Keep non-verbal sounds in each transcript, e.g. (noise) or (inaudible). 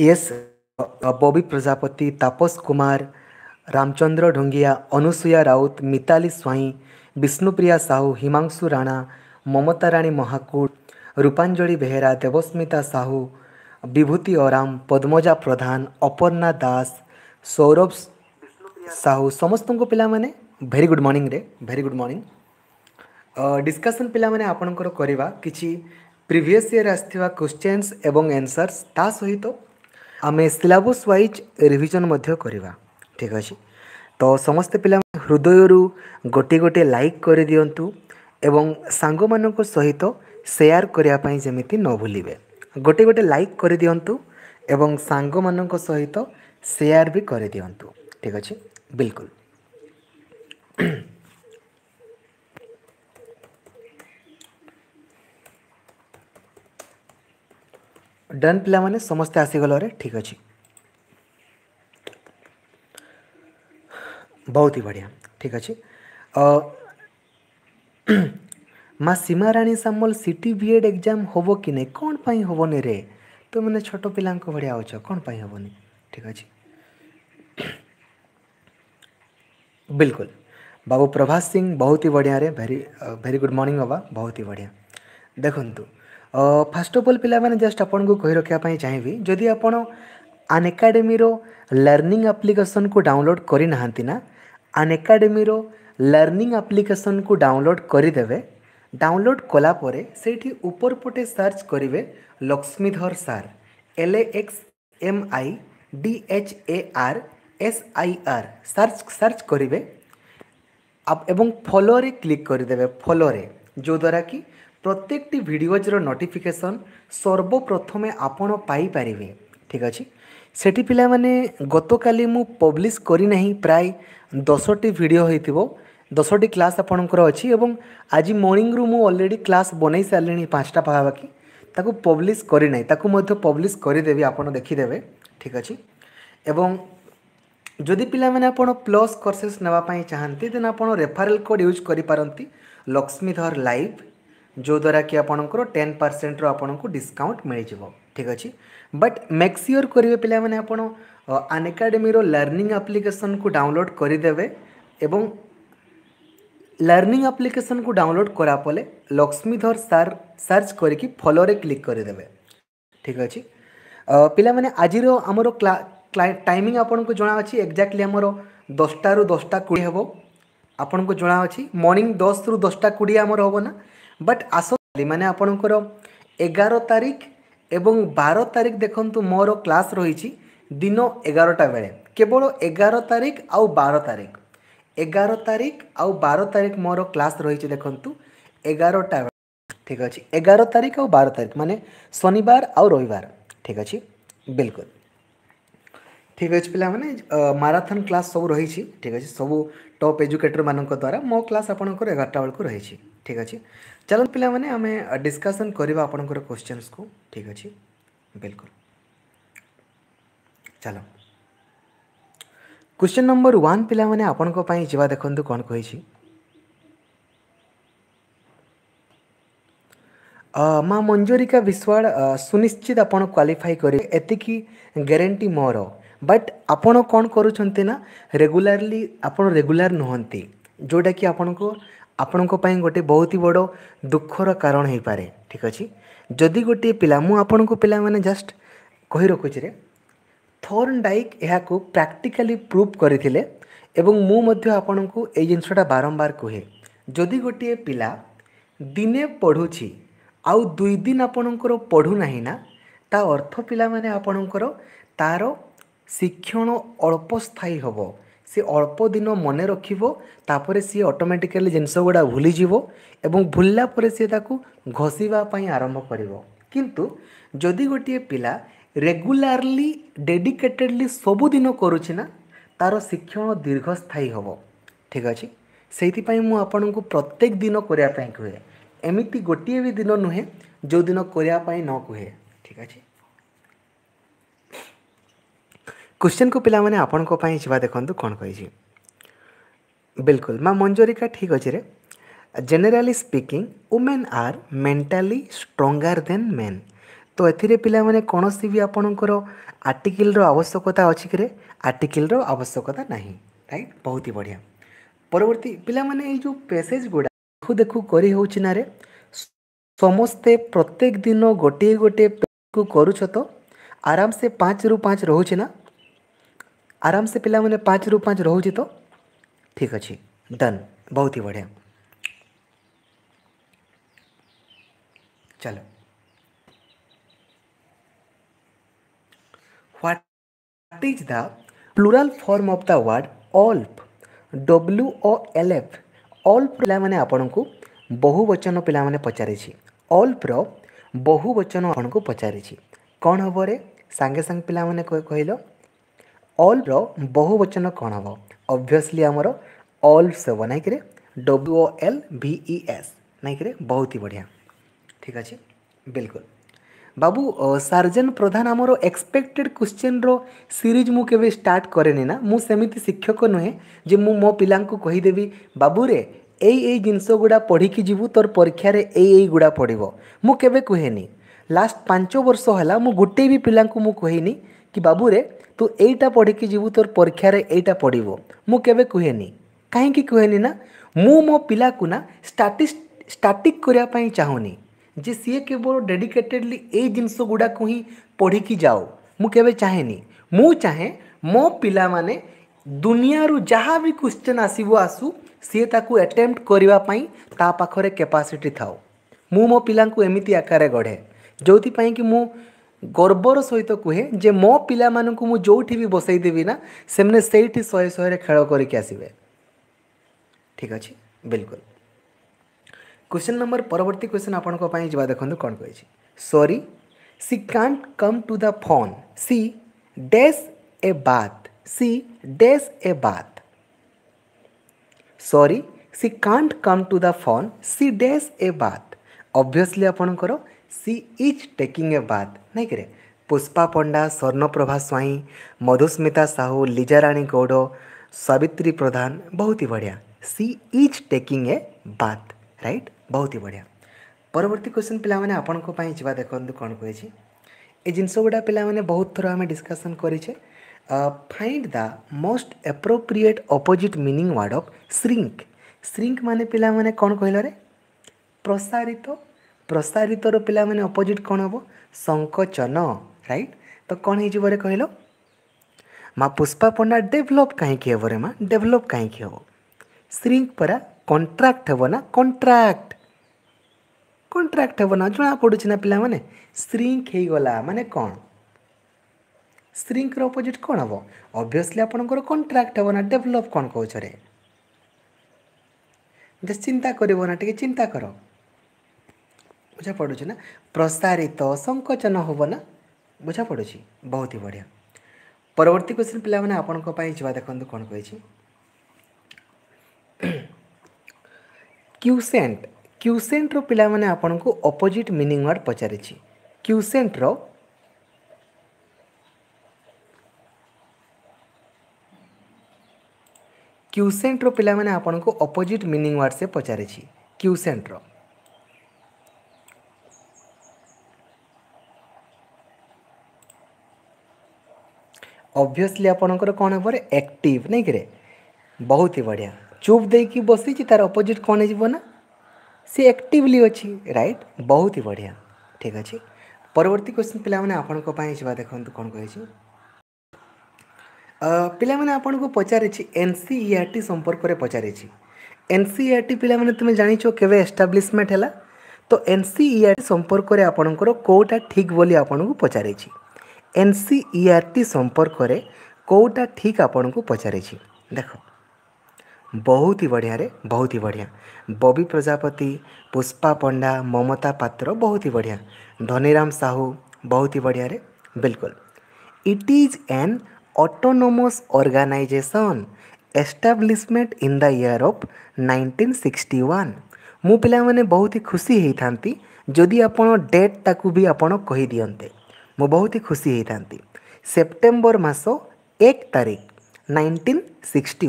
Yes Bobby Prajapati Tapas Kumar Ramchandra Dhangia Anusuya Raut Mitali Swain Vishnupriya Sahu Himanshu Rana Mamata Rani Mahakud Rupanjali Behera Devasmita Sahu विभूति ओराम पद्मजा प्रधान ଅପର୍ଣ୍ଣା ଦାସ ସୌରଭ ସାହୁ ସମସ୍ତଙ୍କୁ ପିଲାମାନେ very good ମର୍ଣ୍ଣିଂରେ ଭେରି ଗୁଡ଼୍ ମର୍ଣ୍ଣିଂ ଡିସ୍କସନ୍ ପିଲାମାନେ ଆପଣଙ୍କର କରିବା କିଛି ପ୍ରିଭିୟସ୍ ଇୟର୍ ଆସିଥିବା କ୍ୱେଶ୍ଚେନ୍ସ ଏବଂ ଏନ୍ସର୍ସ ତା ସହିତ ଆମେ ସିଲାବସ୍ ୱାଇଜ୍ ରିଭିଜନ୍ ମଧ୍ୟ କରିବା ଠିକ୍ ଅଛି ତ ସମସ୍ତେ ପିଲାମାନେ ହୃଦୟରୁ ଗୋଟିଏ ଗୋଟିଏ ଲାଇକ୍ କରିଦିଅନ୍ତୁ ଏବଂ ସାଙ୍ଗମାନଙ୍କ ସହିତ ସେୟାର୍ କରିବା ପାଇଁ ଯେମିତି ନ ଭୁଲିବେ ଗୋଟିଏ ଗୋଟିଏ ଲାଇକ୍ କରିଦିଅନ୍ତୁ ଏବଂ ସାଙ୍ଗମାନଙ୍କ ସହିତ ସେୟାର୍ ବି କରିଦିଅନ୍ତୁ ଠିକ୍ ଅଛି ବିଲକୁଲ डन पे समस्ते आसीगल ठीक अच्छे बहुत ही बढ़िया ठीक अच्छे (clears throat) माँ सीमाराणी सामल सीटी बीएड एग्जाम हम कि नहीं कौन पाई हेनी रे तुम मैंने छोट पा भाया अच्छ कौन हेनी ठीक अच्छे (clears throat) बिल्कुल बाबू प्रभास सिंह बहुत ही बढ़िया रे भेरी भेरी गुड मॉर्निंग बाबा बहुत ही बढ़िया देखु ଫାର୍ଷ୍ଟ ଅଫ୍ ଅଲ୍ ପିଲାମାନେ ଜଷ୍ଟ ଆପଣଙ୍କୁ କହି ରଖିବା ପାଇଁ ଚାହିଁବି ଯଦି ଆପଣ ଆନ୍ ଏକାଡେମୀର ଲର୍ଣ୍ଣିଂ ଆପ୍ଲିକେସନ୍କୁ ଡାଉନଲୋଡ଼୍ କରିନାହାନ୍ତି ନା ଆନ୍ ଏକାଡେମୀର ଲର୍ଣ୍ଣିଂ ଆପ୍ଲିକେସନ୍କୁ ଡାଉନଲୋଡ଼୍ କରିଦେବେ ଡାଉନଲୋଡ଼୍ କଲା ପରେ ସେଇଠି ଉପର ପଟେ ସର୍ଚ୍ଚ କରିବେ Lakshmidhar sir L A X M I D H A R S I R search search କରିବେ ଏବଂ ଫଲୋରେ କ୍ଲିକ୍ କରିଦେବେ ଫଲୋରେ ଯେଉଁଦ୍ୱାରା କି প্রত্যেকটি ভিডিওজর নোটিফিকেসন সর্বপ্রথমে আপন পাইপারিবে ঠিক আছে সেটি পিলামানে গতকালি মু পব্লিশ করি না প্রায় দশটি ভিডিও হয়েছিল দশটি ক্লাস আপনার অছি এবং আজ মর্নিংরু মু অলরেডি ক্লাস বনাই সারে পাঁচটা পাখাপাখি তাকে পব্লিশ করি না তাকে পব্লিশ করিদেবি আপনার দেখিদেবে ঠিক আছে এবং যদি পিলামানে আপনার প্লস কোর্সেস নেওয়া চাহান্তি দেন আপনার রেফারেল কোড ইউজ করে পারতি লক্ষ্মীধর লাইভ जोद्वारा कि आपंकर टेन परसेंट्र आपको डिस्काउंट मिल ठीक अच्छे बट मेक् करेंगे पे आप आन लर्निंग आप्लिकेसन को डाउनलोड करदे एवं लर्निंग आप्लिकेसन को डाउनलोड करापे लक्ष्मीधर सार सर्च करके फलोरे क्लिक करदे ठीक अच्छे पे आज आमर टाइमिंग आपन को जना अच्छी एक्जाक्टली दसटा रु दसटा कोड़े हे आपन को जना अच्छी मर्णिंग दस रु दसटा कोड़े आमर हम ना ବଟ୍ ଆସନ୍ତାକାଲି ମାନେ ଆପଣଙ୍କର ଏଗାର ତାରିଖ ଏବଂ ବାର ତାରିଖ ଦେଖନ୍ତୁ ମୋର କ୍ଲାସ୍ ରହିଛି ଦିନ ଏଗାରଟା ବେଳେ କେବଳ ଏଗାର ତାରିଖ ଆଉ ବାର ତାରିଖ ଏଗାର ତାରିଖ ଆଉ ବାର ତାରିଖ ମୋର କ୍ଲାସ୍ ରହିଛି ଦେଖନ୍ତୁ ଏଗାରଟା ବେଳେ ଠିକ୍ ଅଛି ଏଗାର ତାରିଖ ଆଉ ବାର ତାରିଖ ମାନେ ଶନିବାର ଆଉ ରବିବାର ଠିକ୍ ଅଛି ବିଲକୁଲ ଠିକ୍ ଅଛି ପିଲାମାନେ ମାରାଥନ୍ କ୍ଲାସ୍ ସବୁ ରହିଛି ଠିକ୍ ଅଛି ସବୁ ଟପ୍ ଏଜୁକେଟର୍ ମାନଙ୍କ ଦ୍ୱାରା ମୋ କ୍ଲାସ୍ ଆପଣଙ୍କର ଏଗାରଟା ବେଳକୁ ରହିଛି ଠିକ୍ ଅଛି ଚାଲନ୍ତୁ ପିଲାମାନେ ଆମେ ଡିସ୍କସନ୍ କରିବା ଆପଣଙ୍କର କ୍ୱେଶ୍ଚନ୍ସକୁ ଠିକ୍ ଅଛି ବିଲକୁଲ ଚାଲ କ୍ୱେଶ୍ଚନ୍ ନମ୍ବର ୱାନ୍ ପିଲାମାନେ ଆପଣଙ୍କ ପାଇଁ ଯିବା ଦେଖନ୍ତୁ କ'ଣ କହିଛି ମା ମଞ୍ଜୁରିକା ବିଶ୍ୱାଳ ସୁନିଶ୍ଚିତ ଆପଣ କ୍ୱାଲିଫାଇ କରିବେ ଏତିକି ଗ୍ୟାରେଣ୍ଟି ମୋର ବଟ୍ ଆପଣ କ'ଣ କରୁଛନ୍ତି ନା ରେଗୁଲାରଲି ଆପଣ ରେଗୁଲାର ନୁହନ୍ତି ଯେଉଁଟାକି ଆପଣଙ୍କୁ আপনক পাই গটি বহুতই বড় দুঃখৰ কারণ হ'ই পারে ঠিক আছে যদি গটি পিলা মু আপোনক পিলা মানে জাস্ট কহি ৰকুছৰে থর্নডাইক এয়াক প্ৰ্যাকটিকালি প্ৰুফ কৰিtile এবং মু মধ্য আপোনক এজনছটা বৰম্বাৰ কোহে যদি গটি এ পিলা দিনে পঢ়ুছি আউ দুই দিন আপোনকৰ পঢ়ু নাই না তা অর্থ পিলা মানে আপোনকৰ তারো শিক্ষণ অল্পস্থায়ী হ'ব ସେ ଅଳ୍ପ ଦିନ ମନେ ରଖିବ ତାପରେ ସିଏ ଅଟୋମେଟିକାଲି ଜିନିଷ ଗୁଡ଼ା ଭୁଲିଯିବ ଏବଂ ଭୁଲିଲା ପରେ ସିଏ ତାକୁ ଘଷିବା ପାଇଁ ଆରମ୍ଭ କରିବ କିନ୍ତୁ ଯଦି ଗୋଟିଏ ପିଲା ରେଗୁଲାରଲି ଡେଡିକେଟେଡ଼ଲି ସବୁଦିନ କରୁଛି ନା ତା'ର ଶିକ୍ଷଣ ଦୀର୍ଘସ୍ଥାୟୀ ହେବ ଠିକ୍ ଅଛି ସେଇଥିପାଇଁ ମୁଁ ଆପଣଙ୍କୁ ପ୍ରତ୍ୟେକ ଦିନ କରିବା ପାଇଁ କୁହେ ଏମିତି ଗୋଟିଏ ବି ଦିନ ନୁହେଁ ଯେଉଁଦିନ କରିବା ପାଇଁ ନ କୁହେ ଠିକ୍ ଅଛି क्वेश्चन को पिलाने आपण जा देखु कौन कही बिल्कुल माँ मंजूरिका ठीक अच्छे generally speaking women are mentally stronger than men ତ ଏଥିରେ ପିଲାମାନେ କୌଣସି ବି ଆପଣଙ୍କର ଆର୍ଟିକିଲ୍ର ଆବଶ୍ୟକତା ଅଛି କିରେ ଆର୍ଟିକିଲ୍ର ଆବଶ୍ୟକତା ନାହିଁ ରାଇଟ୍ ବହୁତ ହି ବଢ଼ିଆ ପରବର୍ତ୍ତୀ ପିଲାମାନେ ଏଇ ଯେଉଁ ପେସେଜ୍ ଗୁଡ଼ା ଦେଖୁ ଦେଖୁ କରି ନା ରେ ସମସ୍ତେ ପ୍ରତ୍ୟେକ ଦିନ ଗୋଟିଏ ଗୋଟିଏ ପେଜକୁ କରୁଛ ତ ଆରାମସେ ପାଞ୍ଚରୁ ପାଞ୍ଚ ରହୁଛି ନା आराम से पिलाने पाँच रु पाँच रोज तो ठीक अच्छे डन बहुत ही बढ़िया चलो what is the plural form of the word wolf W O L F wolf ପିଲାମାନେ बहुवचन पे ପିଲାମାନେ ପଚାରିଛି बहुवचन ବହୁବଚନ ଆପଣଙ୍କୁ ପଚାରିଛି କ'ଣ ହେବ ରେ ସାଙ୍ଗେ ସାଙ୍ଗେ ପିଲାମାନେ କହିଲ ଅଲ୍ର ବହୁବଚନ କ'ଣ ହେବ ଅବଭିୟସ୍ଲି ଆମର ଅଲ୍ ସେବ ନାଇଁ କିରେ W O L V E S ନାଇଁ କିରେ ବହୁତ ହି ବଢ଼ିଆ ଠିକ୍ ଅଛି ବିଲକୁଲ ବାବୁ ସାର୍ଜେନ୍ ପ୍ରଧାନ ଆମର ଏକ୍ସପେକ୍ଟେଡ୍ କ୍ୱେଶ୍ଚିନ୍ର ସିରିଜ୍ ମୁଁ କେବେ ଷ୍ଟାର୍ଟ କରେନି ନା ମୁଁ ସେମିତି ଶିକ୍ଷକ ନୁହେଁ ଯେ ମୁଁ ମୋ ପିଲାଙ୍କୁ କହିଦେବି ବାବୁରେ ଏଇ ଏଇ ଜିନିଷ ଗୁଡ଼ା ପଢ଼ିକି ଯିବୁ ତୋର ପରୀକ୍ଷାରେ ଏଇ ଏଇ ଗୁଡ଼ା ପଡ଼ିବ ମୁଁ କେବେ କୁହେନି ଲାଷ୍ଟ ପାଞ୍ଚ ବର୍ଷ ହେଲା ମୁଁ ଗୋଟେ ବି ପିଲାଙ୍କୁ ମୁଁ କହିନି କି ବାବୁରେ तू यहीटा पढ़ी जीव तोर परीक्षार यहीटा पढ़ मुझे कहे नहीं कहीं कहे ना मो पा को ना स्टाटिक करने चाहूनी जे सी केवल डेडिकेटेडली जिनस गुड़ाक ही पढ़ी जाओ मुझे चाहे मु चाहे मो पाने दुनिया जहाँ भी क्वेश्चन आसब आसु सी ताकू एटेम्प्ट करने कैपासीटी था मो पाँ एमती आकार गढ़े जो कि मुझे ଗର୍ବର ସହିତ କୁହେ ଯେ ମୋ ପିଲାମାନଙ୍କୁ ମୁଁ ଯେଉଁଠି ବି ବସେଇଦେବି ନା ସେମାନେ ସେଇଠି ଶହେ ଶହେରେ ଖେଳ କରିକି ଆସିବେ ଠିକ୍ ଅଛି ବିଲକୁଲ କ୍ୱେଶ୍ଚନ୍ ନମ୍ବର ପରବର୍ତ୍ତୀ କ୍ୱେଶ୍ଚନ୍ ଆପଣଙ୍କ ପାଇଁ ଯିବା ଦେଖନ୍ତୁ କ'ଣ କହିଛି sorry she can't come to the phone she does a bath she does a bath sorry she can't come to the phone she does a bath obviously ଆପଣଙ୍କର she is taking a bath ନାଇଁ କିରେ ପୁଷ୍ପା ପଣ୍ଡା ସ୍ୱର୍ଣ୍ଣପ୍ରଭା ସ୍ୱାଇଁ ମଧୁସ୍ମିତା ସାହୁ ଲିଜାରାଣୀ ଗୌଡ଼ ସାବିତ୍ରୀ ପ୍ରଧାନ ବହୁତ ହି ବଢ଼ିଆ she is taking a bath right ବହୁତ ହି ବଢ଼ିଆ ପରବର୍ତ୍ତୀ କ୍ୱେଶ୍ଚନ୍ ପିଲାମାନେ ଆପଣଙ୍କ ପାଇଁ ଯିବା ଦେଖନ୍ତୁ କ'ଣ କହିଛି ଏ ଜିନିଷ ଗୁଡ଼ା ପିଲାମାନେ ବହୁତ ଥର ଆମେ ଡିସ୍କସନ୍ କରିଛେ find the most appropriate opposite meaning word of shrink shrink ମାନେ ପିଲାମାନେ କ'ଣ କହିଲ ରେ ପ୍ରସାରିତ ପ୍ରସାରିତର ପିଲାମାନେ ଅପୋଜିଟ୍ କ'ଣ ହେବ ସଙ୍କୋଚନ ରାଇଟ୍ ତ କ'ଣ ହେଇଯିବ ରେ କହିଲ ମା ପୁଷ୍ପା ପଣ୍ଡା ଡେଭଲପ୍ କାହିଁକି ହେବ ରେ ମା ଡେଭଲପ୍ କାହିଁକି ହେବ ଶ୍ରୀଙ୍କ ପରା କଣ୍ଟ୍ରାକ୍ଟ ହେବ ନା କଣ୍ଟ୍ରାକ୍ଟ କଣ୍ଟ୍ରାକ୍ଟ ହେବ ନା ଜଣାପଡ଼ୁଛି ନା ପିଲାମାନେ ଶ୍ରୀଙ୍କ ହେଇଗଲା ମାନେ କ'ଣ ଶ୍ରୀଙ୍କର ଅପୋଜିଟ୍ କ'ଣ ହେବ ଅବଭିୟସ୍ଲି ଆପଣଙ୍କର କଣ୍ଟ୍ରାକ୍ଟ ହେବ ନା ଡେଭଲପ୍ କ'ଣ କହୁଛ ରେ ଜଷ୍ଟ ଚିନ୍ତା କରିବ ନା ଟିକେ ଚିନ୍ତା କର बुझा पड़ू ना प्रसारित संकोचन हम ना बुझा पड़ू बहुत ही बढ़िया परवर्त क्वेश्चन पे आपं जवा देख कौन कही क्यूसेंट क्यूसेंट रे आपन को अपोजिट मिनिंग वार्ड पचार क्यूसेंट र क्यूसेंट रे आपन को अपोजिट मिनिंग वार्ड से पचार क्यूसेंट र ऑब्वियसली आपणकर कौन हो एक्टिव नहीं कि बहुत ही बढ़िया चुप दे कि बसीचे तार अपोजिट कौन जी ना सी एक्टिवली अच्छी राइट बहुत ही बढ़िया ठीक अच्छे परवर्ती क्वेश्चन पे आपण देखते कौन कह पाने को पचारि एन सी आर टी संपर्क में पचारि एन सी आर टी पे तुम जान के एस्टाब्लीशमेंट है तो एन सी आर टी संपर्क में आपंकर कौटा ठीक बोली आपन को पचारि एन सी टी संपर्क कौटा ठीक आपण को पचारे देख बहुत ही बढ़िया रे बहुत ही बढ़िया बबी प्रजापति पुष्पा पंडा ममता पात्र बहुत ही बढ़िया धनीराम साहू बहुत ही बढ़िया रे बिल्कुल it is an autonomous organization establishment in the year of 1961 मु पिला माने बहुत ही खुशी होती जदि आपण डेट ताकू भी आपण कही मु बहुत ही खुशी होता सेप्टेम्बर मस एक तारीख नाइंटीन सिक्सट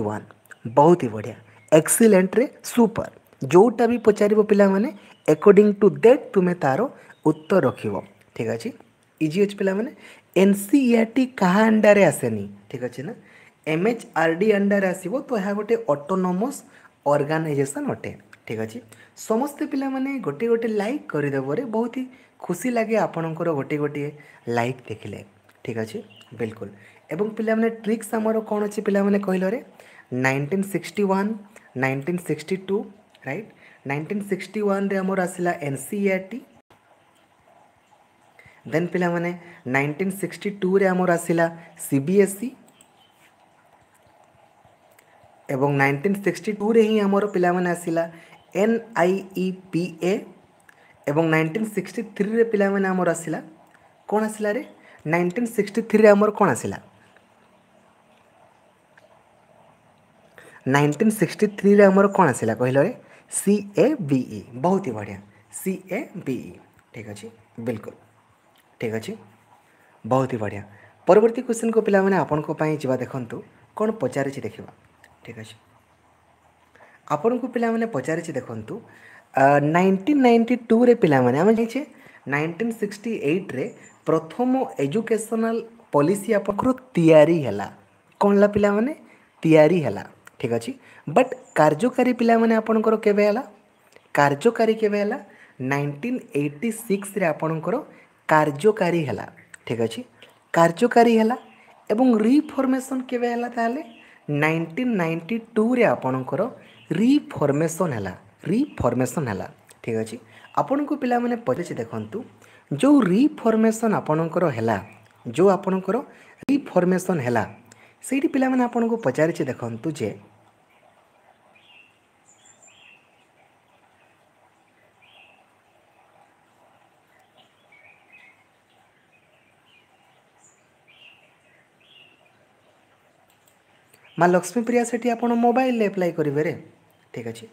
बहुत ही बढ़िया एक्सिलेन्ट्रे सुपर जोटा भी पचार पाने एकॉर्डिंग टू डेट तुम्हें तार उत्तर रख ठीक अच्छे इजी अच्छे पे एन सी आर टी क्या अंडार आसेनी ठीक अच्छे ना M H R D under आसो तो यह गोटे अटोनोमस अर्गानाइजेसन अटे ठीक अच्छे समस्ते पाने गोटे गोटे लाइक करदेव बहुत ही ଖୁସି ଲାଗେ ଆପଣଙ୍କର ଗୋଟିଏ ଗୋଟିଏ ଲାଇକ୍ ଦେଖିଲେ ଠିକ୍ ଅଛି ବିଲକୁଲ ଏବଂ ପିଲାମାନେ ଟ୍ରିକ୍ସ ଆମର କ'ଣ ଅଛି ପିଲାମାନେ କହିଲରେ nineteen sixty one nineteen sixty two right nineteen sixty ୱାନ୍ରେ ଆମର ଆସିଲା N C R T then ପିଲାମାନେ ନାଇନଟିନ୍ ସିକ୍ସଟି ଟୁରେ ଆମର ଆସିଲା ସି ବି ଏସ୍ ଇ ଏବଂ ନାଇନଟିନ୍ ସିକ୍ସଟି ଟୁରେ ହିଁ ଆମର ପିଲାମାନେ ଆସିଲା N I E P A ଏବଂ ନାଇଣ୍ଟିନ୍ ସିକ୍ସଟି ଥ୍ରୀରେ ପିଲାମାନେ ଆମର ଆସିଲା କ'ଣ ଆସିଲା ରେ ନାଇଣ୍ଟିନ୍ ସିକ୍ସଟି ଥ୍ରୀରେ ଆମର କ'ଣ ଆସିଲା ନାଇଣ୍ଟିନ୍ ସିକ୍ସଟି ଥ୍ରୀରେ ଆମର କ'ଣ ଆସିଲା କହିଲ ରେ ସି ଏ ବିଇ ବହୁତ ହି ବଢ଼ିଆ ସି ଏ ବିଇ ଠିକ୍ ଅଛି ବିଲକୁଲ ଠିକ୍ ଅଛି ବହୁତ ହି ବଢ଼ିଆ ପରବର୍ତ୍ତୀ କ୍ୱେଶ୍ଚିନ୍କୁ ପିଲାମାନେ ଆପଣଙ୍କ ପାଇଁ ଯିବା ଦେଖନ୍ତୁ କ'ଣ ପଚାରିଛି ଦେଖିବା ଠିକ୍ ଅଛି ଆପଣଙ୍କୁ ପିଲାମାନେ ପଚାରିଛି ଦେଖନ୍ତୁ ନାଇଣ୍ଟିନ୍ ନାଇଣ୍ଟି ଟୁରେ ପିଲାମାନେ ଆମେ ଜାଣିଛେ ନାଇଣ୍ଟିନ୍ ସିକ୍ସଟି ଏଇଟ୍ରେ ପ୍ରଥମ ଏଜୁକେସନାଲ୍ ପଲିସି ଆପଣଙ୍କର ତିଆରି ହେଲା କ'ଣ ହେଲା ପିଲାମାନେ ତିଆରି ହେଲା ଠିକ୍ ଅଛି ବଟ୍ କାର୍ଯ୍ୟକାରୀ ପିଲାମାନେ ଆପଣଙ୍କର କେବେ ହେଲା କାର୍ଯ୍ୟକାରୀ କେବେ ହେଲା ନାଇଣ୍ଟିନ୍ ଏଇଟି ସିକ୍ସରେ ଆପଣଙ୍କର କାର୍ଯ୍ୟକାରୀ ହେଲା ଠିକ୍ ଅଛି କାର୍ଯ୍ୟକାରୀ ହେଲା ଏବଂ ରିଫର୍ମେସନ୍ କେବେ ହେଲା ତାହେଲେ ନାଇଣ୍ଟିନ୍ ନାଇଣ୍ଟି ଟୁରେ ଆପଣଙ୍କର ରିଫର୍ମେସନ୍ ହେଲା ରିଫର୍ମେସନ୍ ହେଲା ଠିକ୍ ଅଛି ଆପଣଙ୍କୁ ପିଲାମାନେ ପଚାରିଛି ଦେଖନ୍ତୁ ଯେଉଁ ରିଫର୍ମେସନ୍ ଆପଣଙ୍କର ହେଲା ଯେଉଁ ଆପଣଙ୍କର ରିଫର୍ମେସନ୍ ହେଲା ସେଇଠି ପିଲାମାନେ ଆପଣଙ୍କୁ ପଚାରିଛି ଦେଖନ୍ତୁ ଯେ ମା' ଲକ୍ଷ୍ମୀପ୍ରିୟା ସେଠି ଆପଣ ମୋବାଇଲ୍ରେ ଆପ୍ଲାଏ କରିବେ ରେ ଠିକ୍ ଅଛି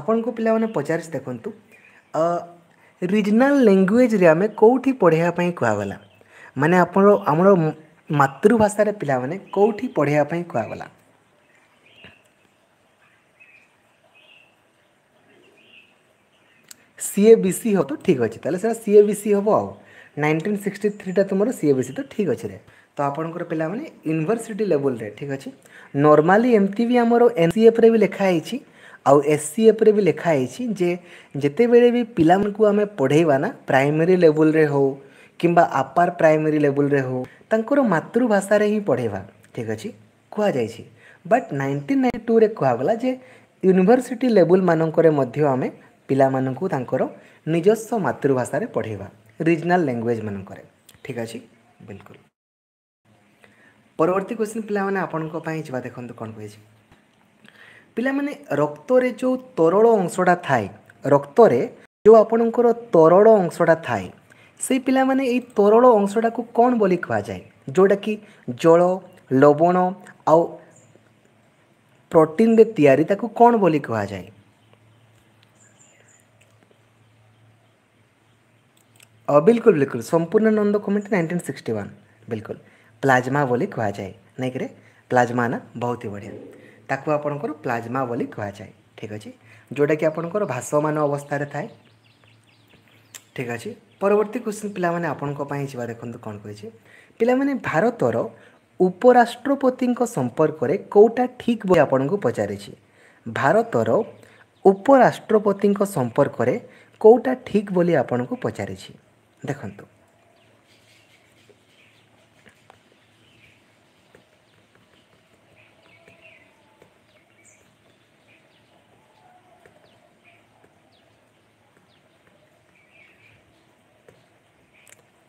ଆପଣଙ୍କୁ ପିଲାମାନେ ପଚାରି ଦେଖନ୍ତୁ ରିଜନାଲ୍ ଲାଙ୍ଗୁଏଜ୍ରେ ଆମେ କେଉଁଠି ପଢ଼ାଇବା ପାଇଁ କୁହାଗଲା ମାନେ ଆପଣ ଆମର ମାତୃଭାଷାରେ ପିଲାମାନେ କେଉଁଠି ପଢ଼ାଇବା ପାଇଁ କୁହାଗଲା ସିଏ ବି ସି ହେବ ତ ଠିକ୍ ଅଛି ତାହେଲେ ସେଇଟା ସିଏ ବି ସି ହେବ ଆଉ ନାଇଣ୍ଟିନ୍ ସିକ୍ସଟି ଥ୍ରୀଟା ତୁମର ସିଏ ବି ସି ତ ଠିକ୍ ଅଛି ରେ ତ ଆପଣଙ୍କର ପିଲାମାନେ ୟୁନିଭର୍ସିଟି ଲେଭେଲ୍ରେ ଠିକ୍ ଅଛି ନର୍ମାଲି ଏମିତି ବି ଆମର ଏନ୍ସିଏଫ୍ରେ ବି ଲେଖା ହେଇଛି ଆଉ ଏସ୍ ସି ଏଫ୍ରେ ବି ଲେଖା ହେଇଛି ଯେ ଯେତେବେଳେ ବି ପିଲାମାନଙ୍କୁ ଆମେ ପଢ଼େଇବା ନା ପ୍ରାଇମେରୀ ଲେବୁଲ୍ରେ ହେଉ କିମ୍ବା ଆପାର ପ୍ରାଇମେରୀ ଲେବୁଲ୍ରେ ହେଉ ତାଙ୍କର ମାତୃଭାଷାରେ ହିଁ ପଢ଼େଇବା ଠିକ୍ ଅଛି କୁହାଯାଇଛି ବଟ୍ ନାଇଣ୍ଟିନ୍ ନାଇଣ୍ଟି ଟୁରେ କୁହାଗଲା ଯେ ୟୁନିଭର୍ସିଟି ଲେବୁଲ୍ମାନଙ୍କରେ ମଧ୍ୟ ଆମେ ପିଲାମାନଙ୍କୁ ତାଙ୍କର ନିଜସ୍ୱ ମାତୃଭାଷାରେ ପଢ଼େଇବା ରିଜନାଲ୍ ଲାଙ୍ଗୁଏଜ୍ମାନଙ୍କରେ ଠିକ୍ ଅଛି ବିଲକୁଲ ପରବର୍ତ୍ତୀ କ୍ୱେଶ୍ଚିନ୍ ପିଲାମାନେ ଆପଣଙ୍କ ପାଇଁ ଯିବା ଦେଖନ୍ତୁ କ'ଣ କହିଛି ପିଲାମାନେ ରକ୍ତରେ ଯେଉଁ ତରଳ ଅଂଶଟା ଥାଏ ରକ୍ତରେ ଯେଉଁ ଆପଣଙ୍କର ତରଳ ଅଂଶଟା ଥାଏ ସେଇ ପିଲାମାନେ ଏଇ ତରଳ ଅଂଶଟାକୁ କ'ଣ ବୋଲି କୁହାଯାଏ ଯେଉଁଟାକି ଜଳ ଲବଣ ଆଉ ପ୍ରୋଟିନ୍ରେ ତିଆରି ତାକୁ କ'ଣ ବୋଲି କୁହାଯାଏ बिल्कुल बिल्कुल Sampurnanand committee nineteen sixty one बिल्कुल प्लाज्मा बोली कह जाए नहीं करे प्लाज्मा ना बहुत ही बढ़िया ତାକୁ ଆପଣଙ୍କର ପ୍ଲାଜମା ବୋଲି କୁହାଯାଏ ଠିକ୍ ଅଛି ଯେଉଁଟାକି ଆପଣଙ୍କର ଭାସମାନ ଅବସ୍ଥାରେ ଥାଏ ଠିକ୍ ଅଛି ପରବର୍ତ୍ତୀ କ୍ୱେଶ୍ଚିନ୍ ପିଲାମାନେ ଆପଣଙ୍କ ପାଇଁ ଯିବା ଦେଖନ୍ତୁ କ'ଣ କହିଛି ପିଲାମାନେ ଭାରତର ଉପରାଷ୍ଟ୍ରପତିଙ୍କ ସମ୍ପର୍କରେ କେଉଁଟା ଠିକ୍ ବୋଲି ଆପଣଙ୍କୁ ପଚାରିଛି ଭାରତର ଉପରାଷ୍ଟ୍ରପତିଙ୍କ ସମ୍ପର୍କରେ କେଉଁଟା ଠିକ୍ ବୋଲି ଆପଣଙ୍କୁ ପଚାରିଛି ଦେଖନ୍ତୁ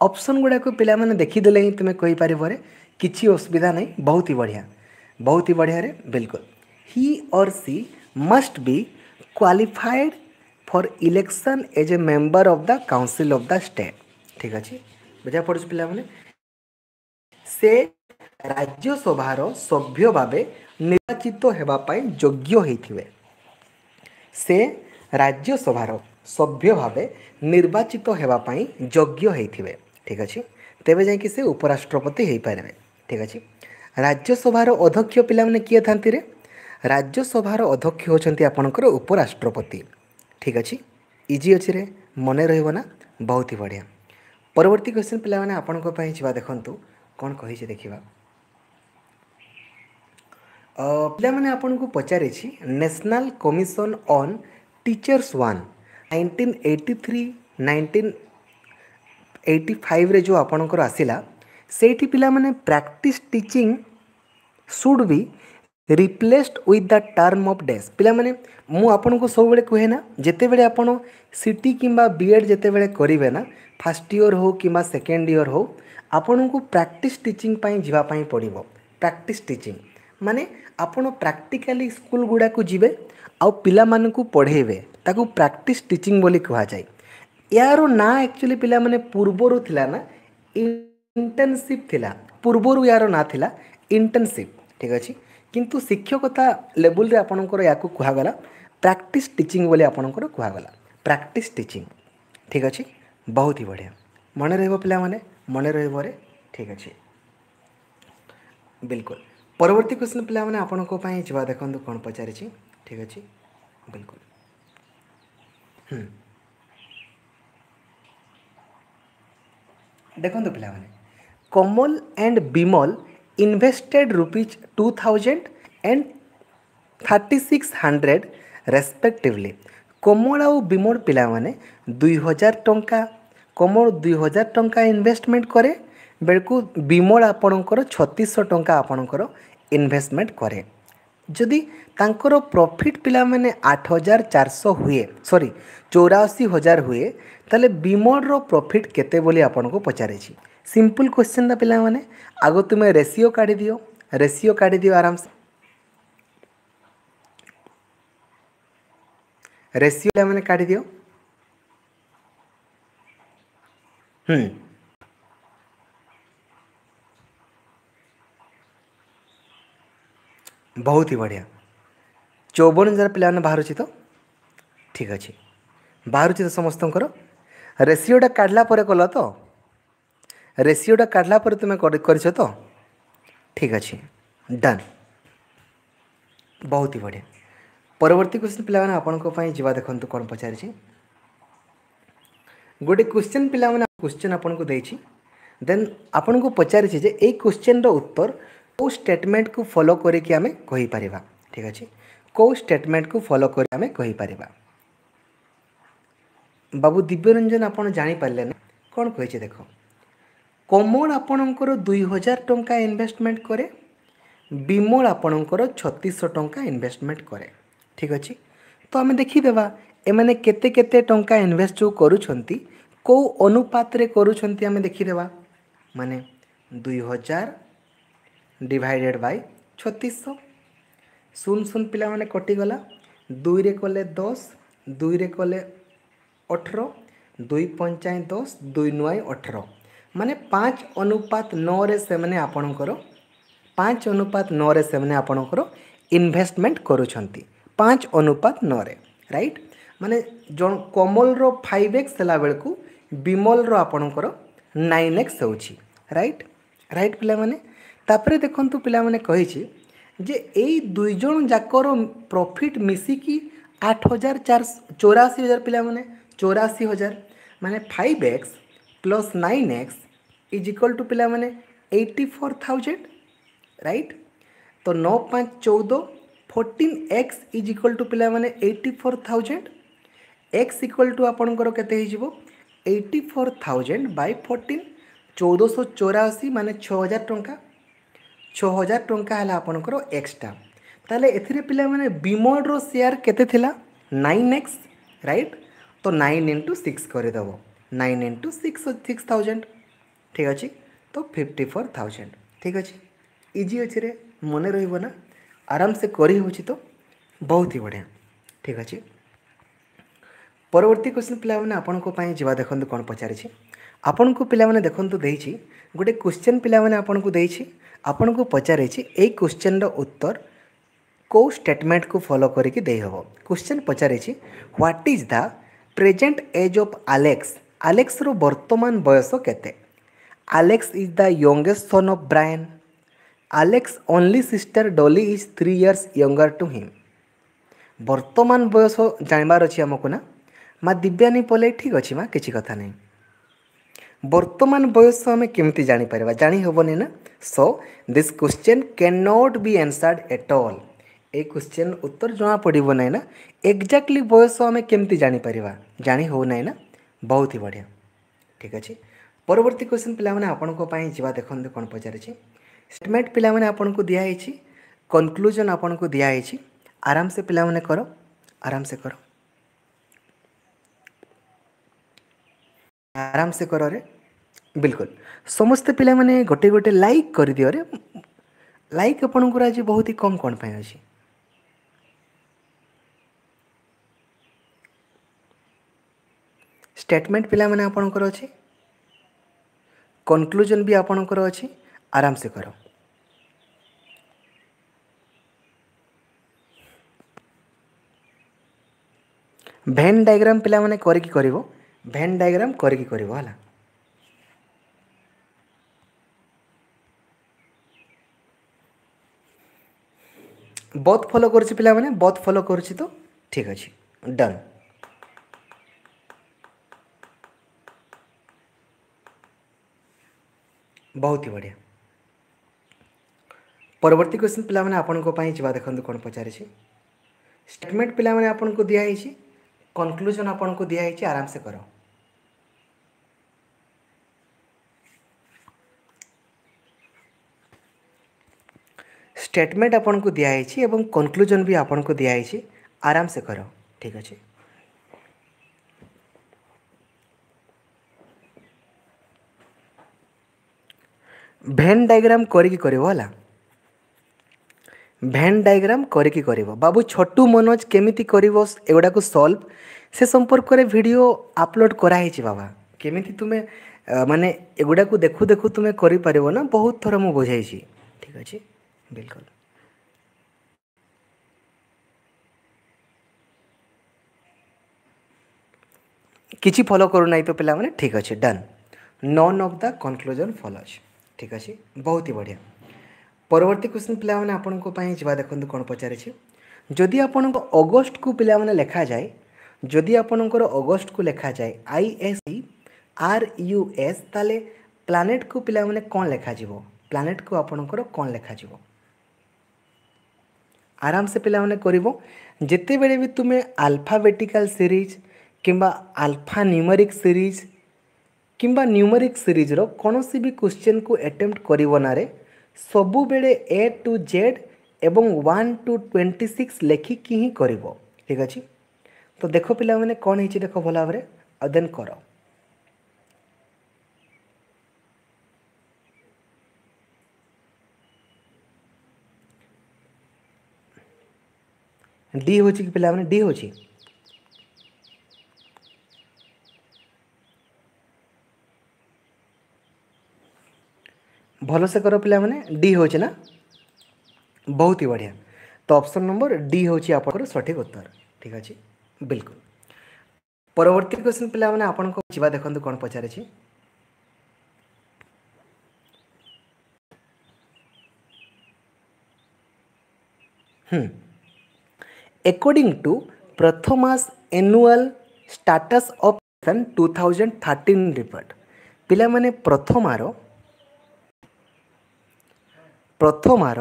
ऑप्शन गुड़ाक पे देखीदे ही तुम्हें कहींपर बे कि असुविधा ना बहुत ही बढ़िया बहुत ही बढ़िया रे बिल्कुल ही और she must be qualified for election as a member of the council of the state ठीक अच्छे बुझा पड़ पे से राज्यसभा सभ्य भाव निर्वाचित होगापी योग्य होते से राज्यसभा सभ्य भाव निर्वाचित होगापी योग्य होते हैं ঠিক ଅଛି ତେବେ ଯାଇକି ସେ ଉପରାଷ୍ଟ୍ରପତି ହୋଇପାରିବେ ଠିକ୍ ଅଛି ରାଜ୍ୟସଭାର ଅଧ୍ୟକ୍ଷ ପିଲାମାନେ କିଏ ଥାନ୍ତି ରେ ରାଜ୍ୟସଭାର ଅଧ୍ୟକ୍ଷ ହେଉଛନ୍ତି ଆପଣଙ୍କର ଉପରାଷ୍ଟ୍ରପତି ଠିକ୍ ଅଛି ଇଜି ଅଛି ରେ ମନେ ରହିବ ନା ବହୁତ ହି ବଢ଼ିଆ ପରବର୍ତ୍ତୀ କ୍ୱେଶ୍ଚିନ୍ ପିଲାମାନେ ଆପଣଙ୍କ ପାଇଁ ଯିବା ଦେଖନ୍ତୁ କ'ଣ କହିଛି ଦେଖିବା ପିଲାମାନେ ଆପଣଙ୍କୁ ପଚାରିଛି national commission on teachers one nineteen eighty three nineteen eighty ଫାଇଭ୍ରେ ଯେଉଁ ଆପଣଙ୍କର ଆସିଲା ସେଇଠି ପିଲାମାନେ practice teaching should be replaced with the term of days ପିଲାମାନେ ମୁଁ ଆପଣଙ୍କୁ ସବୁବେଳେ କୁହେ ନା ଯେତେବେଳେ ଆପଣ ସି ଟି କିମ୍ବା ବି ଏଡ଼୍ ଯେତେବେଳେ କରିବେ ନା ଫାର୍ଷ୍ଟ ଇୟର୍ ହେଉ କିମ୍ବା ସେକେଣ୍ଡ ଇୟର୍ ହେଉ ଆପଣଙ୍କୁ ପ୍ରାକ୍ଟିସ୍ ଟିଚିଂ ପାଇଁ ଯିବା ପାଇଁ ପଡ଼ିବ ପ୍ରାକ୍ଟିସ୍ ଟିଚିଂ ମାନେ ଆପଣ ପ୍ରାକ୍ଟିକାଲି ସ୍କୁଲ୍ ଗୁଡ଼ାକୁ ଯିବେ ଆଉ ପିଲାମାନଙ୍କୁ ପଢ଼େଇବେ ତାକୁ ପ୍ରାକ୍ଟିସ୍ ଟିଚିଂ ବୋଲି କୁହାଯାଏ ଏହାର ନାଁ ଆକ୍ଚୁଆଲି ପିଲାମାନେ ପୂର୍ବରୁ ଥିଲା ନା ଇଣ୍ଟର୍ନସିପ୍ ଥିଲା ପୂର୍ବରୁ ଏହାର ନାଁ ଥିଲା ଇଣ୍ଟର୍ନସିପ୍ ଠିକ୍ ଅଛି କିନ୍ତୁ ଶିକ୍ଷକତା ଲେବୁଲ୍ରେ ଆପଣଙ୍କର ଏହାକୁ କୁହାଗଲା ପ୍ରାକ୍ଟିସ୍ ଟିଚିଂ ବୋଲି ଆପଣଙ୍କର କୁହାଗଲା ପ୍ରାକ୍ଟିସ୍ ଟିଚିଂ ଠିକ୍ ଅଛି ବହୁତ ହି ବଢ଼ିଆ ମନେ ରହିବ ପିଲାମାନେ ମନେ ରହିବରେ ଠିକ୍ ଅଛି ବିଲକୁଲ ପରବର୍ତ୍ତୀ କ୍ୱେଶ୍ଚିନ୍ ପିଲାମାନେ ଆପଣଙ୍କ ପାଇଁ ଯିବା ଦେଖନ୍ତୁ କ'ଣ ପଚାରିଛି ଠିକ୍ ଅଛି ବିଲକୁଲ ହୁଁ ଦେଖନ୍ତୁ ପିଲାମାନେ Kamal and Bimal invested rupees two thousand and thirty six hundred respectively Komal ଆଉ ବିମଳ ପିଲାମାନେ ଦୁଇ ହଜାର ଟଙ୍କା କୋମଳ ଦୁଇ ହଜାର ଟଙ୍କା ଇନଭେଷ୍ଟମେଣ୍ଟ କରେ ବେଳକୁ ବିମଳ ଆପଣଙ୍କର ଛତିଶଶହ ଟଙ୍କା ଆପଣଙ୍କର ଇନଭେଷ୍ଟମେଣ୍ଟ କରେ जदि प्रॉफिट पिला मैंने आठ हजार चार सौ हुए सॉरी चौराशी हजार हुए तले बीमर प्रॉफिट केते बोली आपन को पचारे सिंपल क्वेश्चन था पिला मैंने आगो तुम्हें रेशियो काढ़ दियो रेशियो काढ़ दियो आराम से रेशियो मैंने काढ़ी दियो हम्म बहुत ही बढ़िया चौवन हजार ପିଲାମାନେ ବାହାରୁଛି ତ ଠିକ୍ ଅଛି ବାହାରୁଛି ତ ସମସ୍ତଙ୍କର ରେସିଓଟା କାଢ଼ିଲା ପରେ କଲ ତ ରେସିଓଟା କାଢ଼ିଲା ପରେ ତୁମେ କରିଛ ତ ଠିକ୍ ଅଛି ଡନ୍ ବହୁତ ହି ବଢ଼ିଆ ପରବର୍ତ୍ତୀ କ୍ୱେଶ୍ଚିନ୍ ପିଲାମାନେ ଆପଣଙ୍କ ପାଇଁ ଯିବା ଦେଖନ୍ତୁ କ'ଣ ପଚାରିଛି ଗୋଟେ କ୍ୱେଶ୍ଚିନ୍ ପିଲାମାନେ କ୍ୱେଶ୍ଚିନ୍ ଆପଣଙ୍କୁ ଦେଇଛି ଦେନ୍ ଆପଣଙ୍କୁ ପଚାରିଛି ଯେ ଏଇ କ୍ୱେଶ୍ଚିନ୍ର ଉତ୍ତର କେଉଁ ଷ୍ଟେଟମେଣ୍ଟକୁ ଫଲୋ କରିକି ଆମେ କହିପାରିବା ଠିକ୍ ଅଛି କେଉଁ ଷ୍ଟେଟମେଣ୍ଟକୁ ଫଲୋ କରି ଆମେ କହିପାରିବା ବାବୁ ଦିବ୍ୟରଞ୍ଜନ ଆପଣ ଜାଣିପାରିଲେ ନା କ'ଣ କହିଛି ଦେଖ କମଳ ଆପଣଙ୍କର ଦୁଇ ହଜାର ଟଙ୍କା ଇନଭେଷ୍ଟମେଣ୍ଟ କରେ ବିମଳ ଆପଣଙ୍କର ଛତିଶଶହ ଟଙ୍କା ଇନଭେଷ୍ଟମେଣ୍ଟ କରେ ଠିକ୍ ଅଛି ତ ଆମେ ଦେଖିଦେବା ଏମାନେ କେତେ କେତେ ଟଙ୍କା ଇନଭେଷ୍ଟ ଯେଉଁ କରୁଛନ୍ତି କେଉଁ ଅନୁପାତରେ କରୁଛନ୍ତି ଆମେ ଦେଖିଦେବା ମାନେ ଦୁଇ ହଜାର ডিভাইডেড বাই ছত্রিশশো শূন্য শূন্য পিলামানে কটিগলা দুইরে কলে দশ দুইরে কলে অঠর দুই পঞ্চায় দশ দুই নয় অঠর মানে পাঁচ অনুপাত নরে সেমানে আপনার পাঁচ অনুপাত নরে সেমানে আপনার ইনভেস্টমেন্ট করুচার পাঁচ অনুপাত নরে রাইট মানে জন কমলর ফাইভ এক্স হলা বেড়ে বিমলর আপনার নাইন এক্স হচ্ছে রাইট রাইট পিলা মানে ତାପରେ ଦେଖନ୍ତୁ ପିଲାମାନେ କହିଛି ଯେ ଏଇ ଦୁଇ ଜଣ ଯାକର ପ୍ରଫିଟ୍ ମିଶିକି ଆଠ ହଜାର ଚାରିଶହ ଚଉରାଅଶୀ ହଜାର ପିଲାମାନେ ଚଉରାଅଶୀ ହଜାର ମାନେ five X plus nine X is equal to ପିଲାମାନେ ଏଇଟି ଫୋର୍ ଥାଉଜେଣ୍ଡ ରାଇଟ୍ ତ ନଅ ପାଞ୍ଚ ଚଉଦ fourteen X is equal to ପିଲାମାନେ eighty four thousand X equal to ଆପଣଙ୍କର କେତେ ହେଇଯିବ eighty four thousand by fourteen ଚଉଦଶହ ଚଉରାଅଶୀ ମାନେ ଛଅ ହଜାର ଟଙ୍କା ছ হাজার টঙ্কা হল আপনার এক্সট্রা তাহলে এতে পিলা মানে বিমোডর সেয়ার কেতে লা নাইন এক্স রাইট তো নাইন ইন্টু সিক্স করে দেব nine into six six thousand ঠিক আছে তো ফিফটি ফোর থাউজেন্ড ঠিক আছে ইজি অছে রে মনে রহব না আরামসে করি হচ্ছে তো বহুত হি বঢ়িয়া ঠিক আছে পরবর্তী কোশ্চিন পিলাମାନେ ଆପଣଙ୍କ ପାଇଁ ଯିବା ଦେଖନ୍ତୁ କ'ଣ ପଚାରିଛି ଆପଣଙ୍କୁ ପିଲାମାନେ ଦେଖନ୍ତୁ ଦେଇଛି ଗୋଟେ କୋଶ୍ଚିନ୍ ପିଲାମାନେ ଆପଣଙ୍କୁ ଦେଇଛି ଆପଣଙ୍କୁ ପଚାରିଛି ଏଇ କୋଶ୍ଚିନ୍ର ଉତ୍ତର କେଉଁ ଷ୍ଟେଟମେଣ୍ଟକୁ ଫଲୋ କରିକି ଦେଇହେବ କୋଶ୍ଚିନ୍ ପଚାରିଛି what is the present age of Alex ଆଲେକ୍ସର ବର୍ତ୍ତମାନ ବୟସ କେତେ Alex is the youngest son of Brian Alex only sister Dolly is three years younger to him ବର୍ତ୍ତମାନ ବୟସ ଜାଣିବାର ଅଛି ଆମକୁ ନା ମା ଦିବ୍ୟାନୀ ପଲେଇ ଠିକ୍ ଅଛି ମା କିଛି କଥା ନାହିଁ वर्तमान बयस आम कमी जापर जाणीहबन ना so this question can not be answered at all ये क्वेश्चन उत्तर जमा पड़े ना ना एक्जाक्टली बयस आम कमी जापर जाणीहबना ना बहुत ही बढ़िया ठीक अच्छे परवर्ती क्वेश्चन पे आप देखते कौन पचारेटमेंट पे आपको दिखाई कनक्लूजन आपन को दिखाई आराम से पाने कर आराम से कर आराम से कर रे ବିଲକୁଲ ସମସ୍ତେ ପିଲାମାନେ ଗୋଟେ ଗୋଟେ ଲାଇକ୍ କରିଦିଅରେ ଲାଇକ୍ ଆପଣଙ୍କର ଆଜି ବହୁତ ହି କମ୍ କ'ଣ ପାଇଁ ଅଛି ଷ୍ଟେଟମେଣ୍ଟ ପିଲାମାନେ ଆପଣଙ୍କର ଅଛି କନକ୍ଲୁଜନ୍ ବି ଆପଣଙ୍କର ଅଛି ଆରାମସେ କର ଭେନ୍ ଡାଇଗ୍ରାମ୍ ପିଲାମାନେ କରିକି କରିବ ଭେନ୍ ଡାଇଗ୍ରାମ୍ କରିକି କରିବ ହେଲା बथ फलो कर पाने बथ फलो कर तो ठीक अच्छे डन बहुत ही बढ़िया परवर्ती क्वेश्चन पे आपण जी देखते कौन पचार स्टेटमेंट पे आपको दिखाई कनक्लूजन आपण दिखाई आराम से करो स्टेटमेंट आपन को दिया है एवं कंक्लूजन भी आपन को दिया है आराम से करो ठीक अच्छे ভেন ডায়াগ্রাম করিকি করিব হলা ভেন ডায়াগ্রাম করিকি করিব বাবু ছোটু মনোজ কেমিতি করিব এগুড়াকু সলভ সে সম্পর্করে ভিডিও আপলোড করা হয়েছে বাবা কেমিতি তুমি মানে এগুড়াকু দেখু দেখু তুমি করিপারিব না বহুত থর মু বুঝাইছি ঠিক আছে बिल्कुल କିଛି ଫଲୋ କରୁନାହିଁ ତ ପିଲାମାନେ ଠିକ୍ ଅଛି done none of the conclusion follow ଅଛି ଠିକ୍ ଅଛି ବହୁତ ହି ବଢ଼ିଆ ପରବର୍ତ୍ତୀ କ୍ୱେଶ୍ଚିନ୍ ପିଲାମାନେ ଆପଣଙ୍କ ପାଇଁ ଯିବା ଦେଖନ୍ତୁ କ'ଣ ପଚାରିଛି ଯଦି ଆପଣଙ୍କ ଅଗଷ୍ଟକୁ ପିଲାମାନେ ଲେଖାଯାଏ ଯଦି ଆପଣଙ୍କର ଅଗଷ୍ଟକୁ ଲେଖାଯାଏ I S E R U S ତାହେଲେ ପ୍ଲାନେଟ୍କୁ ପିଲାମାନେ କ'ଣ ଲେଖାଯିବ ପ୍ଲାନେଟ୍କୁ ଆପଣଙ୍କର କ'ଣ ଲେଖାଯିବ ଆରାମସେ ପିଲାମାନେ କରିବ ଯେତେବେଳେ ବି ତୁମେ ଆଲଫାବେଟିକାଲ ସିରିଜ୍ କିମ୍ବା ଆଲଫା ନ୍ୟୁମେରିକ୍ ସିରିଜ୍ କିମ୍ବା ନ୍ୟୁମେରିକ୍ ସିରିଜ୍ର କୌଣସି ବି କ୍ୱେଶ୍ଚିନ୍କୁ ଆଟେମ୍ପ୍ଟ କରିବ ନାରେ ସବୁବେଳେ ଏ ଟୁ ଜେଡ଼୍ ଏବଂ ୱାନ୍ ଟୁ ଟ୍ୱେଣ୍ଟି ସିକ୍ସ ଲେଖିକି ହିଁ କରିବ ଠିକ୍ ଅଛି ତ ଦେଖ ପିଲାମାନେ କ'ଣ ହେଇଛି ଦେଖ ଭଲ ଭାବରେ ଆଉ ଦେନ୍ କର डी हो पे डी हो भलसे कर पाने डी हो ना बहुत ही बढ़िया तो ऑप्शन नंबर डी हूँ आप सठिक उत्तर ठीक अच्छे बिल्कुल परवर्त क्वेश्चन पे आप देख जी देखते कौन हम्म according to Prathama's annual status of section 2013 report ପିଲାମାନେ ପ୍ରଥମାର ପ୍ରଥମାର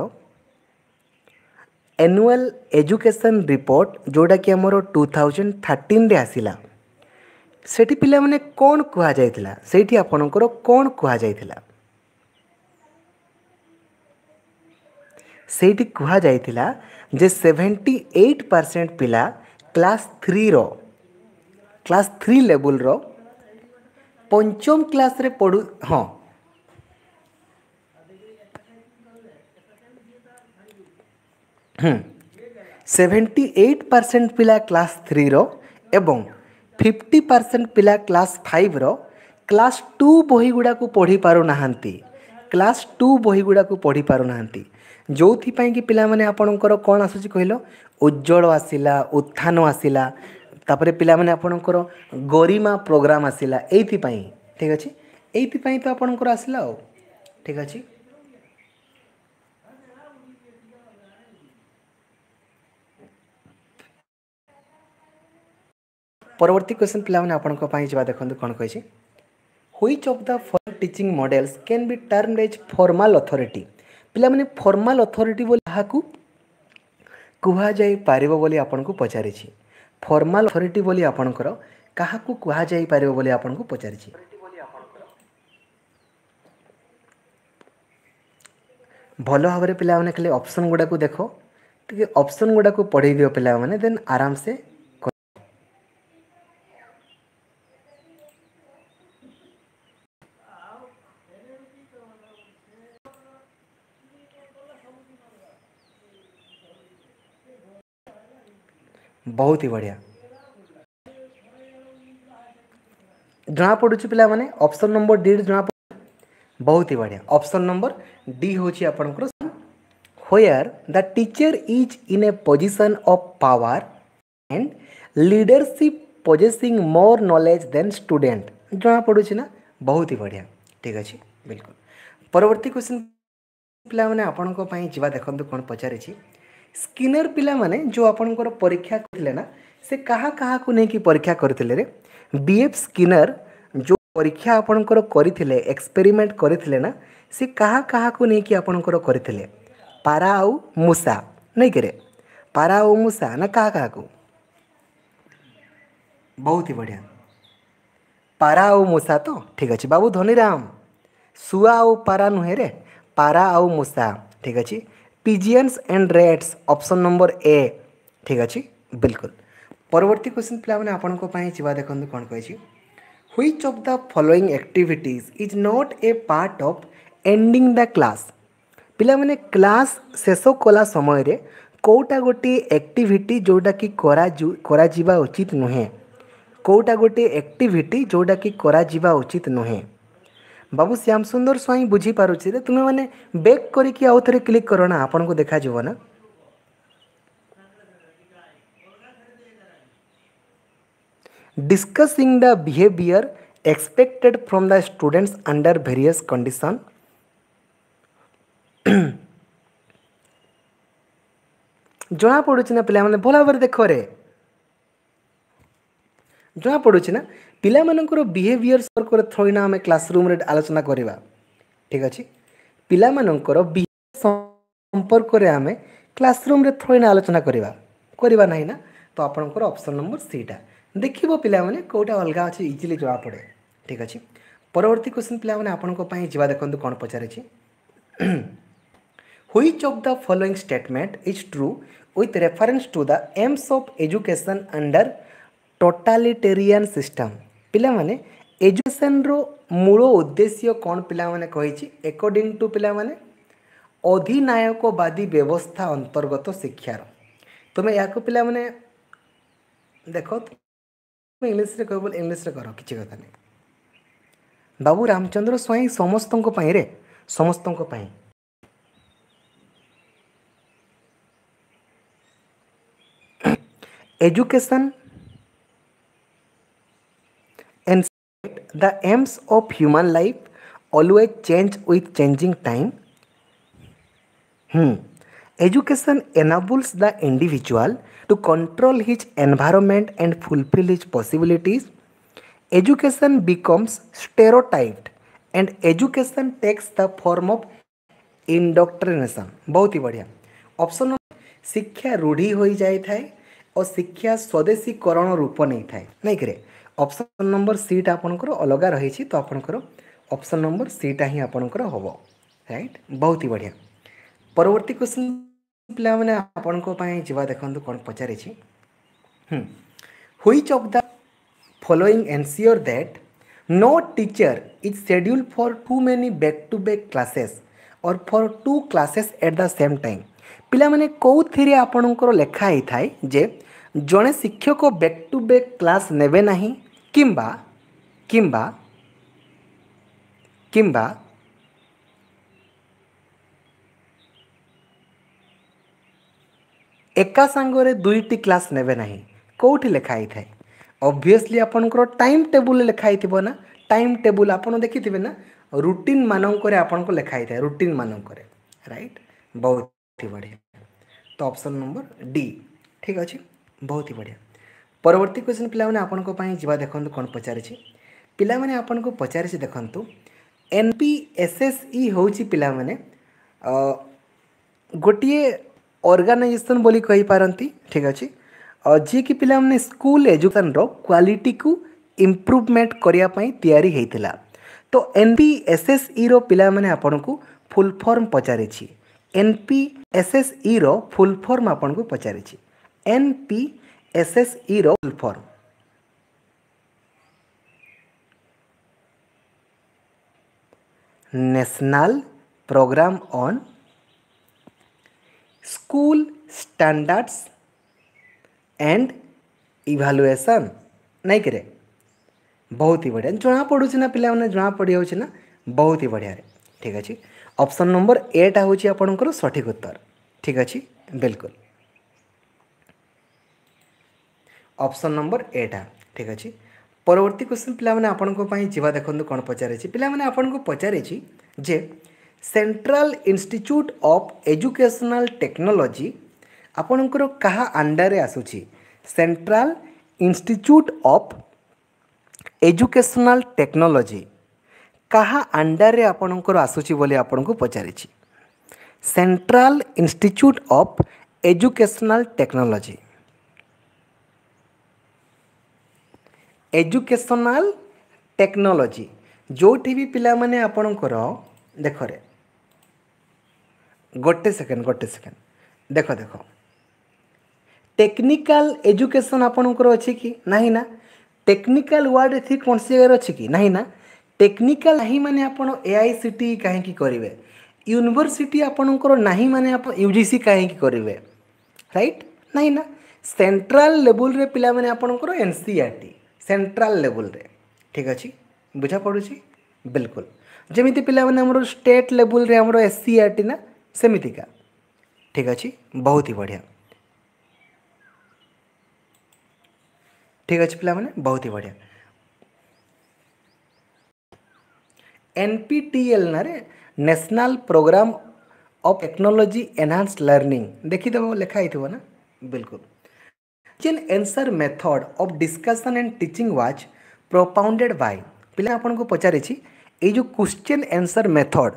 ଆନୁଆଲ୍ ଏଜୁକେସନ୍ ରିପୋର୍ଟ ଯେଉଁଟାକି ଆମର ଟୁ ଥାଉଜେଣ୍ଡ ଥାର୍ଟିନ୍ରେ ଆସିଲା ସେଠି ପିଲାମାନେ କ'ଣ କୁହାଯାଇଥିଲା ସେଇଠି ଆପଣଙ୍କର କ'ଣ କୁହାଯାଇଥିଲା से कहला जे सेवेन्टी एट परसेंट पा क्लास थ्री रो क्लास थ्री लेवल रो पंचम क्लास रे पढ़ु हाँ सेवेन्टी एट परसेंट पा क्लास थ्री रो एवं फिफ्टी परसेंट पिला क्लास फाइव रो क्लास टू बही गुड़ाक पढ़ी पार ना क्लास टू बही गुड़ाक पढ़ी पार ना ଯେଉଁଥିପାଇଁ କି ପିଲାମାନେ ଆପଣଙ୍କର କ'ଣ ଆସୁଛି କହିଲ ଉଜ୍ଜଳ ଆସିଲା ଉତ୍ଥାନ ଆସିଲା ତାପରେ ପିଲାମାନେ ଆପଣଙ୍କର ଗରିମା ପ୍ରୋଗ୍ରାମ୍ ଆସିଲା ଏଇଥିପାଇଁ ଠିକ୍ ଅଛି ଏଇଥିପାଇଁ ତ ଆପଣଙ୍କର ଆସିଲା ଆଉ ଠିକ୍ ଅଛି ପରବର୍ତ୍ତୀ କ୍ୱେଶ୍ଚନ୍ ପିଲାମାନେ ଆପଣଙ୍କ ପାଇଁ ଯିବା ଦେଖନ୍ତୁ କ'ଣ କହିଛି which of the four teaching models can be term as formal authority ପିଲାମାନେ ଫର୍ମାଲ୍ ଅଥରିଟି ବୋଲି ତାହାକୁ କୁହାଯାଇପାରିବ ବୋଲି ଆପଣଙ୍କୁ ପଚାରିଛି ଫର୍ମାଲ୍ ଅଥରିଟି ବୋଲି ଆପଣଙ୍କର କାହାକୁ କୁହାଯାଇପାରିବ ବୋଲି ଆପଣଙ୍କୁ ପଚାରିଛି ଭଲ ଭାବରେ ପିଲାମାନେ ଖାଲି ଅପସନ୍ ଗୁଡ଼ାକୁ ଦେଖ ଟିକେ ଅପସନ୍ ଗୁଡ଼ାକୁ ପଢ଼େଇ ଦିଅ ପିଲାମାନେ ଦେନ୍ ଆରାମସେ बहुत ही बढ़िया ଜଣାପଡ଼ୁଛି ପିଲାମାନେ ଅପସନ୍ ନମ୍ବର ଡି ଜଣାପଡ଼ୁ ବହୁତ ହି ବଢ଼ିଆ ଅପସନ୍ ନମ୍ବର ଡି ହେଉଛି ଆପଣଙ୍କର where the teacher is in a position of power and leadership possessing more knowledge than student ଜଣାପଡ଼ୁଛି ନା ବହୁତ ହି ବଢ଼ିଆ ଠିକ୍ ଅଛି ବିଲକୁଲ ପରବର୍ତ୍ତୀ କ୍ୱେଶ୍ଚିନ୍ ପିଲାମାନେ ଆପଣଙ୍କ ପାଇଁ ଯିବା ଦେଖନ୍ତୁ କ'ଣ ପଚାରିଛି ସ୍କିନର ପିଲାମାନେ ଯେଉଁ ଆପଣଙ୍କର ପରୀକ୍ଷା କରିଥିଲେ ନା ସେ କାହା କାହାକୁ ନେଇକି ପରୀକ୍ଷା କରିଥିଲେ ରେ ବି ଏଫ୍ ସ୍କିନର ଯେଉଁ ପରୀକ୍ଷା ଆପଣଙ୍କର କରିଥିଲେ ଏକ୍ସପେରିମେଣ୍ଟ କରିଥିଲେ ନା ସେ କାହା କାହାକୁ ନେଇକି ଆପଣଙ୍କର କରିଥିଲେ ପାରା ଆଉ ମୂଷା ନେଇକିରେ ପାରା ଆଉ ମୂଷା ନା କାହା କାହାକୁ ବହୁତ ହି ବଢ଼ିଆ ପାରା ଆଉ ମୂଷା ତ ଠିକ୍ ଅଛି ବାବୁ ଧନିରାମ ଶୁଆ ଆଉ ପାରା ନୁହେଁ ରେ ପାରା ଆଉ ମୂଷା ଠିକ୍ ଅଛି pigeons and rats option number A ठीक अच्छे बिल्कुल परवर्त क्वेश्चन पे आप जा देखो कौन कही which of the following activities is not a part of ending the class पे क्लास शेष कला समय कौटा गोटे एक्टिविटी जोटा कि उचित नुहे कौटा गोटे एक्टिविटी जोटा कि उचित नुहे बाबू श्याम सुंदर स्वाई बुझी पारे तुम्हें मैंने बेक कर क्लिक कर ना आपन को देखा जा discussing the behaviour expected from the students under various condition जना पड़ू ना पे भला भाव देख रहे जना पड़ू ना ପିଲାମାନଙ୍କର ବିହେଭିଅର୍ ସମ୍ପର୍କରେ ଥୋଡ଼ିନା ଆମେ କ୍ଲାସରୁମ୍ରେ ଆଲୋଚନା କରିବା ଠିକ୍ ଅଛି ପିଲାମାନଙ୍କର ବିହେଭିଅର୍ ସମ୍ପର୍କରେ ଆମେ କ୍ଲାସରୁମ୍ରେ ଥୋଡ଼ିନା ଆଲୋଚନା କରିବା କରିବା ନାହିଁ ନା ତ ଆପଣଙ୍କର ଅପସନ୍ ନମ୍ବର ସିଟା ଦେଖିବ ପିଲାମାନେ କେଉଁଟା ଅଲଗା ଅଛି ଇଜିଲି ଜଣାପଡ଼େ ଠିକ୍ ଅଛି ପରବର୍ତ୍ତୀ କ୍ୱେଶ୍ଚିନ୍ ପିଲାମାନେ ଆପଣଙ୍କ ପାଇଁ ଯିବା ଦେଖନ୍ତୁ କ'ଣ ପଚାରିଛି Which of the following statement is true with reference to the aims of education under totalitarian system? पाने एजुकेशन रूल उद्देश्य कौन पाने एकॉर्डिंग टू पाने अधिनायकवादी व्यवस्था अंतर्गत शिक्षार तुम यह पाने देख इंग्लीश कह इंग्लीश कर कि कथा नहीं बाबू रामचंद्र स्वयं समस्त समस्त education the aims of human life always change with changing time hmm education enables the individual to control his environment and fulfill his possibilities education becomes stereotyped and education takes the form of indoctrination बहुत ही बढ़िया option शिक्षा रूढ़ी हो जाए और शिक्षा स्वदेशीकरण रूप नहीं था नहीं करे ऑप्शन नंबर सीटा आपंकर अलग रही तो आपंकर ऑप्शन नंबर सीटा ही आपंकर हम राइट बहुत ही बढ़िया परवर्ती क्वेश्चन पे आपण जावा देखते कौन पचारि which of the following ensure that no teacher is schedule for too many back to back classes और for two classes at the same time पाने कौर आपणकर लिखाई थाए जे जड़े शिक्षक बैक टू बैक क्लास नेबे नहीं কিংবা কিংবা কিংবা একা সাঙ্গরে দুইটি ক্লাস নেবে না কোটি লেখা হয়ে অবভিয়সলি আপনার টাইম টেবুল লেখা হয়ে না টাইম টেবুল আপনার দেখিবে না রুটিন মানকরে আপনার লেখা হয়ে রুটিন মানকরে রাইট বহুত ही बढ़िया तो ऑप्शन नंबर डी ठीक अच्छे बहुत ही बढ़िया परवर्त क्वेश्चन पे आप जा देखते कौन पचार पाने को पचार देखु एन पी एस एस इ हो पाने गोटे अर्गानाइजेसन कहीपारती ठीक अच्छे जी कि पाने स्कूल एजुकेशन क्वालिटी को इम्प्रुवमेंट करने या तो N P S S E पाने को फुल फर्म पचार N P S S E full form आपन को पचार N P ଏସ୍ଏସ୍ଇର full form national programme on school standards and evaluation नहीं करे बहुत ही बढ़िया जहाँ पढ़ू ना पे जहाँ पढ़ी ना बहुत ही बढ़िया ठीक अच्छे ऑप्शन नंबर एटा हूँ आपंकर सठिक उत्तर ठीक अच्छे बिल्कुल অপশন নম্বর এটা ঠিক আছে পরবর্তী কোশ্চিন পিলামানে আপনার যা দেখুন কোণ পচারিছি পিলামানে আপনার পচারিছি যে central institute of educational technology ଆପଣଙ୍କର କାହା ଆଣ୍ଡାରେ ଆସୁଛି central institute of educational technology କାହା ଆଣ୍ଡାରେ ଆପଣଙ୍କର ଆସୁଛି ବୋଲି ଆପଣଙ୍କୁ ପଚାରିଛି central institute of educational technology educational technology जो भी पाने देखरे गोटे सेकेंड गोटे सेकेंड देख देख टेक्निकल एजुकेशन आपणकर अच्छी कि नहीं ना टेक्निकल वर्ड एथ कौन सी जगह अच्छी कि नहीं ना टेक्निकल नहीं मैंने आप आई सी टी कहीं करेंगे यूनिभर्सीटी आपणकर नहीं मैंने यूजीसी कहीं करेंगे रईट नहीं ना सेट्राल लेवल पे आपणकर N C R T central ଲେବୁଲ୍ରେ ଠିକ୍ ଅଛି ବୁଝାପଡ଼ୁଛି ବିଲକୁଲ ଯେମିତି ପିଲାମାନେ ଆମର ଷ୍ଟେଟ୍ ଲେବୁଲ୍ରେ ଆମର ଏସ୍ ସି ଆର୍ ଟି ନା ସେମିତିକା ଠିକ୍ ଅଛି ବହୁତ ହି ବଢ଼ିଆ ଠିକ୍ ଅଛି ପିଲାମାନେ ବହୁତ ହି ବଢ଼ିଆ ଏନ୍ ପି ଟି ଏଲ୍ ନାଁରେ national programme of technology enhance learning ଦେଖିଦେବ ଲେଖା ହେଇଥିବ ନା ବିଲକୁଲ question answer method of discussion and teaching was propounded by पिला आपको पचारिछि ए जो क्वेश्चन आंसर मेथड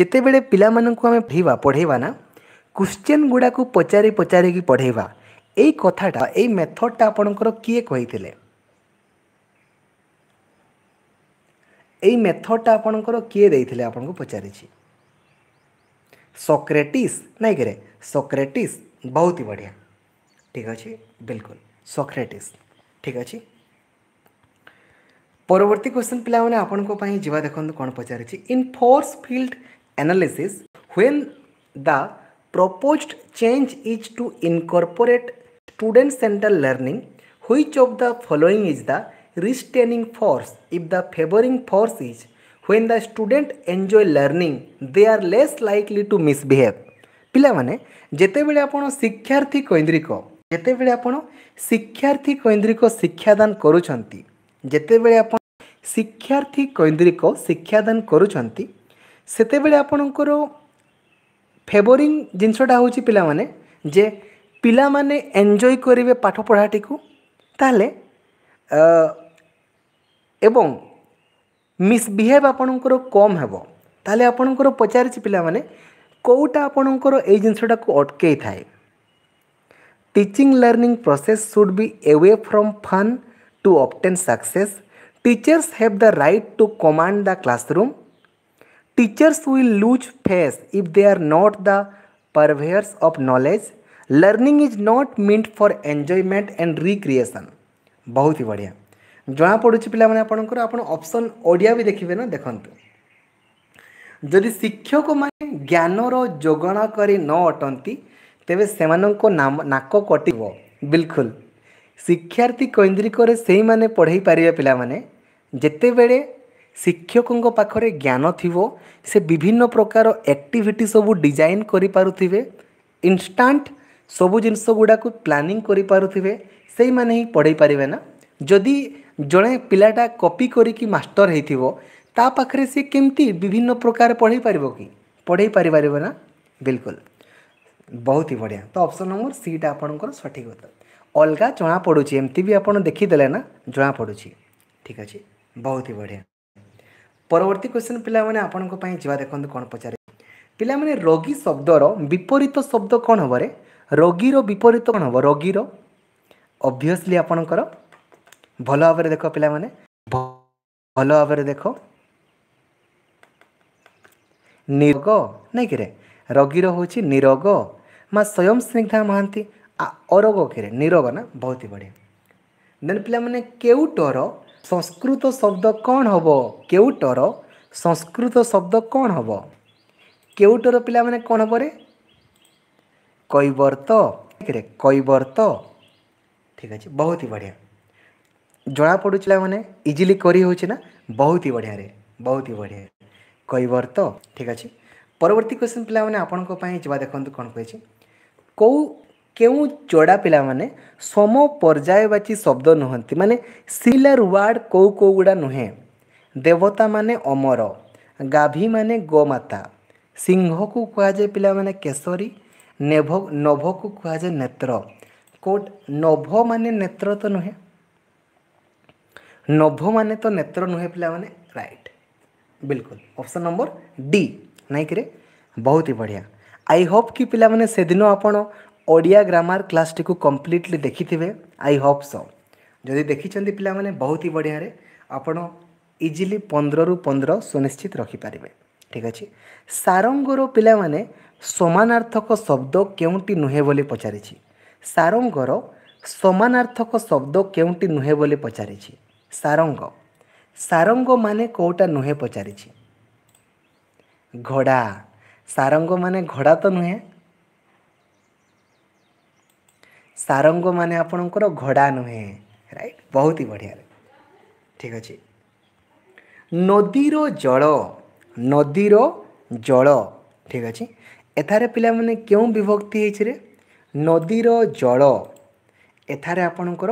जते बेले पिला को आम पढ़ीवा पढ़ेवा ना क्वेश्चन गुड़ाक पचारे की पढ़ेवा এই কথাটা এই मेथड আপনার आपन को এই देथिले आपन को पचारे আপনার सोक्रेटिस সক্রেটিস करे सोक्रेटिस बहुत ही बढ़िया ঠিক আছে বিলকুল সক্রেটিস ঠিক আছে পরবর্তী কোশ্চেন পিলামানে আপনার যা দেখুন কোণ পচারিছি in force field analysis when the proposed change is to incorporate student centre learning which of the following is the restraining force if the favoring force is when the student enjoy learning they are less likely to misbehave ପିଲାମାନେ ଯେତେବେଳେ ଆପଣ ଶିକ୍ଷାର୍ଥୀ କୈନ୍ଦ୍ରିକ ଯେତେବେଳେ ଆପଣ ଶିକ୍ଷାର୍ଥୀ କୈନ୍ଦ୍ରିକ ଶିକ୍ଷାଦାନ କରୁଛନ୍ତି ଯେତେବେଳେ ଆପଣ ଶିକ୍ଷାର୍ଥୀ କୈନ୍ଦ୍ରିକ ଶିକ୍ଷାଦାନ କରୁଛନ୍ତି ସେତେବେଳେ ଆପଣଙ୍କର ଫେଭରିଂ ଜିନିଷଟା ହେଉଛି ପିଲାମାନେ ଯେ ପିଲାମାନେ ଏନ୍ଜୟ କରିବେ ପାଠପଢ଼ାଟିକୁ ତାହେଲେ ଏବଂ ମିସ୍ବିହେଭ୍ ଆପଣଙ୍କର କମ୍ ହେବ ତାହେଲେ ଆପଣଙ୍କର ପଚାରିଛି ପିଲାମାନେ କେଉଁଟା ଆପଣଙ୍କର ଏଇ ଜିନିଷଟାକୁ ଅଟକେଇ ଥାଏ Teaching learning process should be away from fun to obtain success. Teachers have the right to command the classroom. Teachers will lose face if they are not the purveyors of knowledge. Learning is not meant for enjoyment and recreation बहुत ही बढ़िया ଜଣାପଡ଼ୁଛି ପିଲାମାନେ ଆପଣଙ୍କର ଆପଣ option Odia ବି ଦେଖିବେ ନା ଦେଖନ୍ତୁ ଯଦି ଶିକ୍ଷକମାନେ ଜ୍ଞାନର ଯୋଗାଣ କରି ନ ଅଟନ୍ତି ତେବେ ସେମାନଙ୍କ ନାମ ନାକ କଟିବ ବିଲକୁଲ ଶିକ୍ଷାର୍ଥୀ କୈନ୍ଦ୍ରିକରେ ସେଇମାନେ ପଢ଼େଇ ପାରିବେ ପିଲାମାନେ ଯେତେବେଳେ ଶିକ୍ଷକଙ୍କ ପାଖରେ ଜ୍ଞାନ ଥିବ ସେ ବିଭିନ୍ନ ପ୍ରକାର ଆକ୍ଟିଭିଟି ସବୁ ଡିଜାଇନ୍ କରିପାରୁଥିବେ ଇନଷ୍ଟାଣ୍ଟ ସବୁ ଜିନିଷ ଗୁଡ଼ାକୁ ପ୍ଲାନିଂ କରିପାରୁଥିବେ ସେଇମାନେ ହିଁ ପଢ଼େଇ ପାରିବେ ନା ଯଦି ଜଣେ ପିଲାଟା କପି କରିକି ମାଷ୍ଟର ହେଇଥିବ ତା ପାଖରେ ସେ କେମିତି ବିଭିନ୍ନ ପ୍ରକାର ପଢ଼େଇ ପାରିବ କି ପଢ଼େଇ ପାରିପାରିବ ନା ବିଲକୁଲ ବହୁତ ହି ବଢ଼ିଆ ତ ଅପସନ୍ ନମ୍ବର ସିଟା ଆପଣଙ୍କର ସଠିକ୍ ଉତ୍ତର ଅଲଗା ଜଣାପଡ଼ୁଛି ଏମିତି ବି ଆପଣ ଦେଖିଦେଲେ ନା ଜଣାପଡ଼ୁଛି ଠିକ୍ ଅଛି ବହୁତ ହି ବଢ଼ିଆ ପରବର୍ତ୍ତୀ କ୍ୱେଶ୍ଚନ୍ ପିଲାମାନେ ଆପଣଙ୍କ ପାଇଁ ଯିବା ଦେଖନ୍ତୁ କ'ଣ ପଚାରେ ପିଲାମାନେ ରୋଗୀ ଶବ୍ଦର ବିପରୀତ ଶବ୍ଦ କ'ଣ ହେବରେ ରୋଗୀର ବିପରୀତ କ'ଣ ହେବ ରୋଗୀର ଅବଭିୟସ୍ଲି ଆପଣଙ୍କର ଭଲ ଭାବରେ ଦେଖ ପିଲାମାନେ ଭଲ ଭାବରେ ଦେଖ ନିରୋଗ ନାଇଁ କିରେ ରୋଗୀର ହେଉଛି ନିରୋଗ ମା ସ୍ୱୟଂ ସ୍ନିଗ୍ଧା ମହାନ୍ତି ଅରଗ କିରେ ନିରୋଗ ନା ବହୁତ ବଢ଼ିଆ ଦେନ୍ ପିଲାମାନେ କେଉଟର ସଂସ୍କୃତ ଶବ୍ଦ କ'ଣ ହେବ କେଉଟର ସଂସ୍କୃତ ଶବ୍ଦ କ'ଣ ହେବ କେଉଟର ପିଲାମାନେ କ'ଣ ହେବରେ କୈବର୍ତ୍ତ ଠିକରେ କୈବର୍ତ୍ତ ଠିକ ଅଛି ବହୁତ ବଢ଼ିଆ ଜଣାପଡ଼ୁଛି ପିଲାମାନେ ଇଜିଲି ହେଉଛି ନା ବହୁତ ବଢ଼ିଆରେ ବହୁତ ବଢ଼ିଆ କୈବର୍ତ୍ତ ଠିକ ଅଛି ପରବର୍ତ୍ତୀ କ୍ୱେଶ୍ଚିନ୍ ପିଲାମାନେ ଆପଣଙ୍କ ପାଇଁ ଯିବା ଦେଖନ୍ତୁ କ'ଣ କହିଛି कौ क्यों चोड़ा पिला माने सम पर्यायवाची शब्द नुहति माने सिमिलर वार्ड कौ कौ गुड़ा नुहे देवता माने अमर गाभी माने गोमाता सिंह को कहुए पिला माने केसरी नेभ नभ को कहुए नेत्र कोट नभ माने नेत्र तो नुहे नभ माने तो नेत्र नुहे पिला माने राइट बिल्कुल ऑप्शन नंबर डी नहीं करे बहुत ही बढ़िया ଆଇ ହୋପ୍ କି ପିଲାମାନେ ସେଦିନ ଆପଣ ଓଡ଼ିଆ ଗ୍ରାମାର କ୍ଲାସ୍ଟିକୁ କମ୍ପ୍ଲିଟଲି ଦେଖିଥିବେ ଆଇ ହୋପ୍ ସ ଯଦି ଦେଖିଛନ୍ତି ପିଲାମାନେ ବହୁତ ହି ବଢ଼ିଆରେ ଆପଣ ଇଜିଲି ପନ୍ଦରରୁ ପନ୍ଦର ସୁନିଶ୍ଚିତ ରଖିପାରିବେ ଠିକ୍ ଅଛି ସାରଙ୍ଗର ପିଲାମାନେ ସମାନାର୍ଥକ ଶବ୍ଦ କେଉଁଟି ନୁହେଁ ବୋଲି ପଚାରିଛି ସାରଙ୍ଗର ସମାନାର୍ଥକ ଶବ୍ଦ କେଉଁଟି ନୁହେଁ ବୋଲି ପଚାରିଛି ସାରଙ୍ଗ ସାରଙ୍ଗ ମାନେ କେଉଁଟା ନୁହେଁ ପଚାରିଛି ଘୋଡ଼ା ସାରଙ୍ଗ ମାନେ ଘୋଡ଼ା ତ ନୁହେଁ ସାରଙ୍ଗ ମାନେ ଆପଣଙ୍କର ଘୋଡ଼ା ନୁହେଁ ରାଇଟ୍ ବହୁତ ହି ବଢ଼ିଆରେ ଠିକ୍ ଅଛି ନଦୀର ଜଳ ନଦୀର ଜଳ ଠିକ୍ ଅଛି ଏଠାରେ ପିଲାମାନେ କେଉଁ ବିଭକ୍ତି ହେଇଛି ରେ ନଦୀର ଜଳ ଏଠାରେ ଆପଣଙ୍କର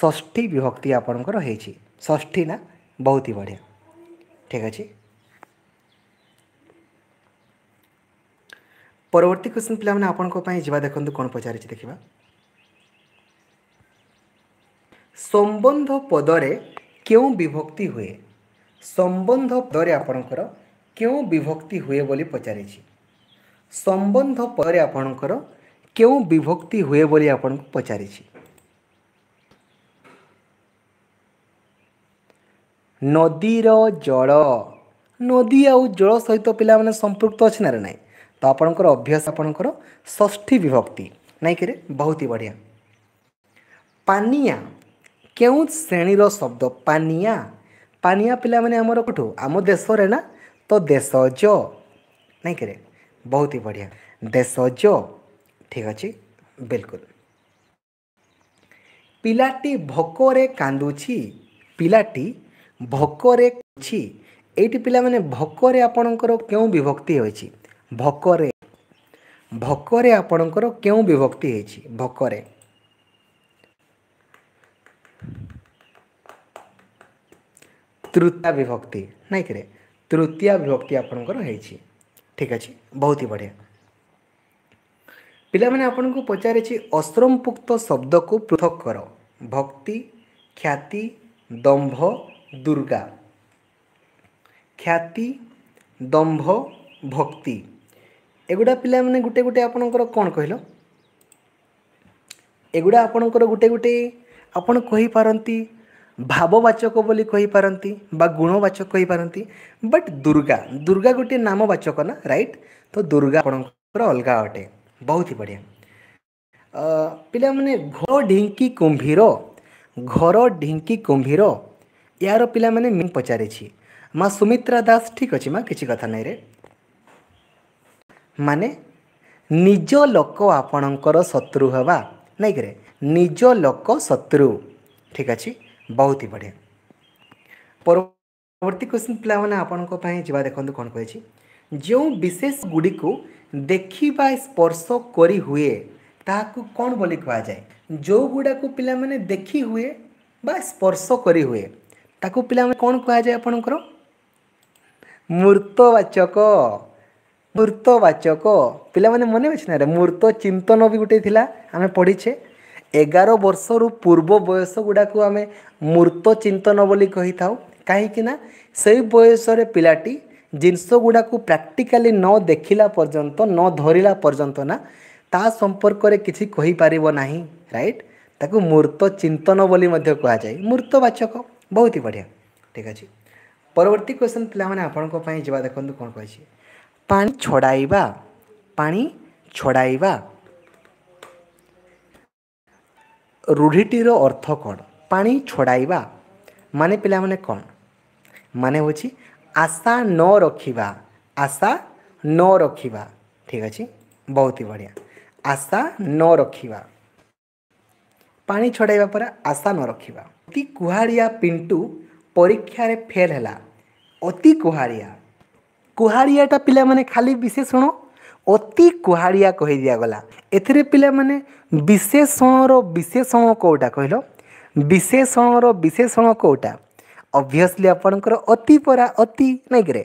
ଷଷ୍ଠୀ ବିଭକ୍ତି ଆପଣଙ୍କର ହେଇଛି ଷଷ୍ଠୀ ନା ବହୁତ ହି ବଢ଼ିଆ ଠିକ୍ ଅଛି ପରବର୍ତ୍ତୀ କ୍ୱେଶ୍ଚିନ୍ ପିଲାମାନେ ଆପଣଙ୍କ ପାଇଁ ଯିବା ଦେଖନ୍ତୁ କ'ଣ ପଚାରିଛି ଦେଖିବା ସମ୍ବନ୍ଧ ପଦରେ କେଉଁ ବିଭକ୍ତି ହୁଏ ସମ୍ବନ୍ଧ ପଦରେ ଆପଣଙ୍କର କେଉଁ ବିଭକ୍ତି ହୁଏ ବୋଲି ପଚାରିଛି ସମ୍ବନ୍ଧ ପଦରେ ଆପଣଙ୍କର କେଉଁ ବିଭକ୍ତି ହୁଏ ବୋଲି ଆପଣଙ୍କୁ ପଚାରିଛି ନଦୀର ଜଳ ନଦୀ ଆଉ ଜଳ ସହିତ ପିଲାମାନେ ସମ୍ପୃକ୍ତ ଅଛି ନା ନାହିଁ तो आपणकर अभ्यास आपणकर षष्ठी विभक्ति ନାଇଁ କିରେ ବହୁତ ହି ବଢ଼ିଆ ପାନିଆ କେଉଁ ଶ୍ରେଣୀର ଶବ୍ଦ ପାନିଆ ପାନିଆ ପିଲାମାନେ ଆମର କେଉଁଠୁ ଆମ ଦେଶରେ ନା ତ ଦେଶଜ ନାଇଁ କିରେ ବହୁତ ହି ବଢ଼ିଆ ଦେଶଜ ଠିକ୍ ଅଛି ବିଲକୁଲ ପିଲାଟି ଭୋକରେ କାନ୍ଦୁଛି ପିଲାଟି ଭୋକରେ କାନ୍ଦୁଛି ଏଇଠି ପିଲାମାନେ ଭୋକରେ ଆପଣଙ୍କର କେଉଁ ବିଭକ୍ତି ହୋଇଛି ଭକରେ ଭକରେ ଆପଣଙ୍କର କେଉଁ ବିଭକ୍ତି ହେଇଛି ଭକରେ ତୃତୀୟ ବିଭକ୍ତି ନାଇଁ କିରେ ତୃତୀୟ ବିଭକ୍ତି ଆପଣଙ୍କର ହେଇଛି ଠିକ୍ ଅଛି ବହୁତ ହି ବଢ଼ିଆ ପିଲାମାନେ ଆପଣଙ୍କୁ ପଚାରିଛି ଅଶ୍ରମପୁକ୍ତ ଶବ୍ଦକୁ ପୃଥକ୍ କର ଭକ୍ତି ଖ୍ୟାତି ଦମ୍ଭ ଦୁର୍ଗା ଖ୍ୟାତି ଦମ୍ଭ ଭକ୍ତି ଏଗୁଡ଼ା ପିଲାମାନେ ଗୋଟେ ଗୋଟେ ଆପଣଙ୍କର କ'ଣ କହିଲ ଏଗୁଡ଼ା ଆପଣଙ୍କର ଗୋଟେ ଗୋଟେ ଆପଣ କହିପାରନ୍ତି ଭାବବାଚକ ବୋଲି କହିପାରନ୍ତି ବା ଗୁଣବାଚକ କହିପାରନ୍ତି ବଟ୍ ଦୁର୍ଗା ଦୁର୍ଗା ଗୋଟିଏ ନାମବାଚକ ନା ରାଇଟ୍ ତ ଦୁର୍ଗା ଆପଣଙ୍କର ଅଲଗା ଅଟେ ବହୁତ ହି ବଢ଼ିଆ ପିଲାମାନେ ଘର ଢିଙ୍କି କୁମ୍ଭୀର ଘର ଢିଙ୍କି କୁମ୍ଭୀର ଏହାର ପିଲାମାନେ ମୁଁ ପଚାରିଛି ମା ସୁମିତ୍ରା ଦାସ ଠିକ୍ ଅଛି ମା କିଛି କଥା ନାହିଁରେ ମାନେ ନିଜ ଲୋକ ଆପଣଙ୍କର ଶତ୍ରୁ ହେବା ନାଇଁ କିରେ ନିଜ ଲୋକ ଶତ୍ରୁ ଠିକ୍ ଅଛି ବହୁତ ହି ବଢ଼ିଆ ପରବର୍ତ୍ତୀ କ୍ୱେଶ୍ଚିନ୍ ପିଲାମାନେ ଆପଣଙ୍କ ପାଇଁ ଯିବା ଦେଖନ୍ତୁ କ'ଣ କହିଛି ଯେଉଁ ବିଶେଷ ଗୁଡ଼ିକୁ ଦେଖିବା ସ୍ପର୍ଶ କରି ହୁଏ ତାହାକୁ କ'ଣ ବୋଲି କୁହାଯାଏ ଯେଉଁଗୁଡ଼ାକୁ ପିଲାମାନେ ଦେଖି ହୁଏ ବା ସ୍ପର୍ଶ କରି ହୁଏ ତାକୁ ପିଲାମାନେ କ'ଣ କୁହାଯାଏ ଆପଣଙ୍କର ମୂର୍ତ୍ତବାଚକ ମୂର୍ତ୍ତବାଚକ ପିଲାମାନେ ମନେ ଅଛି ନା ମୂର୍ତ୍ତ ଚିନ୍ତନ ବି ଗୋଟେ ଥିଲା ଆମେ ପଢ଼ିଛେ ଏଗାର ବର୍ଷରୁ ପୂର୍ବ ବୟସ ଗୁଡ଼ାକୁ ଆମେ ମୂର୍ତ୍ତ ଚିନ୍ତନ ବୋଲି କହିଥାଉ କାହିଁକି ନା ସେଇ ବୟସରେ ପିଲାଟି ଜିନିଷ ଗୁଡ଼ାକୁ ପ୍ରାକ୍ଟିକାଲି ନ ଦେଖିଲା ପର୍ଯ୍ୟନ୍ତ ନ ଧରିଲା ପର୍ଯ୍ୟନ୍ତ ନା ତା ସମ୍ପର୍କରେ କିଛି କହିପାରିବ ନାହିଁ ରାଇଟ୍ ତାକୁ ମୂର୍ତ୍ତ ଚିନ୍ତନ ବୋଲି ମଧ୍ୟ କୁହାଯାଏ ମୂର୍ତ୍ତବାଚକ ବହୁତ ହି ବଢ଼ିଆ ଠିକ୍ ଅଛି ପରବର୍ତ୍ତୀ କ୍ୱେଶ୍ଚନ୍ ପିଲାମାନେ ଆପଣଙ୍କ ପାଇଁ ଯିବା ଦେଖନ୍ତୁ କ'ଣ କହିଛି ପାଣି ଛଡ଼ାଇବା ପାଣି ଛଡ଼ାଇବା ରୂଢ଼ିଟିର ଅର୍ଥ କ'ଣ ପାଣି ଛଡ଼ାଇବା ମାନେ ପିଲାମାନେ କ'ଣ ମାନେ ହେଉଛି ଆଶା ନ ରଖିବା ଆଶା ନ ରଖିବା ଠିକ୍ ଅଛି ବହୁତ ହି ବଢ଼ିଆ ଆଶା ନ ରଖିବା ପାଣି ଛଡ଼ାଇବା ପରେ ଆଶା ନ ରଖିବା ଅତି କୁହାଳିଆ ପିଣ୍ଟୁ ପରୀକ୍ଷାରେ ଫେଲ୍ ହେଲା ଅତି କୁହାଳିଆ କୁହାଡ଼ିଆଟା ପିଲାମାନେ ଖାଲି ବିଶେଷଣ ଅତି କୁହାଡ଼ିଆ କହି ଦିଆଗଲା ଏଥିରେ ପିଲାମାନେ ବିଶେଷଣର ବିଶେଷଣ କେଉଁଟା କହିଲ ବିଶେଷଣର ବିଶେଷଣ କେଉଁଟା ଅଭିୟସ୍ଲି ଆପଣଙ୍କର ଅତି ପରା ଅତି ନାଇଁ କିରେ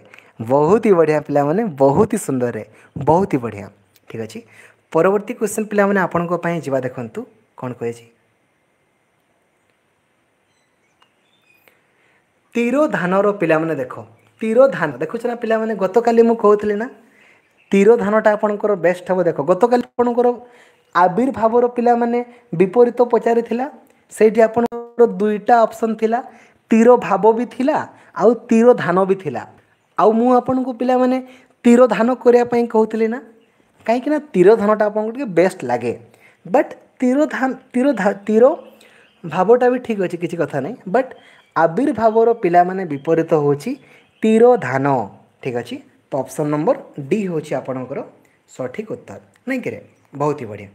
ବହୁତ ହି ବଢ଼ିଆ ପିଲାମାନେ ବହୁତ ହି ସୁନ୍ଦରରେ ବହୁତ ହି ବଢ଼ିଆ ଠିକ୍ ଅଛି ପରବର୍ତ୍ତୀ କ୍ୱେଶ୍ଚନ୍ ପିଲାମାନେ ଆପଣଙ୍କ ପାଇଁ ଯିବା ଦେଖନ୍ତୁ କ'ଣ କହିଛି ତୀର ଧାନର ପିଲାମାନେ ଦେଖ তিরোধান দেখুছ না পিলাମାନେ গতকালি ମୁଁ କହୁଥିଲି ନା ତିରୋଧାନଟା ଆପଣଙ୍କର ବେଷ୍ଟ ହେବ ଦେଖ ଗତକାଲି ଆପଣଙ୍କର ଆବିର୍ଭାବର ପିଲାମାନେ ବିପରୀତ ପଚାରିଥିଲା ସେଇଠି ଆପଣଙ୍କର ଦୁଇଟା ଅପସନ୍ ଥିଲା ତିରୋଭାବ ବି ଥିଲା ଆଉ ତିରୋଧାନ ବି ଥିଲା ଆଉ ମୁଁ ଆପଣଙ୍କୁ ପିଲାମାନେ ତିରୋଧାନ କରିବା ପାଇଁ କହୁଥିଲି ନା କାହିଁକିନା ତିରୋଧାନଟା ଆପଣଙ୍କୁ ଟିକେ ବେଷ୍ଟ ଲାଗେ ବଟ୍ ତିରୋଧାନ ତିରୋଧା ତିର ଭାବଟା ବି ଠିକ୍ ଅଛି କିଛି କଥା ନାହିଁ ବଟ୍ ଆବିର୍ଭାବର ପିଲାମାନେ ବିପରୀତ ହେଉଛି ତୀରଧାନ ଠିକ୍ ଅଛି ତ ଅପସନ୍ ନମ୍ବର ଡି ହେଉଛି ଆପଣଙ୍କର ସଠିକ୍ ଉତ୍ତର ନାଇଁ କିରେ ବହୁତ ହି ବଢ଼ିଆ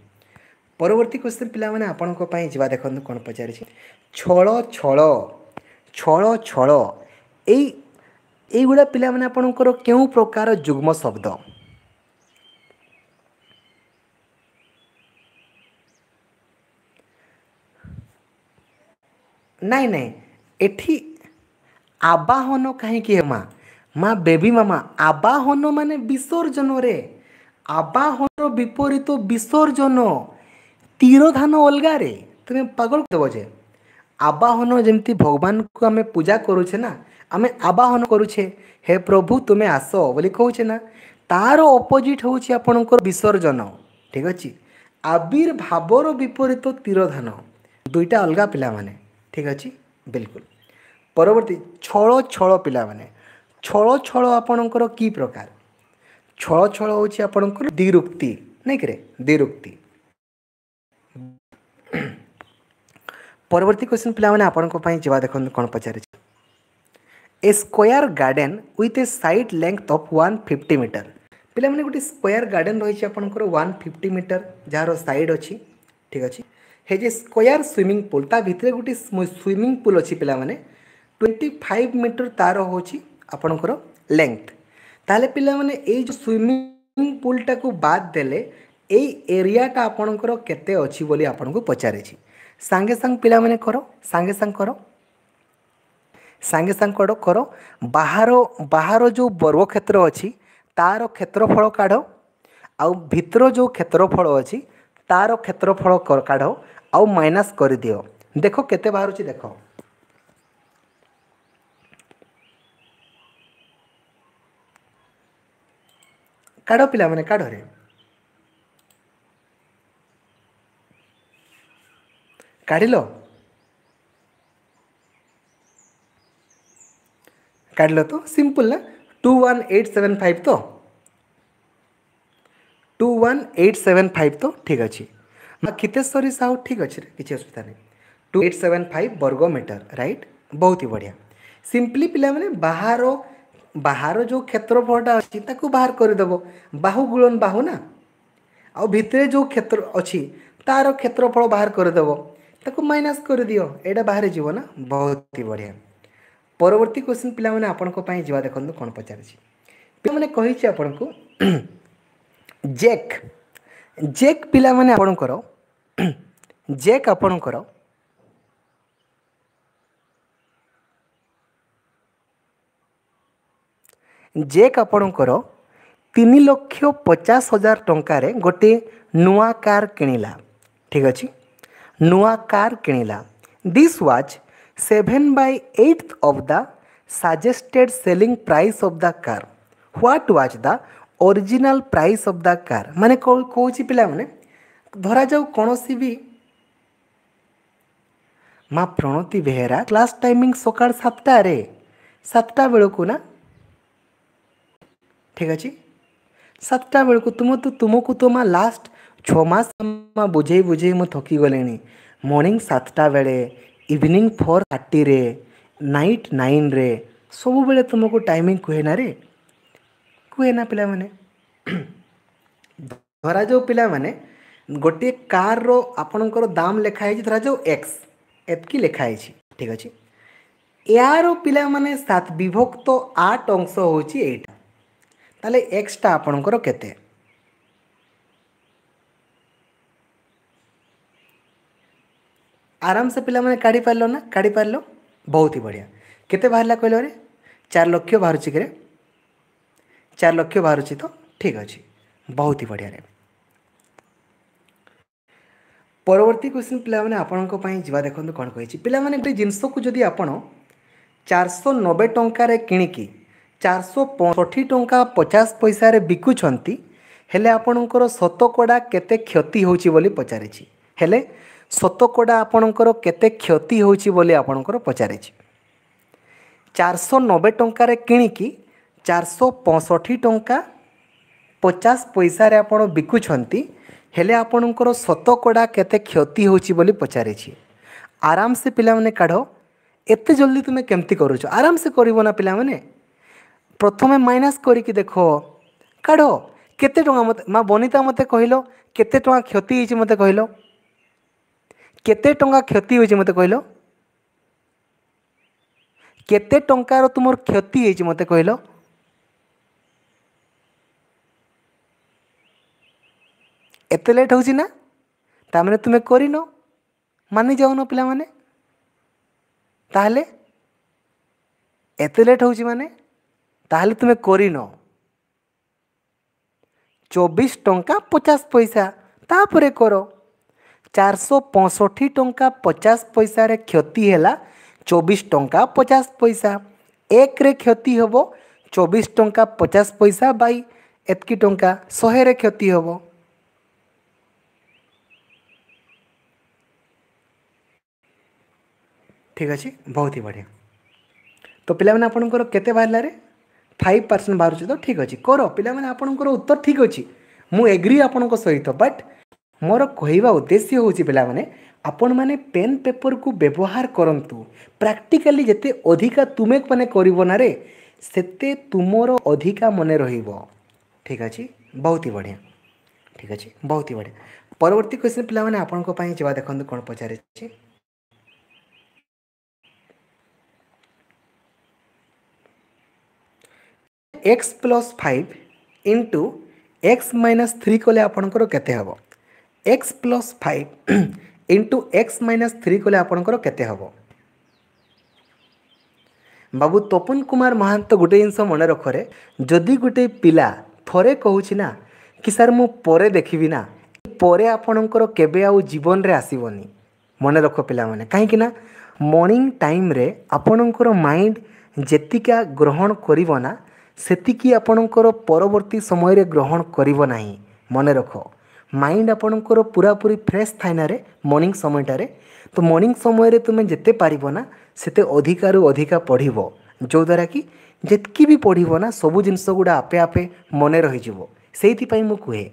ପରବର୍ତ୍ତୀ କ୍ୱେଶ୍ଚିନ୍ ପିଲାମାନେ ଆପଣଙ୍କ ପାଇଁ ଯିବା ଦେଖନ୍ତୁ କ'ଣ ପଚାରିଛି ଛଳ ଛଳ ଛଳ ଛଳ ଏଇ ଏଇଗୁଡ଼ା ପିଲାମାନେ ଆପଣଙ୍କର କେଉଁ ପ୍ରକାର ଯୁଗ୍ମ ଶବ୍ଦ ନାଇଁ ନାଇଁ ଏଠି ଆବାହନ କାହିଁକି ହେମା ମା ବେବି ମାମା ଆବାହନ ମାନେ ବିସର୍ଜନରେ ଆବାହନର ବିପରୀତ ବିସର୍ଜନ ତୀରଧାନ ଅଲଗାରେ ତୁମେ ପାଗଳ ଦେବ ଯେ ଆବାହନ ଯେମିତି ଭଗବାନଙ୍କୁ ଆମେ ପୂଜା କରୁଛେ ନା ଆମେ ଆବାହନ କରୁଛେ ହେ ପ୍ରଭୁ ତୁମେ ଆସ ବୋଲି କହୁଛେ ନା ତାର ଅପୋଜିଟ୍ ହେଉଛି ଆପଣଙ୍କର ବିସର୍ଜନ ଠିକ୍ ଅଛି ଆବିର୍ଭାବର ବିପରୀତ ତୀରଧାନ ଦୁଇଟା ଅଲଗା ପିଲାମାନେ ଠିକ୍ ଅଛି ବିଲକୁଲ ପରବର୍ତ୍ତୀ ଛଳ ଛଳ ପିଲାମାନେ ଛଳ ଛଳ ଆପଣଙ୍କର କି ପ୍ରକାର ଛଳ ଛଳ ହେଉଛି ଆପଣଙ୍କର ଦିରୁକ୍ତି ନାଇଁ କିରେ ଦିରୁକ୍ତି ପରବର୍ତ୍ତୀ କ୍ୱେଶ୍ଚିନ୍ ପିଲାମାନେ ଆପଣଙ୍କ ପାଇଁ ଯିବା ଦେଖନ୍ତୁ କ'ଣ ପଚାରିଛି a square garden with a side length of one fifty meter ପିଲାମାନେ ଗୋଟେ ସ୍କୋୟାର୍ ଗାର୍ଡ଼େନ୍ ରହିଛି ଆପଣଙ୍କର ୱାନ୍ ଫିଫ୍ଟି ମିଟର ଯାହାର ସାଇଡ଼୍ ଅଛି ଠିକ୍ ଅଛି ହେ ଯେ ସ୍କୋୟାର ସୁଇମିଂ ପୁଲ୍ ତା ଭିତରେ ଗୋଟେ ସୁଇମିଂ ପୁଲ୍ ଅଛି ପିଲାମାନେ ट्वेंटी फाइव मिटर तार ହେଉଛି ଆପଣଙ୍କର ଲେନ୍ଥ ତାହେଲେ ପିଲାମାନେ ଏଇ ଯେଉଁ ସୁଇମିଂ ପୁଲ୍ଟାକୁ ବାଦ୍ ଦେଲେ ଏଇ ଏରିଆଟା ଆପଣଙ୍କର କେତେ ଅଛି ବୋଲି ଆପଣଙ୍କୁ ପଚାରିଛି ସାଙ୍ଗେ ସାଙ୍ଗେ ପିଲାମାନେ କର ସାଙ୍ଗେ ସାଙ୍ଗେ କର ସାଙ୍ଗେ ସାଙ୍ଗେ କର କର ବାହାର ବାହାର ଯେଉଁ ବର୍ଗକ୍ଷେତ୍ର ଅଛି ତା'ର କ୍ଷେତ୍ରଫଳ କାଢ଼ ଆଉ ଭିତର ଯେଉଁ କ୍ଷେତ୍ରଫଳ ଅଛି ତା'ର କ୍ଷେତ୍ରଫଳ କାଢ଼ ଆଉ ମାଇନସ୍ କରିଦିଅ ଦେଖ କେତେ ବାହାରୁଛି ଦେଖ କାଢ଼ ପିଲାମାନେ କାଢ଼ରେ କାଢ଼ିଲ କାଢ଼ିଲ ତ ସିମ୍ପଲ୍ ନା two one eight seven five ତ two one eight seven five ତ ଠିକ୍ ଅଛି ମା କ୍ଷିତେଶ୍ୱରୀ ସାହୁ ଠିକ୍ ଅଛି କିଛି ଅସୁବିଧା ନାହିଁ ଟୁ ଏଇଟ୍ ସେଭେନ୍ ଫାଇଭ୍ ବର୍ଗ ମିଟର ରାଇଟ୍ ବହୁତ ହି ବଢ଼ିଆ ସିମ୍ପଲି ପିଲାମାନେ ବାହାର ବାହାର ଯେଉଁ କ୍ଷେତ୍ରଫଳଟା ଅଛି ତାକୁ ବାହାର କରିଦେବ ବାହୁ ଗୁଳନ ବାହୁ ନା ଆଉ ଭିତରେ ଯେଉଁ କ୍ଷେତ୍ର ଅଛି ତା'ର କ୍ଷେତ୍ରଫଳ ବାହାର କରିଦେବ ତାକୁ ମାଇନସ୍ କରିଦିଅ ଏଇଟା ବାହାରେ ଯିବ ନା ବହୁତ ବଢ଼ିଆ ପରବର୍ତ୍ତୀ କ୍ୱେଶ୍ଚିନ୍ ପିଲାମାନେ ଆପଣଙ୍କ ପାଇଁ ଯିବା ଦେଖନ୍ତୁ କ'ଣ ପଚାରିଛି ପିଲାମାନେ କହିଛି ଆପଣଙ୍କୁ ଜେକ୍ ଜେକ୍ ପିଲାମାନେ ଆପଣଙ୍କର ଜେକ୍ ଆପଣଙ୍କର ଜେକ୍ ଆପଣଙ୍କର ତିନି ଲକ୍ଷ ପଚାଶ ହଜାର ଟଙ୍କାରେ ଗୋଟିଏ ନୂଆ କାର୍ କିଣିଲା ଠିକ୍ ଅଛି ନୂଆ କାର୍ କିଣିଲା this was seven by eight of the suggested selling price of the car what was the original price of the car ମାନେ କହୁଛି ପିଲାମାନେ ଧରାଯାଉ କୌଣସି ବି ମା ପ୍ରଣତି ବେହେରା କ୍ଲାସ୍ ଟାଇମିଂ ସକାଳ ସାତଟାରେ ସାତଟା ବେଳକୁ ନା ঠিক আছে সাতটা বেড়ে তুম তো তুমকু তো মা লাস্ট ছ মাস মা বুঝেই বুঝেই মু থকি গলেনি মর্নিং সাতটা বেড়ে ইভিনিং ফোর থার্টিরে নাইট নাইনরে ସବୁବେଳେ ତୁମକୁ ଟାଇମିଂ କୁହେନା ରେ କୁହେନା ପିଲାମାନେ ଧରାଯାଉ ପିଲାମାନେ ଗୋଟିଏ କାର୍ର ଆପଣଙ୍କର ଦାମ ଲେଖା ହେଇଛି ଧରାଯାଉ ଏକ୍ସ ଏତିକି ଲେଖା ହେଇଛି ଠିକ୍ ଅଛି ଏହାର ପିଲାମାନେ ସାତ ବିଭକ୍ତ ଆଠ ଅଂଶ ହେଉଛି ଏଇଟା তাহলে এক্সটা আপনার কেতে আরামসে পিলামানে কাঢ়ি পারল না কাঢ়ি পারল বহুত হি বঢ়িয়া কেতে বাহারা কহিল রে চার লক্ষ বাহুছি কি রে চার লক্ষ বাহুছি তো ঠিক আছে বহুত হি বঢ়িয়া রে পরবর্তী কোশ্চিন পিলামানে আপনার যা দেখুন কোণ কী পিলামানে গোটে জিনিসক যদি আপনার চারশো নবে টঙ্কার কিণিকি ଚାରିଶହ ପଞ୍ଚଷଠି ଟଙ୍କା ପଚାଶ ପଇସାରେ ବିକୁଛନ୍ତି ହେଲେ ଆପଣଙ୍କର ଶତକଡ଼ା କେତେ କ୍ଷତି ହେଉଛି ବୋଲି ପଚାରିଛି ହେଲେ ଶତକଡ଼ା ଆପଣଙ୍କର କେତେ କ୍ଷତି ହେଉଛି ବୋଲି ଆପଣଙ୍କର ପଚାରିଛି ଚାରିଶହ ନବେ ଟଙ୍କାରେ କିଣିକି ଚାରିଶହ ପଞ୍ଚଷଠି ଟଙ୍କା ପଚାଶ ପଇସାରେ ଆପଣ ବିକୁଛନ୍ତି ହେଲେ ଆପଣଙ୍କର ଶତକଡ଼ା କେତେ କ୍ଷତି ହେଉଛି ବୋଲି ପଚାରିଛି ଆରାମସେ ପିଲାମାନେ କାଢ଼ ଏତେ ଜଲ୍ଦି ତୁମେ କେମିତି କରୁଛ ଆରାମସେ କରିବ ନା ପିଲାମାନେ ପ୍ରଥମେ ମାଇନସ୍ କରିକି ଦେଖ କାଢ଼ କେତେ ଟଙ୍କା ମୋତେ ମା ବନିତା ମୋତେ କହିଲ କେତେ ଟଙ୍କା କ୍ଷତି ହେଇଛି ମୋତେ କହିଲ କେତେ ଟଙ୍କା କ୍ଷତି ହୋଇଛି ମୋତେ କହିଲ କେତେ ଟଙ୍କାର ତୁମର କ୍ଷତି ହେଇଛି ମୋତେ କହିଲ ଏତେ ଲେଟ୍ ହେଉଛି ନା ତାମାନେ ତୁମେ କରିନ ମାନି ଯାଉନ ପିଲାମାନେ ତାହେଲେ ଏତେ ଲେଟ୍ ହେଉଛି ମାନେ তাহলে তুমি করি ন 24 টঙ্কা 50 পয়সা তা পরে করো 465 টঙ্কা 50 পয়সা রে খতি হেলা 24 টঙ্কা 50 পয়সা এক রে খতি হব 24 টঙ্কা 50 পয়সা বাই এত কি টঙ্কা 100 রে খতি হব ঠিক আছে বহুতই ভালো তো পিলা মনা আপন কর কতে বাইলা রে फाइव परसेंट ବାହାରୁଛି ତ ଠିକ୍ ଅଛି କର ପିଲାମାନେ ଆପଣଙ୍କର ଉତ୍ତର ଠିକ୍ ଅଛି ମୁଁ ଏଗ୍ରି ଆପଣଙ୍କ ସହିତ ବଟ୍ ମୋର କହିବା ଉଦ୍ଦେଶ୍ୟ ହେଉଛି ପିଲାମାନେ ଆପଣମାନେ ପେନ୍ ପେପରକୁ ବ୍ୟବହାର କରନ୍ତୁ ପ୍ରାକ୍ଟିକାଲି ଯେତେ ଅଧିକା ତୁମେ ମାନେ କରିବ ନା ରେ ସେତେ ତୁମର ଅଧିକା ମନେ ରହିବ ଠିକ୍ ଅଛି ବହୁତ ହି ବଢ଼ିଆ ଠିକ୍ ଅଛି ବହୁତ ହି ବଢ଼ିଆ ପରବର୍ତ୍ତୀ କ୍ୱେଶ୍ଚିନ୍ ପିଲାମାନେ ଆପଣଙ୍କ ପାଇଁ ଯିବା ଦେଖନ୍ତୁ କ'ଣ ପଚାରିଛି X plus five into X minus three କଲେ ଆପଣଙ୍କର କେତେ ହେବ X plus five into X minus three କଲେ ଆପଣଙ୍କର କେତେ ହେବ ବାବୁ ତପନ କୁମାର ମହାନ୍ତ ଗୋଟେ ଜିନିଷ ମନେ ରଖରେ ଯଦି ଗୋଟେ ପିଲା ଥରେ କହୁଛି ନା କି ସାର୍ ମୁଁ ପରେ ଦେଖିବି ନା ପରେ ଆପଣଙ୍କର କେବେ ଆଉ ଜୀବନରେ ଆସିବନି ମନେ ରଖ ପିଲାମାନେ କାହିଁକି ନା ମର୍ଣ୍ଣିଂ ଟାଇମ୍ରେ ଆପଣଙ୍କର ମାଇଣ୍ଡ ଯେତିକା ଗ୍ରହଣ କରିବ ନା ସେତିକି ଆପଣଙ୍କର ପରବର୍ତ୍ତୀ ସମୟରେ ଗ୍ରହଣ କରିବ ନାହିଁ ମନେ ରଖ ମାଇଣ୍ଡ ଆପଣଙ୍କର ପୁରାପୁରି ଫ୍ରେଶ୍ ଥାଏ ନାରେ ମର୍ଣ୍ଣିଂ ସମୟଟାରେ ତ ମର୍ଣ୍ଣିଂ ସମୟରେ ତୁମେ ଯେତେ ପାରିବ ନା ସେତେ ଅଧିକାରୁ ଅଧିକା ପଢ଼ିବ ଯେଉଁଦ୍ୱାରା କି ଯେତିକି ବି ପଢ଼ିବ ନା ସବୁ ଜିନିଷ ଗୁଡ଼ା ଆପେ ଆପେ ମନେ ରହିଯିବ ସେଇଥିପାଇଁ ମୁଁ କୁହେ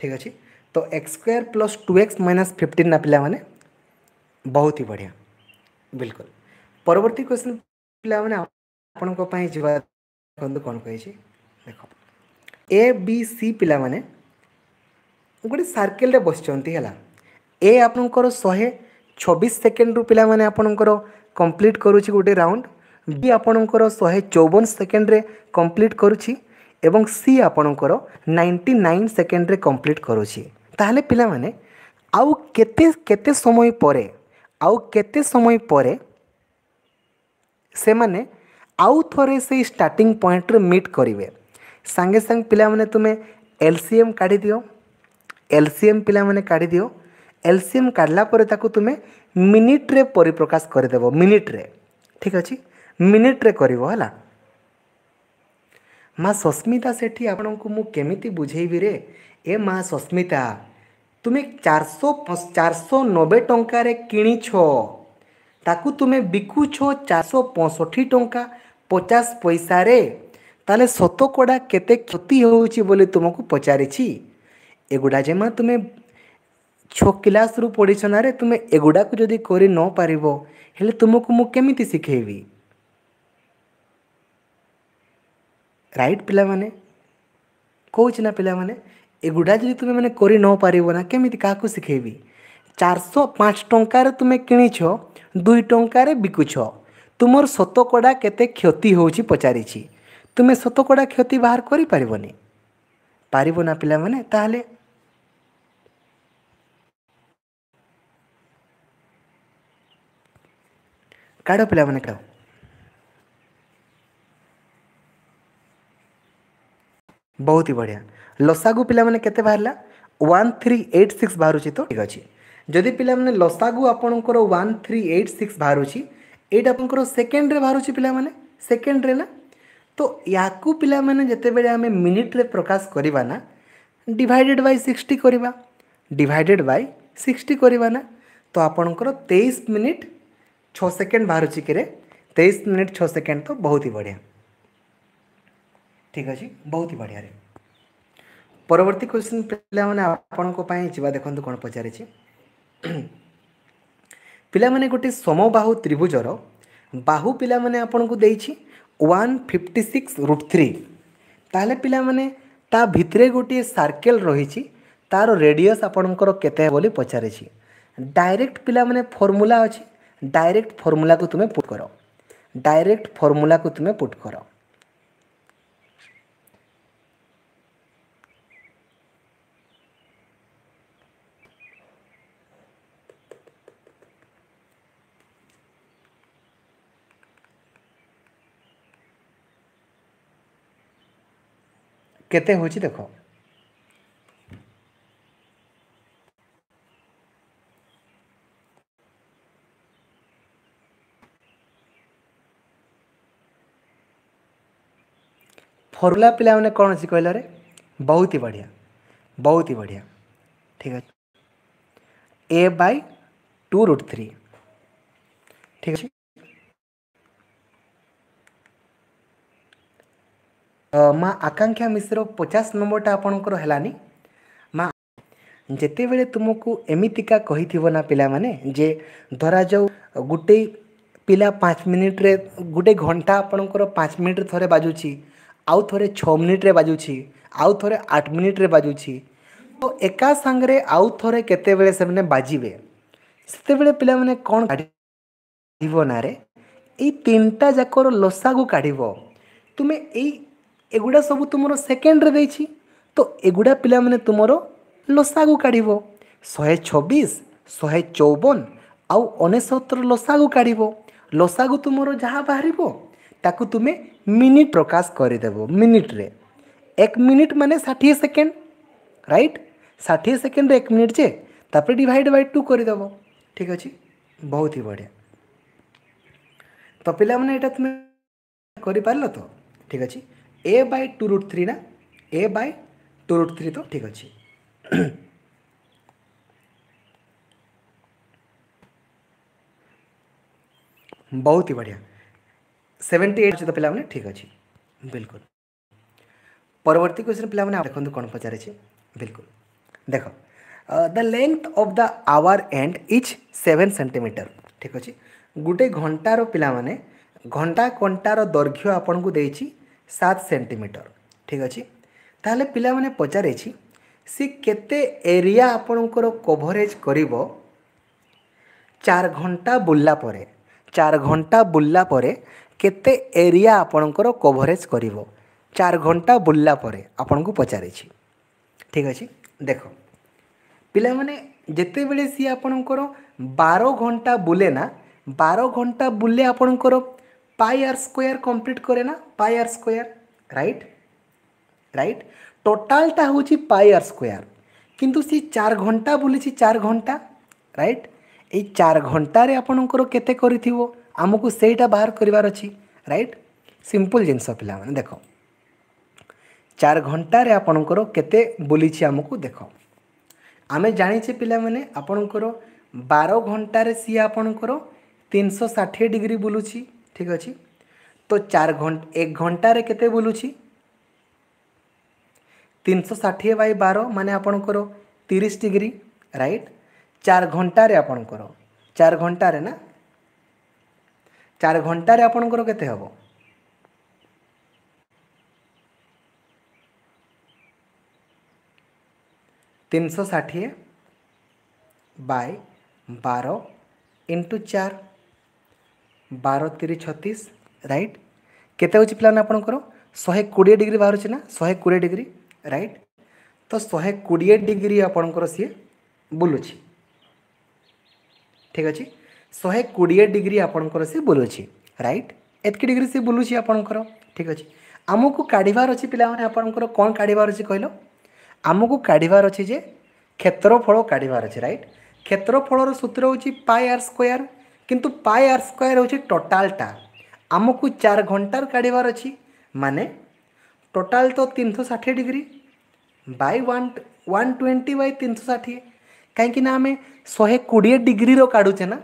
ଠିକ୍ ଅଛି तो X square plus two X minus fifteen ना पाने बहुत ही बढ़िया बिल्कुल परवर्ती क्वेश्चन पाने आपण देखो कौन कही देख ए बी सी पाने गोटे सर्कल बस ए आपणकर शहे छब्बीस सेकेंड रू पाने आपणकर कम्प्लीट करुच्ची गोटे राउंड बी आपणकर शहे चौवन सेकेंड कम्प्लीट करुच्ची এবং সি আপনার নাইনটি নাইন সেকেন্ডে কমপ্লিট করুছি ତାହେଲେ ପିଲାମାନେ ଆଉ କେତେ କେତେ ସମୟ ପରେ ଆଉ କେତେ ସମୟ ପରେ ସେମାନେ ଆଉ ଥରେ ସେଇ ଷ୍ଟାର୍ଟିଂ ପଏଣ୍ଟରେ ମିଟ୍ କରିବେ ସାଙ୍ଗେ ସାଙ୍ଗେ ପିଲାମାନେ ତୁମେ ଏଲ୍ ସି ଏମ୍ କାଢ଼ିଦିଅ ଏଲ୍ ସି ଏମ୍ ପିଲାମାନେ କାଢ଼ିଦିଅ ଏଲ୍ ସି ଏମ୍ କାଢ଼ିଲା ପରେ ତାକୁ ତୁମେ ମିନିଟ୍ରେ ପରିପ୍ରକାଶ କରିଦେବ ମିନିଟ୍ରେ ଠିକ୍ ଅଛି ମିନିଟ୍ରେ କରିବ ହେଲା ମା ସସ୍ମିତା ସେଠି ଆପଣଙ୍କୁ ମୁଁ କେମିତି ବୁଝେଇବି ରେ ଏ ମା ସସ୍ମିତା ତୁମେ ଚାରିଶହ ଚାରିଶହ ନବେ ଟଙ୍କାରେ କିଣିଛ ତାକୁ ତୁମେ ବିକୁଛ ଚାରିଶହ ପଞ୍ଚଷଠି ଟଙ୍କା ପଚାଶ ପଇସାରେ ତାହେଲେ ଶତକଡ଼ା କେତେ କ୍ଷତି ହେଉଛି ବୋଲି ତୁମକୁ ପଚାରିଛି ଏଗୁଡ଼ା ଯେ ମା ତୁମେ ଛଅ କ୍ଲାସ୍ରୁ ପଢ଼ିଛ ନାରେ ତୁମେ ଏଗୁଡ଼ାକୁ ଯଦି କରି ନ ପାରିବ ହେଲେ ତୁମକୁ ମୁଁ କେମିତି ଶିଖେଇବି ରାଇଟ୍ ପିଲାମାନେ କହୁଛି ନା ପିଲାମାନେ ଏଗୁଡ଼ା ଯଦି ତୁମେମାନେ କରି ନ ପାରିବ ନା କେମିତି କାହାକୁ ଶିଖେଇବି ଚାରିଶହ ପାଞ୍ଚ ଟଙ୍କାରେ ତୁମେ କିଣିଛ ଦୁଇ ଟଙ୍କାରେ ବିକୁଛ ତୁମର ଶତକଡ଼ା କେତେ କ୍ଷତି ହେଉଛି ପଚାରିଛି ତୁମେ ଶତକଡ଼ା କ୍ଷତି ବାହାର କରିପାରିବନି ପାରିବ ନା ପିଲାମାନେ ତାହେଲେ କାଢ଼ ପିଲାମାନେ କାଢ଼ बहुत ही बढ़िया लसागु पाने के वन थ्री एट सिक्स बाहर तो ठीक अच्छे जदि पाने लसागु आपणकर वन थ्री एट सिक्स बाहर ये सेकेंड्रे बाहर पाने सेकेंड्रे ना तो या पाने जिते बे मिनिट्रे प्रकाश करवा ना डिडेड बै सिक्सटी करवा डिडेड बै सिक्सटी करवा ना तो आपणकर तेईस मिनिट छ सेकेंड बाहर कि तेईस मिनिट छ सेकेंड तो बहुत ही बढ़िया ঠিক ଅଛି ବହୁତ ହି ବଢ଼ିଆରେ ପରବର୍ତ୍ତୀ କ୍ୱେଶ୍ଚିନ୍ ପିଲାମାନେ ଆପଣଙ୍କ ପାଇଁ ଯିବା ଦେଖନ୍ତୁ କ'ଣ ପଚାରିଛି ପିଲାମାନେ ଗୋଟିଏ ସମବାହୁ ତ୍ରିଭୁଜର ବାହୁ ପିଲାମାନେ ଆପଣଙ୍କୁ ଦେଇଛି one fifty six root three ତାହେଲେ ପିଲାମାନେ ତା ଭିତରେ ଗୋଟିଏ ସାର୍କେଲ୍ ରହିଛି ତାର ରେଡ଼ିୟସ୍ ଆପଣଙ୍କର କେତେ ବୋଲି ପଚାରିଛି ଡାଇରେକ୍ଟ ପିଲାମାନେ ଫର୍ମୁଲା ଅଛି ଡାଇରେକ୍ଟ ଫର୍ମୁଲାକୁ ତୁମେ ପୁଟ୍ କର ଡାଇରେକ୍ଟ ଫର୍ମୁଲାକୁ ତୁମେ ପୁଟ୍ କର के हो देख फर्मुला पाने कौन अच्छी कहल बहुत ही बढ़िया बहुत ही बढ़िया ठीक है a by two root three ठीक है ମା ଆକାଂକ୍ଷା ମିଶ୍ର ପଚାଶ ନମ୍ବରଟା ଆପଣଙ୍କର ହେଲାନି ମା ଯେତେବେଳେ ତୁମକୁ ଏମିତିକା କହିଥିବ ନା ପିଲାମାନେ ଯେ ଧରାଯାଉ ଗୋଟେ ପିଲା ପାଞ୍ଚ ମିନିଟ୍ରେ ଗୋଟେ ଘଣ୍ଟା ଆପଣଙ୍କର ପାଞ୍ଚ ମିନିଟ୍ରେ ଥରେ ବାଜୁଛି ଆଉ ଥରେ ଛଅ ମିନିଟ୍ରେ ବାଜୁଛି ଆଉ ଥରେ ଆଠ ମିନିଟ୍ରେ ବାଜୁଛି ତ ଏକା ସାଙ୍ଗରେ ଆଉ ଥରେ କେତେବେଳେ ସେମାନେ ବାଜିବେ ସେତେବେଳେ ପିଲାମାନେ କ'ଣ କାଢ଼ିବ ନାରେ ଏଇ ତିନିଟା ଯାକର ଲସାକୁ କାଢ଼ିବ ତୁମେ ଏଇ এগুড়া সবু তোমার সেকেন্ডরে দিয়েছি তো এগুড়া পিলা মানে তোমার লসাগু কাঢ়ব শহে ছবিশ শহে চৌবন আউ অনেশতর লসাগু কাঢ়ব লসাগু তোমার যা বাহার তাকে তুমি মিনিট প্রকাশ করে দেব মিনিট্রে এক মিনিট মানে ষাঠিয়ে সেকেন্ড রাইট ষাঠিয়ে সেকেন্ডরে এক মিনিট যে তাপরে ডিভাইড বাই টু করেদেব ঠিক আছে বহুত হি বঢ়িয়া তো পিলামানে এটা তুমি କରିପାରିଲ ତ ଠିକ୍ ଅଛି a by two root three ना a by two root three तो ठीक अच्छे बहुत ही बढ़िया सेवेन्टी एट तो पे ठीक अच्छे बिल्कुल परवर्ती क्वेश्चन पे देखते कौन पचारे बिल्कुल देख the length of the hour hand is seven centimetre ठीक अच्छे गोटे घंटार पाने घंटा कंटार दैर्घ्य आपन को देखिए সাত সেটিমিটর ঠিক আছে তাহলে পিলামানে পচারিছি সি কেতে এরিয়া আপনার কভরেজ করব চার ঘন্টা বুল্লা পরে চার ঘন্টা বুল্লা পরে কেতে এরিয়া আপনার কভরেজ করব চার ঘন্টা বুল্লা পরে আপনার পচারিছি ঠিক আছে দেখ পিলামানে যেতবে সি আপনার বার ঘন্টা বুলে না বার ঘন্টা বুলে আপনার পাই আর স্কোয়ার কমপ্লিট করে না pi r square right right টোটালটা হচ্ছে পাই আর স্কোয়ার কিন্তু সে চার ঘন্টা বলেছি চার ঘন্টা রাইট এই চার ঘন্টার আপনার কেতে করে আমি সেইটা বাহার করবার অছি রাইট সিম্পল জিনিস পিলা মানে দেখ চার ঘন্টার আপনার কেতে বলেছি আমি দেখ আমি জাঁচে পিলা মানে আপনার বার ঘন্টার সি আপনার তিনশো ষাঠিয়ে ডিগ্রি বুলুছি ঠিক আছে তো চার ঘন্টা এক ঘন্টার কেতে বুলুছি তিনশো ষাঠিয়ে বাই বার মানে আপনার তিরিশ ডিগ্রি রাইট চার ঘন্টার আপনার চার ঘন্টার না চার ঘন্টার আপনার কেতে হব তিনশো ষাঠিয়ে বাই বার ইন্টু চার ବାର ତିରି ଛତିଶ ରାଇଟ୍ କେତେ ହେଉଛି ପିଲାମାନେ ଆପଣଙ୍କର ଶହେ କୋଡ଼ିଏ ଡିଗ୍ରୀ ବାହାରୁଛି ନା ଶହେ କୋଡ଼ିଏ ଡିଗ୍ରୀ ରାଇଟ୍ ତ ଶହେ କୋଡ଼ିଏ ଡିଗ୍ରୀ ଆପଣଙ୍କର ସିଏ ବୁଲୁଛି ଠିକ୍ ଅଛି ଶହେ କୋଡ଼ିଏ ଡିଗ୍ରୀ ଆପଣଙ୍କର ସିଏ ବୁଲୁଛି ରାଇଟ୍ ଏତିକି ଡିଗ୍ରୀ ସିଏ ବୁଲୁଛି ଆପଣଙ୍କର ଠିକ୍ ଅଛି ଆମକୁ କାଢ଼ିବାର ଅଛି ପିଲାମାନେ ଆପଣଙ୍କର କ'ଣ କାଢ଼ିବାର ଅଛି କହିଲ ଆମକୁ କାଢ଼ିବାର ଅଛି ଯେ କ୍ଷେତ୍ରଫଳ କାଢ଼ିବାର ଅଛି ରାଇଟ୍ କ୍ଷେତ୍ରଫଳର ସୂତ୍ର ହେଉଛି ପାଏ ଆର୍ ସ୍କୋୟାର୍ କିନ୍ତୁ ପାଏ ଆର୍ ସ୍କୋୟାର୍ ହେଉଛି ଟୋଟାଲ୍ଟା ଆମକୁ ଚାର ଘଣ୍ଟାର କାଢ଼ିବାର ଅଛି ମାନେ ଟୋଟାଲ୍ ତ ତିନିଶହ ଷାଠିଏ degree by one one twenty by ତିନିଶହ ଷାଠିଏ କାହିଁକିନା ଆମେ ଶହେ କୋଡ଼ିଏ ଡିଗ୍ରୀର କାଢ଼ୁଛେ ନା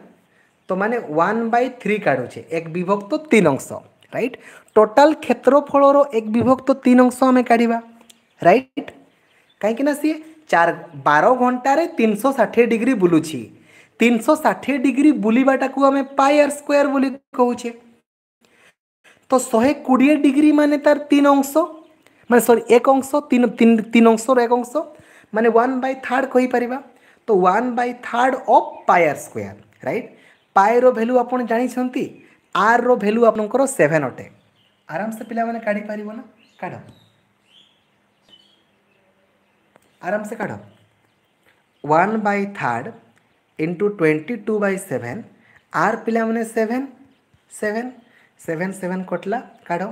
ତ ମାନେ ୱାନ୍ ବାଇ ଥ୍ରୀ କାଢ଼ୁଛେ ଏକ ବିଭକ୍ତ ତିନି ଅଂଶ ରାଇଟ୍ ଟୋଟାଲ୍ କ୍ଷେତ୍ରଫଳର ଏକ ବିଭକ୍ତ ତିନି ଅଂଶ ଆମେ କାଢ଼ିବା ରାଇଟ୍ କାହିଁକିନା ସିଏ ଚାର ବାର ଘଣ୍ଟାରେ ତିନିଶହ ଷାଠିଏ ଡିଗ୍ରୀ ବୁଲୁଛି তিনশো ষাঠিয়ে ডিগ্রি বুলবাটাকু আমি পাই আর স্কোয়ার বলে কৌছে তো শহে কোড়িয়ে ডিগ্রি মানে তার তিন অংশ মানে সরি এক অংশ তিন তিন তিন অংশর এক অংশ মানে ওয়ান বাই থার্ড কইপারা তো one by third of pi r square right পায়ের ভ্যালু আপনার জাঁচান আর ভ্যালু আপনার সেভেন অটে আরামসে পিলা মানে কাড়ি পারিব না কাঢ় आराम से काढ़ one by third into twenty two by seven আর পিলামানে সেভেন সেভেন সেভেন সেভেন কটলা কাঢ়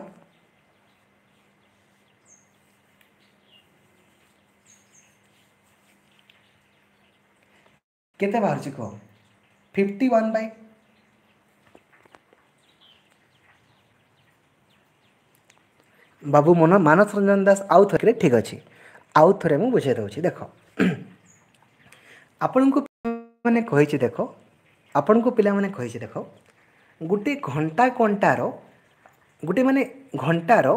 କେତେ ବାହାରୁଛି କୁହ ଫିଫ୍ଟି ୱାନ୍ ବାଇ ବାବୁ ମନ ମାନସ ରଞ୍ଜନ ଦାସ ଆଉ ଥରେ ଠିକ୍ ଅଛି ଆଉ ଥରେ ମୁଁ ବୁଝାଇ ଦେଉଛି ଦେଖ ଆପଣଙ୍କୁ ମାନେ କହିଛି ଦେଖ ଆପଣଙ୍କୁ ପିଲାମାନେ କହିଛି ଦେଖ ଗୋଟେ ଘଣ୍ଟା କଣ୍ଟାର ଗୋଟେ ମାନେ ଘଣ୍ଟାର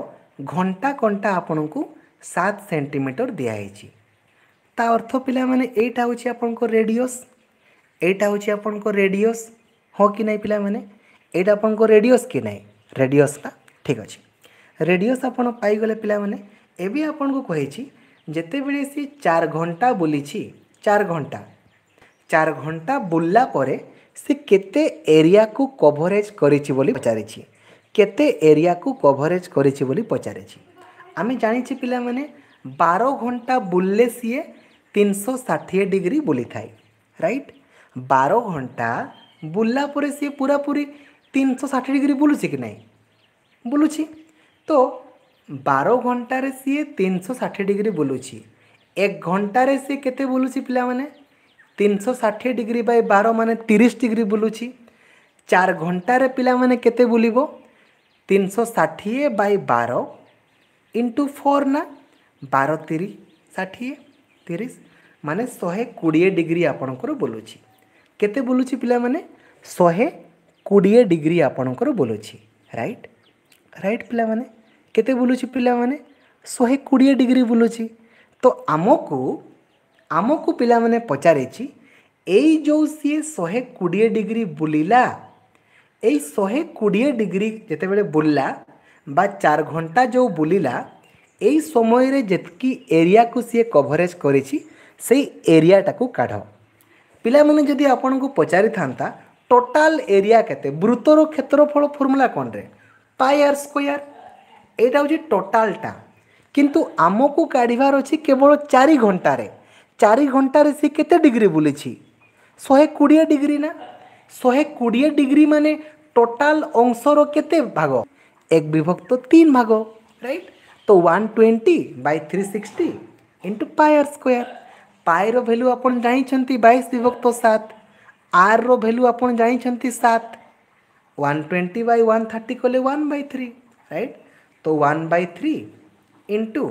ଘଣ୍ଟା କଣ୍ଟା ଆପଣଙ୍କୁ ସାତ ସେଣ୍ଟିମିଟର ଦିଆହେଇଛି ତା ଅର୍ଥ ପିଲାମାନେ ଏଇଟା ହେଉଛି ଆପଣଙ୍କ ରେଡ଼ିଓସ୍ ଏଇଟା ହେଉଛି ଆପଣଙ୍କ ରେଡ଼ିଓସ୍ ହଁ କି ନାହିଁ ପିଲାମାନେ ଏଇଟା ଆପଣଙ୍କ ରେଡ଼ିଓସ୍ କି ନାହିଁ ରେଡ଼ିଓସ୍ଟା ଠିକ୍ ଅଛି ରେଡ଼ିଓସ୍ ଆପଣ ପାଇଗଲେ ପିଲାମାନେ ଏବେ ଆପଣଙ୍କୁ କହିଛି ଯେତେବେଳେ ସେ ଚାରି ଘଣ୍ଟା ବୁଲିଛି ଚାରି ଘଣ୍ଟା চার ঘন্টা ବୁଲିଲା ପରେ ସେ କେତେ ଏରିଆକୁ କଭରେଜ୍ କରିଛି ବୋଲି ପଚାରିଛି କେତେ ଏରିଆକୁ କଭରେଜ୍ କରିଛି ବୋଲି ପଚାରିଛି ଆମେ ଜାଣିଛେ ପିଲାମାନେ ବାର ଘଣ୍ଟା ବୁଲିଲେ ସିଏ ତିନିଶହ ଷାଠିଏ ଡିଗ୍ରୀ ବୁଲିଥାଏ ରାଇଟ୍ ବାର ଘଣ୍ଟା ବୁଲିଲା ପରେ ସିଏ ପୁରାପୁରି ତିନିଶହ ଷାଠିଏ ଡିଗ୍ରୀ ବୁଲୁଛି କି ନାହିଁ ବୁଲୁଛି তো বারো ঘন্টার সি তিনশো ষাঠিয়ে ডিগ্রি বুলুছি এক ঘন্টার সি কেতে বুলুছি পিলা মানে তিনশো ষাঠিয়ে ডিগ্রি বাই বার মানে তিরিশ ডিগ্রি বুলুছি চার ঘণ্টার পিলামানে কেতে বুলিব তিনশো ষাঠিয়ে বাই বার ইন্টু ফোর না বার তিরিশ ষাঠিয়ে তিরিশ মানে শহে কোড়িয়ে ডিগ্রি আপনার বুলুছি কেতে বুলুছি পিলামানে শহে কোড়িয়ে ডিগ্রি আপনার বুলুছি রাইট রাইট পিলামানে কেতে বুলুছি পিলামানে শহে কোড়িয়ে ডিগ্রি বুলুছি তো আমকু ଆମକୁ ପିଲାମାନେ ପଚାରିଛି ଏଇ ଯେଉଁ ସିଏ ଶହେ କୋଡ଼ିଏ ଡିଗ୍ରୀ ବୁଲିଲା ଏଇ ଶହେ କୋଡ଼ିଏ ଡିଗ୍ରୀ ଯେତେବେଳେ ବୁଲିଲା ବା ଚାରି ଘଣ୍ଟା ଯେଉଁ ବୁଲିଲା ଏଇ ସମୟରେ ଯେତିକି ଏରିଆକୁ ସିଏ କଭରେଜ୍ କରିଛି ସେଇ ଏରିଆଟାକୁ କାଢ଼ ପିଲାମାନେ ଯଦି ଆପଣଙ୍କୁ ପଚାରିଥାନ୍ତା ଟୋଟାଲ୍ ଏରିଆ କେତେ ବୃତ୍ତର କ୍ଷେତ୍ରଫଳ ଫର୍ମୁଲା କ'ଣରେ ପାୟାର ସ୍କୋୟାର ଏଇଟା ହେଉଛି ଟୋଟାଲଟା କିନ୍ତୁ ଆମକୁ କାଢ଼ିବାର ଅଛି କେବଳ ଚାରି ଘଣ୍ଟାରେ চারি ଘଣ୍ଟାରେ সে কেতে ডিগ্রি বলেছি শহে କୋଡ଼ିଏ ডিগ্রি না শহে କୋଡ଼ିଏ ডিগ্রি মানে টোটাল অংশর কেতে ভাগ এক বিভক্ত তিন ভাগ রাইট তো one twenty by three sixty into pi r square পায়ের ভ্যালু আপন জাঁচান বাইশ বিভক্ত সাত আর ভ্যালু আপন জাঁচান সাত one twenty by one thirty কলে ওয়ান বাই থ্রি রাইট তো one by three into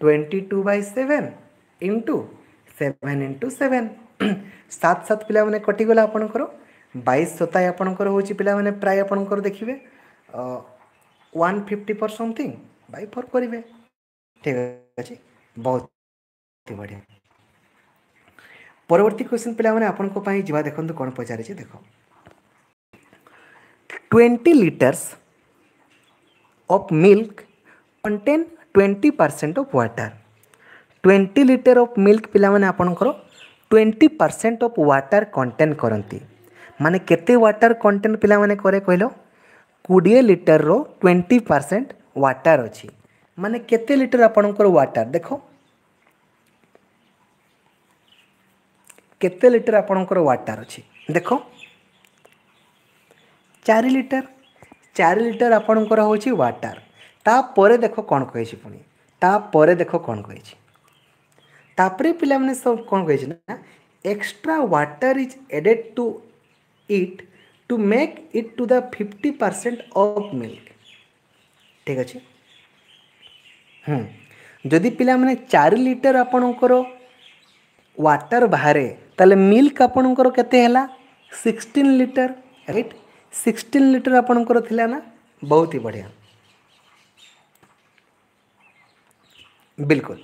twenty two by seven into seven into seven ସାତ ସାତ ପିଲାମାନେ କଟିଗଲା ଆପଣଙ୍କର ବାଇଶ ସତାଇ ଆପଣଙ୍କର ହେଉଛି ପିଲାମାନେ ପ୍ରାୟ ଆପଣଙ୍କର ଦେଖିବେ one fifty for something by four କରିବେ ଠିକ୍ ଅଛି ବହୁତ ବଢ଼ିଆ ପରବର୍ତ୍ତୀ କ୍ୱେଶ୍ଚିନ୍ ପିଲାମାନେ ଆପଣଙ୍କ ପାଇଁ ଯିବା ଦେଖନ୍ତୁ କ'ଣ ପଚାରିଛି ଦେଖ twenty litres of milk contain twenty percent of water twenty litre of milk ପିଲାମାନେ ଆପଣଙ୍କର twenty percent of water content କରନ୍ତି ମାନେ କେତେ ୱାଟର କଣ୍ଟେଣ୍ଟ ପିଲାମାନେ କରେ କହିଲ କୋଡ଼ିଏ ଲିଟରର ଟ୍ୱେଣ୍ଟି ପରସେଣ୍ଟ ୱାଟର ଅଛି ମାନେ କେତେ ଲିଟର ଆପଣଙ୍କର ୱାଟର ଦେଖ କେତେ ଲିଟର ଆପଣଙ୍କର ୱାଟର ଅଛି ଦେଖ ଚାରି ଲିଟର ଚାରି ଲିଟର ଆପଣଙ୍କର ହେଉଛି ୱାଟର ତାପରେ ଦେଖ କ'ଣ କହିଛି ପୁଣି ତାପରେ ଦେଖ କ'ଣ କହିଛି ତାପରେ ପିଲାମାନେ ସବୁ କ'ଣ କହିଛି ନା extra water is added to it to make it to the fifty percent of milk ଠିକ୍ ଅଛି ହୁଁ ଯଦି ପିଲାମାନେ ଚାରି ଲିଟର ଆପଣଙ୍କର ୱାଟର୍ ବାହାରେ ତାହେଲେ ମିଲ୍କ ଆପଣଙ୍କର କେତେ ହେଲା sixteen litre right sixteen litre ଆପଣଙ୍କର ଥିଲା ନା ବହୁତ ହି ବଢ଼ିଆ बिल्कुल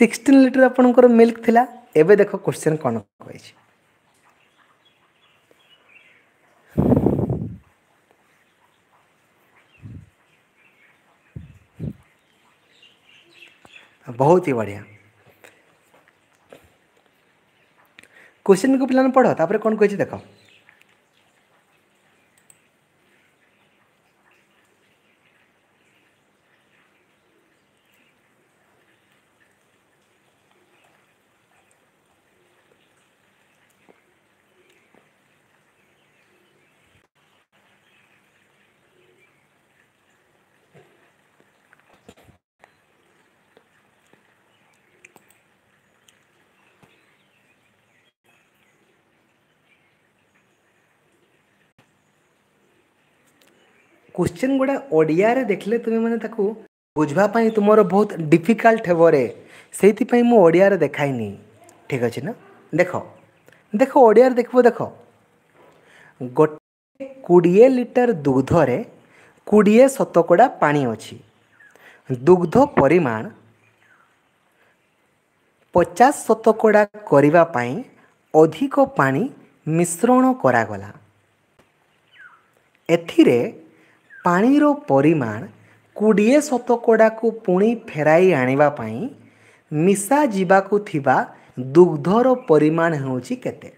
সিক্সটিন লিটর আপনার মিল্ক লা এবে দেখ কোশ্চেন কোণ কী बहुत ही बढ़िया क्वेश्चन को पिलाने पढ़ो तापर कौन कही देखो क्वेश्चन गुड़ा ओडिया देखले तुम्हें मैंने ବୁଝିବା ପାଇଁ ତୁମର ବହୁତ ଡିଫିକଲ୍ଟ ହେବ ରେ ସେଇଥିପାଇଁ ମୁଁ ଓଡ଼ିଆରେ ଦେଖାଇନି ଠିକ୍ ଅଛି ନା ଦେଖ ଦେଖ ଓଡ଼ିଆରେ ଦେଖିବ ଦେଖ ଗୋଟେ କୋଡ଼ିଏ ଲିଟର ଦୁଗ୍ଧରେ କୋଡ଼ିଏ ଶତକଡ଼ା ପାଣି ଅଛି ଦୁଗ୍ଧ ପରିମାଣ ପଚାଶ ଶତକଡ଼ା କରିବା ପାଇଁ ଅଧିକ ପାଣି ମିଶ୍ରଣ କରାଗଲା ଏଥିରେ ପାଣିର ପରିମାଣ କୋଡ଼ିଏ ଶତକଡ଼ାକୁ ପୁଣି ଫେରାଇ ଆଣିବା ପାଇଁ ମିଶାଯିବାକୁ ଥିବା ଦୁଗ୍ଧର ପରିମାଣ ହେଉଛି କେତେ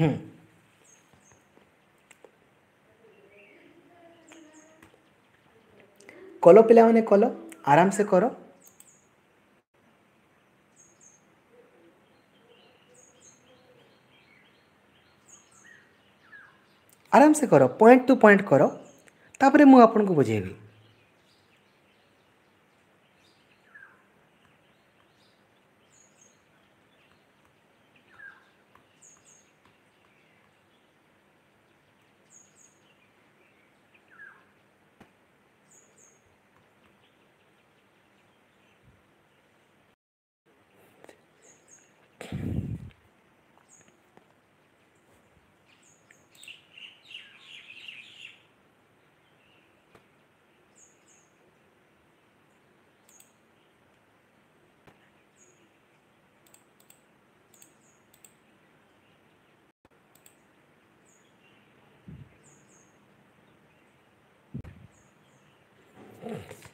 ହୁଁ କଲ ପିଲାମାନେ କଲ ଆରାମସେ କର आराम से कर पॉइंट टू पॉइंट कर तापर मुझे बुझेबी Thank mm. you.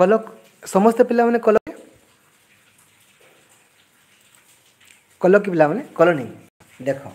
କଲକ ସମସ୍ତ ପିଲାମାନେ କଲକ କଲକି ପିଲାମାନେ କଲୋନୀ ଦେଖ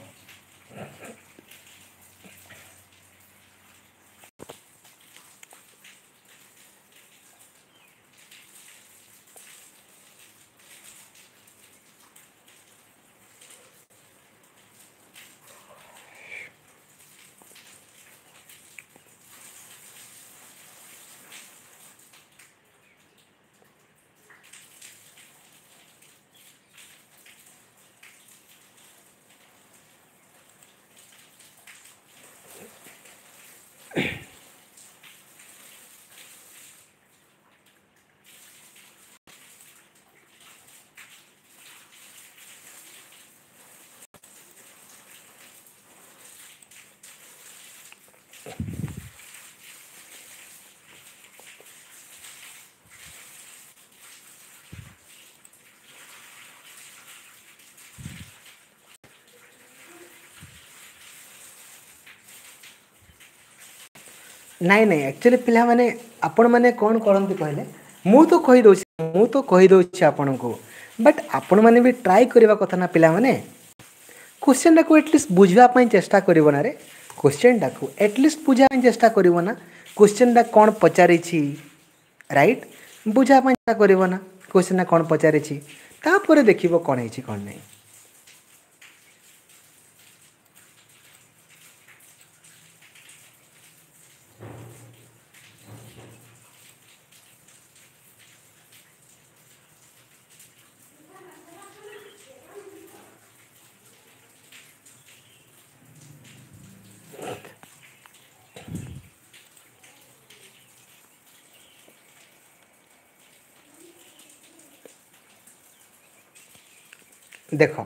ନାଇଁ ନାଇଁ ଆକ୍ଚୁଆଲି ପିଲାମାନେ ଆପଣମାନେ କ'ଣ କରନ୍ତି କହିଲେ ମୁଁ ତ କହିଦେଉଛି ମୁଁ ତ କହିଦେଉଛି ଆପଣଙ୍କୁ ବଟ୍ ଆପଣମାନେ ବି ଟ୍ରାଏ କରିବା କଥା ନା ପିଲାମାନେ କୋଶ୍ଚିନ୍ଟାକୁ ଆଟଲିଷ୍ଟ ବୁଝିବା ପାଇଁ ଚେଷ୍ଟା କରିବ ନା ରେ କୋଶ୍ଚିନ୍ଟାକୁ ଆଟଲିଷ୍ଟ ବୁଝିବା ପାଇଁ ଚେଷ୍ଟା କରିବ ନା କୋଶ୍ଚିନ୍ଟା କ'ଣ ପଚାରିଛି ରାଇଟ୍ ବୁଝିବା ପାଇଁ ଚେଷ୍ଟା କରିବ ନା କୋଶ୍ଚିନ୍ଟା କ'ଣ ପଚାରିଛି ତାପରେ ଦେଖିବ କ'ଣ ହେଇଛି କ'ଣ ନାହିଁ ଦେଖ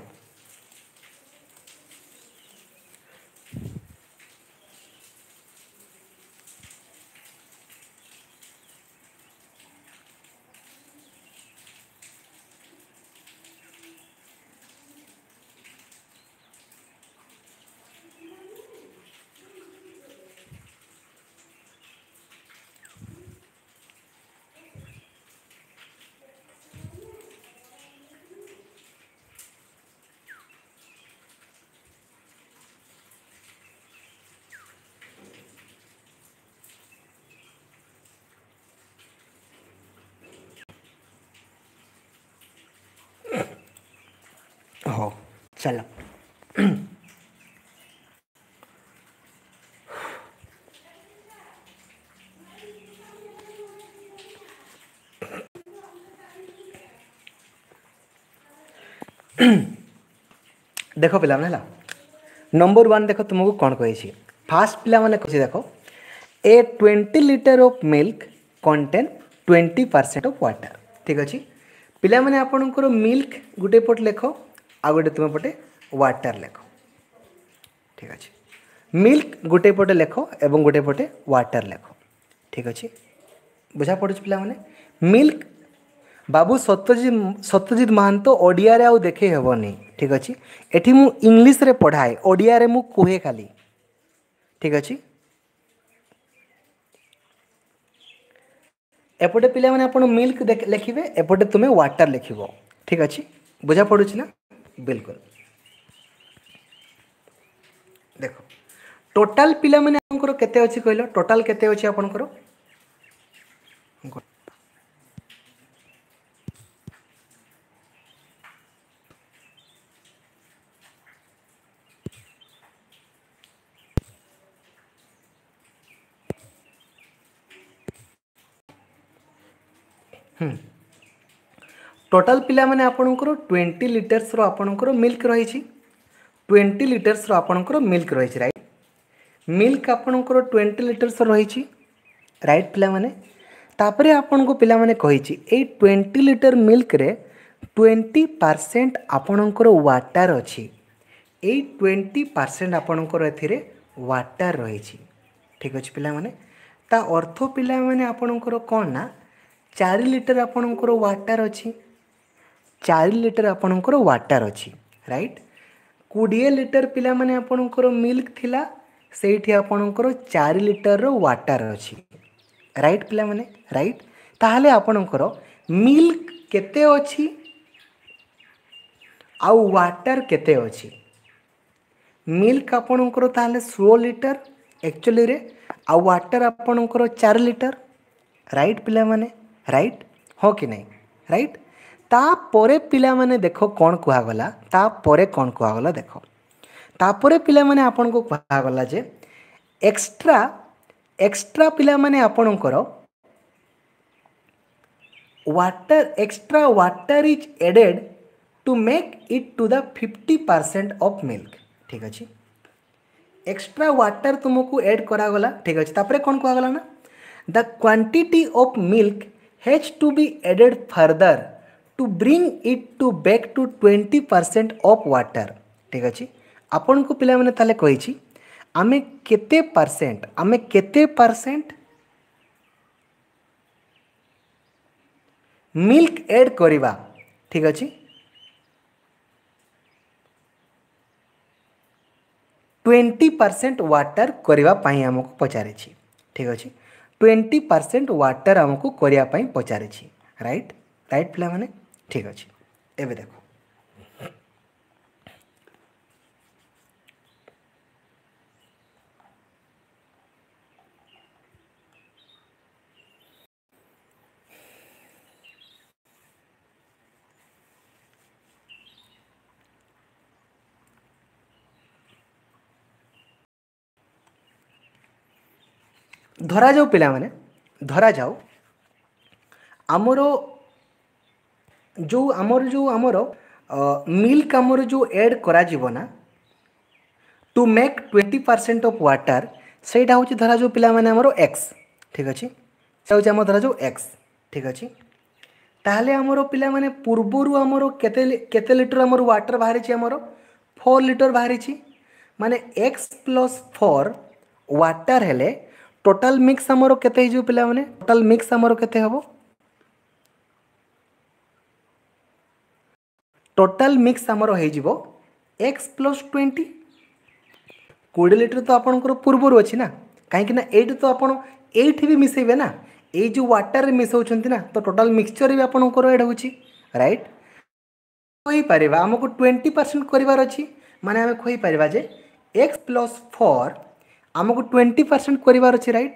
चलो ଦେଖ ପିଲାମାନେ ହେଲା ନମ୍ବର ୱାନ୍ ଦେଖ ତୁମକୁ କ'ଣ କହିଛି ଫାର୍ଷ୍ଟ ପିଲାମାନେ କହିଛି ଦେଖ a twenty litre of milk contain twenty percent of water ଠିକ୍ ଅଛି ପିଲାମାନେ ଆପଣଙ୍କର ମିଲ୍କ ଗୋଟେ ପଟ ଲେଖ ଆଉ ଗୋଟେ ତୁମେ ପଟେ ୱାଟର୍ ଲେଖ ଠିକ୍ ଅଛି ମିଲ୍କ ଗୋଟେ ପଟେ ଲେଖ ଏବଂ ଗୋଟେ ପଟେ ୱାଟର୍ ଲେଖ ଠିକ୍ ଅଛି ବୁଝା ପଡ଼ୁଛି ପିଲାମାନେ ମିଲ୍କ ବାବୁ ସତ୍ୟଜିତ ସତ୍ୟଜିତ ମହାନ୍ତ ଓଡ଼ିଆରେ ଆଉ ଦେଖେଇ ହେବନି ଠିକ୍ ଅଛି ଏଠି ମୁଁ ଇଂଲିଶରେ ପଢ଼ାଏ ଓଡ଼ିଆରେ ମୁଁ କୁହେ ଖାଲି ଠିକ୍ ଅଛି ଏପଟେ ପିଲାମାନେ ଆପଣ ମିଲ୍କ ଲେଖିବେ ଏପଟେ ତୁମେ ୱାଟର୍ ଲେଖିବ ଠିକ୍ ଅଛି ବୁଝା ପଡ଼ୁଛି ନା बिल्कुल देखो टोटाल पिला मैंने आपनकर केते अछि कहलो टोटाल केते अछि आपनकर हम्म ଟୋଟାଲ୍ ପିଲାମାନେ ଆପଣଙ୍କର ଟ୍ୱେଣ୍ଟି ଲିଟର୍ସର ଆପଣଙ୍କର ମିଲ୍କ ରହିଛି ଟ୍ୱେଣ୍ଟି ଲିଟର୍ସର ଆପଣଙ୍କର ମିଲ୍କ ରହିଛି ରାଇଟ୍ ମିଲ୍କ ଆପଣଙ୍କର ଟ୍ୱେଣ୍ଟି ଲିଟର୍ସର ରହିଛି ରାଇଟ୍ ପିଲାମାନେ ତାପରେ ଆପଣଙ୍କୁ ପିଲାମାନେ କହିଛି ଏଇ ଟ୍ୱେଣ୍ଟି ଲିଟର ମିଲ୍କରେ ଟ୍ୱେଣ୍ଟି ପରସେଣ୍ଟ ଆପଣଙ୍କର ୱାଟର ଅଛି ଏଇ ଟ୍ୱେଣ୍ଟି ପରସେଣ୍ଟ ଆପଣଙ୍କର ଏଥିରେ ୱାଟର ରହିଛି ଠିକ୍ ଅଛି ପିଲାମାନେ ତା ଅର୍ଥ ପିଲାମାନେ ଆପଣଙ୍କର କ'ଣ ନା ଚାରି ଲିଟର ଆପଣଙ୍କର ୱାଟର ଅଛି ଚାରି ଲିଟର ଆପଣଙ୍କର ୱାଟର୍ ଅଛି ରାଇଟ୍ କୋଡ଼ିଏ ଲିଟର ପିଲାମାନେ ଆପଣଙ୍କର ମିଲ୍କ ଥିଲା ସେଇଠି ଆପଣଙ୍କର ଚାରି ଲିଟରର ୱାଟର୍ ଅଛି ରାଇଟ୍ ପିଲାମାନେ ରାଇଟ୍ ତାହେଲେ ଆପଣଙ୍କର ମିଲ୍କ କେତେ ଅଛି ଆଉ ୱାଟର୍ କେତେ ଅଛି ମିଲ୍କ ଆପଣଙ୍କର ତାହେଲେ ଷୋହଳ ଲିଟର ଆକ୍ଚୁଆଲିରେ ଆଉ ୱାଟର୍ ଆପଣଙ୍କର ଚାରି ଲିଟର ରାଇଟ୍ ପିଲାମାନେ ରାଇଟ୍ ହଁ କି ନାହିଁ ରାଇଟ୍ ତାପରେ ପିଲାମାନେ ଦେଖ କ'ଣ କୁହାଗଲା ତାପରେ କ'ଣ କୁହାଗଲା ଦେଖ ତାପରେ ପିଲାମାନେ ଆପଣଙ୍କୁ କୁହାଗଲା ଯେ ଏକ୍ସଟ୍ରା ଏକ୍ସଟ୍ରା ପିଲାମାନେ ଆପଣଙ୍କର water extra water is added to make it to the fifty percent of milk ଠିକ୍ ଅଛି ଏକ୍ସଟ୍ରା ୱାଟର ତୁମକୁ ଏଡ୍ କରାଗଲା ଠିକ୍ ଅଛି ତାପରେ କ'ଣ କୁହାଗଲା ନା the quantity of milk has to be added further to bring it to back to twenty of of ठीक अच्छे आपन को पिला माने ताले छी आमे केते परसेंट आमे केते परसेंट मिल्क एड करवा ठीक अच्छे ट्वेंटी परसेंट वाटर करने को पचारे ठीक अच्छे ट्वेंटी परसेंट वाटर आमको पई पचारे रईट रईट पे ঠিক আছে এবে দেখো ଧରାଯାଉ ପିଲାମାନେ ଧରାଯାଉ ଆମର जो आमर जो आमर मिल कम जो एड करना to make twenty percent of water से धरा जो पाने एक्स ठीक अच्छे से हम धरा जो एक्स ठीक अच्छे तालोले आमर पाने पूर्वर आम के लिटर आम व्टर बाहरी आमर फोर लिटर बाहरी मान एक्स प्लस फोर व्टर है टोटाल मिक्स आमर के पाने टोटाल मिक्स आमर के ଟୋଟାଲ୍ ମିକ୍ସ ଆମର ହୋଇଯିବ ଏକ୍ସ ପ୍ଲସ୍ ଟ୍ୱେଣ୍ଟି କୋଡ଼ିଏ ଲିଟର ତ ଆପଣଙ୍କର ପୂର୍ବରୁ ଅଛି ନା କାହିଁକି ନା ଏଇଠି ତ ଆପଣ ଏଇଠି ବି ମିଶାଇବେ ନା ଏଇ ଯେଉଁ ୱାଟର୍ରେ ମିଶାଉଛନ୍ତି ନା ତ ଟୋଟାଲ୍ ମିକ୍ସଚର୍ ବି ଆପଣଙ୍କର ଏଇଟା ହେଉଛି ରାଇଟ୍ କହିପାରିବା ଆମକୁ ଟ୍ୱେଣ୍ଟି ପରସେଣ୍ଟ କରିବାର ଅଛି ମାନେ ଆମେ କହିପାରିବା ଯେ ଏକ୍ସ ପ୍ଲସ୍ ଫୋର୍ ଆମକୁ ଟ୍ୱେଣ୍ଟି ପରସେଣ୍ଟ କରିବାର ଅଛି ରାଇଟ୍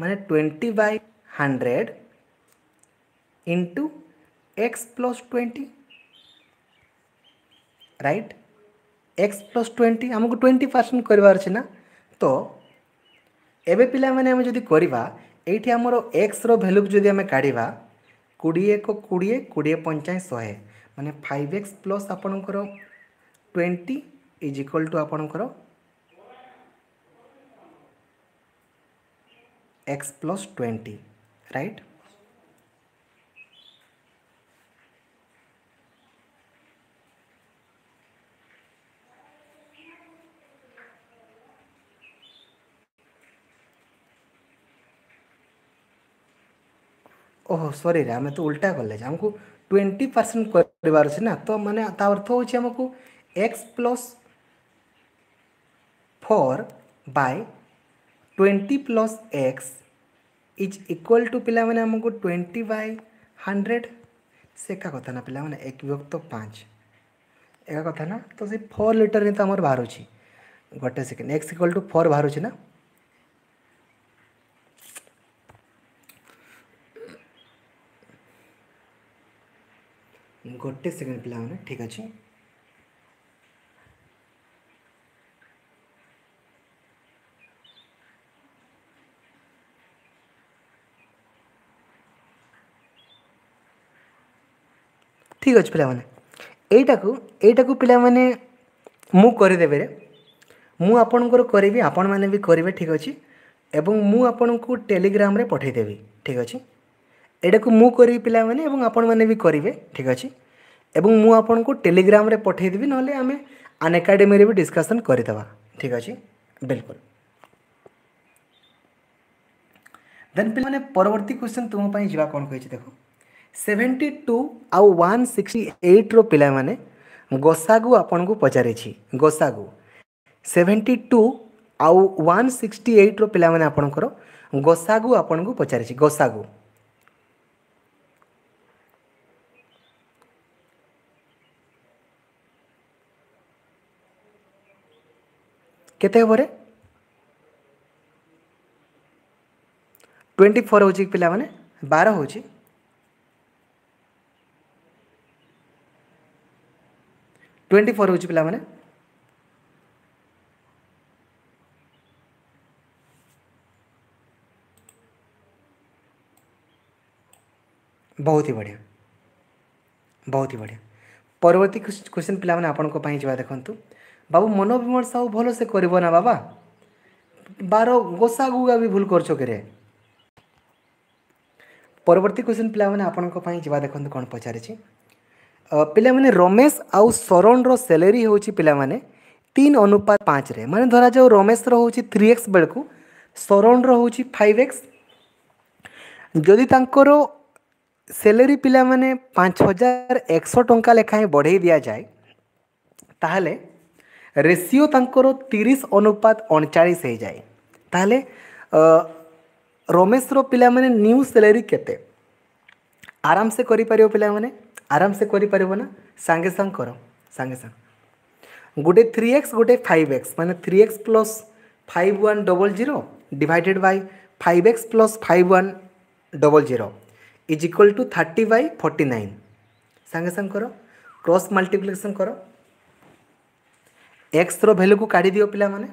ମାନେ twenty by hundred into x plus twenty right x plus twenty আমি টোয়েন্টি পরসেন্ট করবার অছি না তো এবে পিলামানে আমি যদি করিবা এইটি আমার এক্সর ভ্যালু যদি আমি কাড়া কোড়িয়ে এক কোড়িয়ে কোড়িয়ে পঞ্চাশ শহে মানে ফাইভ এক্স প্লস আপনার টোয়েন্টি ইজ ইকাল টু আপনার x plus twenty right oh sorry आम तो उल्टा कले आमको ट्वेंटी परसेंट करना तो मैंने अर्थ हूँ x plus four by twenty plus x is equal to पे आमको ट्वेंटी बै हंड्रेड से एक कथा ना पे एक विभक्त पाँच एक कथा ना तो फोर लिटर ही तो आम बाहर गोटे second x equal to four बाहर ना ଗୋଟେ ସେକେଣ୍ଡ ପିଲାମାନେ ଠିକ୍ ଅଛି ଠିକ୍ ଅଛି ପିଲାମାନେ ଏଇଟାକୁ ଏଇଟାକୁ ପିଲାମାନେ ମୁଁ କରିଦେବେ ମୁଁ ଆପଣଙ୍କର କରିବି ଆପଣମାନେ ବି କରିବେ ଠିକ୍ ଅଛି ଏବଂ ମୁଁ ଆପଣଙ୍କୁ ଟେଲିଗ୍ରାମରେ ପଠାଇଦେବି ଠିକ୍ ଅଛି ଏଇଟାକୁ ମୁଁ କରିବି ପିଲାମାନେ ଏବଂ ଆପଣମାନେ ବି କରିବେ ଠିକ୍ ଅଛି ଏବଂ ମୁଁ ଆପଣଙ୍କୁ ଟେଲିଗ୍ରାମରେ ପଠାଇଦେବି ନହେଲେ ଆମେ ଆନ୍ ଏକାଡେମୀରେ ବି ଡିସ୍କସନ୍ କରିଦେବା ଠିକ୍ ଅଛି ବିଲକୁଲ ଦେନ୍ ପିଲାମାନେ ପରବର୍ତ୍ତୀ କ୍ୱେଶ୍ଚନ୍ ତୁମ ପାଇଁ ଯିବା କ'ଣ କହିଛି ଦେଖ ସେଭେଣ୍ଟି ଟୁ ଆଉ ୱାନ୍ ସିକ୍ସଟି ଏଇଟ୍ର ପିଲାମାନେ ଗୋସାଗୁ ଆପଣଙ୍କୁ ପଚାରିଛି ଗୋସାଗୁ ସେଭେଣ୍ଟି ଟୁ ଆଉ ୱାନ୍ ସିକ୍ସଟି ଏଇଟ୍ର ପିଲାମାନେ ଆପଣଙ୍କର ଗୋସାଗୁ ଆପଣଙ୍କୁ ପଚାରିଛି ଗୋସାଗୁ के ट्वेंटी फोर हो पाने बार हो ट्वेंटी फोर हो पाने बहुत ही बढ़िया बहुत ही बढ़िया परवर्ती क्वेश्चन पे आप देखते বাবু মনোবিমর্শাও ভালোসে করব না বাবা বার গোসা গুগা বি ভুল করছ কেরে পরবর্তী কোশ্চিন পিলামানে আপনার যা দেখুন কোণ পচারিছি ପିଲାମାନେ ରମେଶ ଆଉ ଶରଣର ସେଲେରୀ ହେଉଛି ପିଲାମାନେ ତିନି ଅନୁପାତ ପାଞ୍ଚରେ ମାନେ ଧରାଯାଉ ରମେଶର ହେଉଛି ଥ୍ରୀ ଏକ୍ସ ବେଳକୁ ଶରଣର ହେଉଛି ଫାଇଭ୍ ଏକ୍ସ ଯଦି ତାଙ୍କର ସେଲେରୀ ପିଲାମାନେ ପାଞ୍ଚ ହଜାର ଏକଶହ ଟଙ୍କା ଲେଖାଏଁ ବଢ଼େଇ ଦିଆଯାଏ ତାହେଲେ ରେସିଓ ତାଙ୍କର ତିରିଶ ଅନୁପାତ ଅଣଚାଳିଶ ହେଇଯାଏ ତାହେଲେ ରମେଶର ପିଲାମାନେ ନ୍ୟୁ ସାଲେରୀ କେତେ ଆରାମସେ କରିପାରିବ ପିଲାମାନେ ଆରାମସେ କରିପାରିବ ନା ସାଙ୍ଗେ ସାଙ୍ଗେ କର ସାଙ୍ଗେ ସାଙ୍ଗେ ଗୋଟେ ଥ୍ରୀ ଏକ୍ସ ଗୋଟେ ଫାଇଭ୍ ଏକ୍ସ ମାନେ three x plus five one double zero divided by five x plus five one double zero is equal to thirty by forty nine ସାଙ୍ଗେ ସାଙ୍ଗେ କର क्रॉस मल्टीप्लिकेशन करो এক্সর ভ্যালুকু কাটি দিও পিলামানে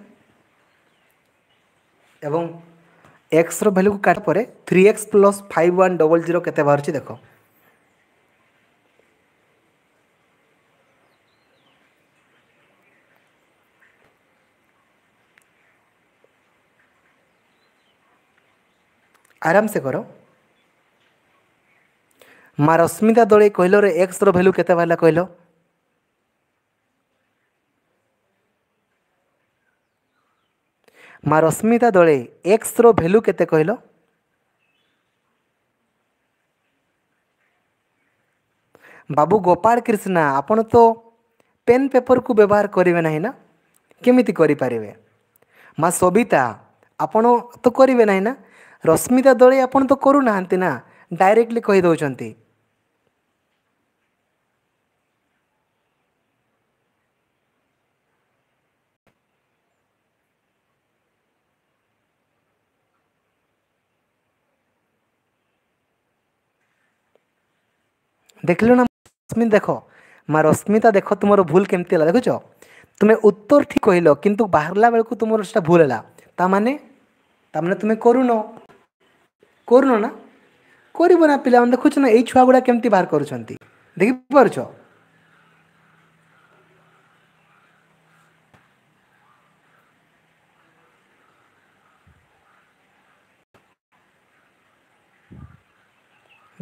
এবং এক্সর ভ্যালুকু কাটা পরে three x plus five one double zero কেতে বাহারুছি দেখ আরামসে করো মা রশ্মিতা দোলে কহিল রে এক্সর ভ্যালু কেতে বাহারা কহিল ମା ରଶ୍ମିତା ଦଳେ ଏକ୍ସର ଭ୍ୟାଲ୍ୟୁ କେତେ କହିଲ ବାବୁ ଗୋପାଳ କ୍ରିଷ୍ଣା ଆପଣ ତ ପେନ୍ ପେପରକୁ ବ୍ୟବହାର କରିବେ ନାହିଁ ନା କେମିତି କରିପାରିବେ ମା ସବିତା ଆପଣ ତ କରିବେ ନାହିଁ ନା ରଶ୍ମିତା ଦଳେ ଆପଣ ତ କରୁନାହାନ୍ତି ନା ଡାଇରେକ୍ଟଲି କହିଦେଉଛନ୍ତି দেখল না ରଶ୍ମି ଦେଖ ମା' ରଶ୍ମିତା ଦେଖ ତୁମର ଭୁଲ କେମିତି ହେଲା ଦେଖୁଛ ତୁମେ ଉତ୍ତର ଠିକ୍ କହିଲ କିନ୍ତୁ ବାହାରିଲା ବେଳକୁ ତୁମର ସେଟା ଭୁଲ ହେଲା ତା'ମାନେ ତା'ମାନେ ତୁମେ କରୁନ କରୁନ ନା କରିବ ନା ପିଲାମାନେ ଦେଖୁଛ ନା ଏଇ ଛୁଆଗୁଡ଼ା କେମିତି ବାହାର କରୁଛନ୍ତି ଦେଖିପାରୁଛ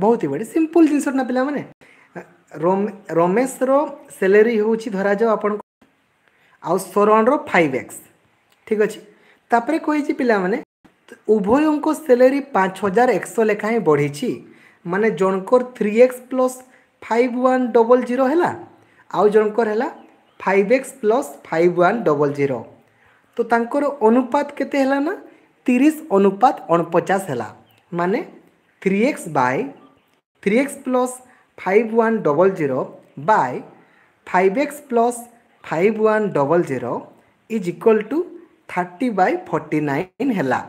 ବହୁତ ହି ବଢ଼ିଆ ସିମ୍ପଲ୍ ଜିନିଷ ନା ପିଲାମାନେ ରମେଶର ସେଲେରୀ ହେଉଛି ଧରାଯାଉ ଆପଣଙ୍କ ଆଉ ଶରଣର ଫାଇଭ୍ ଏକ୍ସ ଠିକ୍ ଅଛି ତାପରେ କହିଛି ପିଲାମାନେ ଉଭୟଙ୍କ ସେଲେରୀ ପାଞ୍ଚ ହଜାର ଏକଶହ ଲେଖାଏଁ ବଢ଼ିଛି ମାନେ ଜଣଙ୍କର three x plus five one double zero ହେଲା ଆଉ ଜଣଙ୍କର ହେଲା five x plus five one double zero ତ ତାଙ୍କର ଅନୁପାତ କେତେ ହେଲା ନା ତିରିଶ ଅନୁପାତ ଅଣପଚାଶ ହେଲା ମାନେ three x by three x plus five one double zero by five x plus five one double zero is equal to thirty by forty nine হেলা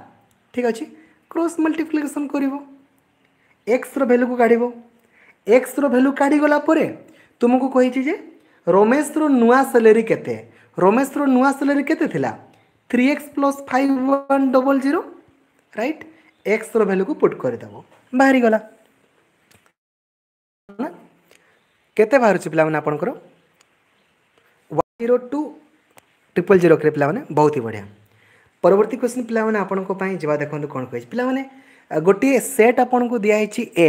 ঠিক আছে ক্রস মল্টিপ্লিকেসন করব এক্সর ভ্যালু কু কাড়ব এক্সর ভ্যালু কাড়িগলা পরে তুমি কইছি যে রমেশর নূয়া স্যালারি কেতে রমেশর নূয়া স্যালারি কেতে লা three x plus five one double zero right XOR value কু পুট করে দেব বাহারি গলা କେତେ ବାହାରୁଛି ପିଲାମାନେ ଆପଣଙ୍କର one zero two triple zero କରେ ପିଲାମାନେ ବହୁତ ହି ବଢ଼ିଆ ପରବର୍ତ୍ତୀ କ୍ୱେଶ୍ଚିନ୍ ପିଲାମାନେ ଆପଣଙ୍କ ପାଇଁ ଯିବା ଦେଖନ୍ତୁ କ'ଣ କହିଛି ପିଲାମାନେ ଗୋଟିଏ ସେଟ୍ ଆପଣଙ୍କୁ ଦିଆହେଇଛି ଏ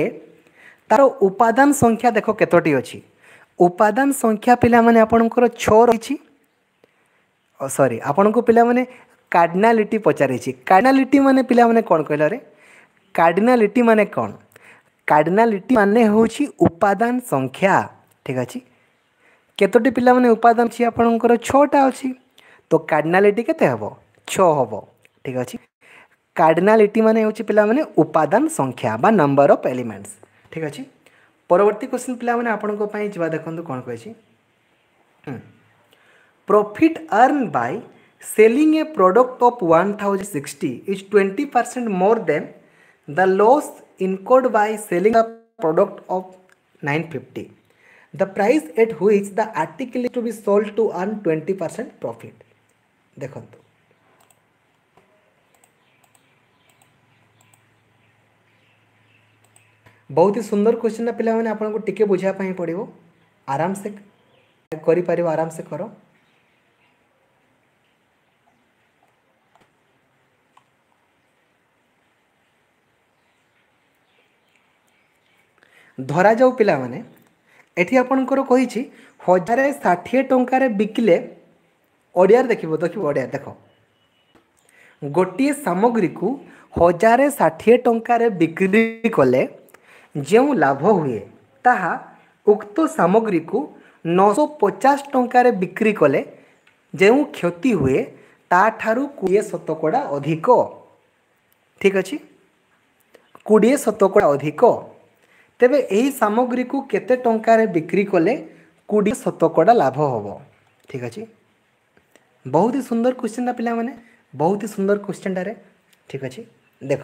ତାର ଉପାଦାନ ସଂଖ୍ୟା ଦେଖ କେତୋଟି ଅଛି ଉପାଦାନ ସଂଖ୍ୟା ପିଲାମାନେ ଆପଣଙ୍କର ଛଅ ରହିଛି ସରି ଆପଣଙ୍କୁ ପିଲାମାନେ କାର୍ଡ଼ିନାଲିଟି ପଚାରିଛି କାର୍ଡ଼ିନାଲିଟି ମାନେ ପିଲାମାନେ କ'ଣ କହିଲ ରେ କାର୍ଡ଼ିନାଲିଟି ମାନେ କ'ଣ कार्डिनालिटी माने हूँ उपादान संख्या ठीक अच्छे कतोटी पाने उपादान अच्छी आपंकर छटा अच्छी तो कार्डनालीटी के हे छब ठीक अच्छे कार्डिनालिटी मान हूँ पाने उपादान संख्या बा नंबर अफ एलिमेंट्स ठीक अच्छे परवर्ती क्वेश्चन पे आपंपाई जा देखो कौन कही profit earn by selling a product of one thousand sixty is twenty percent more than the loss incurred by selling a product of 950 the price at which the article is to be sold to earn 20% profit দেখন্তু बहुत ही सुंदर question ना पे आपको T बुझापी पड़ो आराम से कर आराम से करो ଧରାଯାଉ ପିଲାମାନେ ଏଠି ଆପଣଙ୍କର କହିଛି ହଜାରେ ଷାଠିଏ ଟଙ୍କାରେ ବିକିଲେ ଓଡ଼ିଆରେ ଦେଖିବ ଦେଖିବ ଓଡ଼ିଆ ଦେଖ ଗୋଟିଏ ସାମଗ୍ରୀକୁ ହଜାରେ ଷାଠିଏ ଟଙ୍କାରେ ବିକ୍ରି କଲେ ଯେଉଁ ଲାଭ ହୁଏ ତାହା ଉକ୍ତ ସାମଗ୍ରୀକୁ ନଅଶହ ପଚାଶ ଟଙ୍କାରେ ବିକ୍ରି କଲେ ଯେଉଁ କ୍ଷତି ହୁଏ ତାଠାରୁ କୋଡ଼ିଏ ଶତକଡ଼ା ଅଧିକ ଠିକ୍ ଅଛି କୋଡ଼ିଏ ଶତକଡ଼ା ଅଧିକ ତେବେ ଏହି ସାମଗ୍ରୀକୁ କେତେ ଟଙ୍କାରେ ବିକ୍ରି କଲେ କୋଡ଼ିଏ ଶତକଡ଼ା ଲାଭ ହେବ ଠିକ୍ ଅଛି ବହୁତ ହି ସୁନ୍ଦର କ୍ୱେଶ୍ଚିନ୍ଟା ପିଲାମାନେ ବହୁତ ହି ସୁନ୍ଦର କ୍ୱେଶ୍ଚିନ୍ଟାରେ ଠିକ୍ ଅଛି ଦେଖ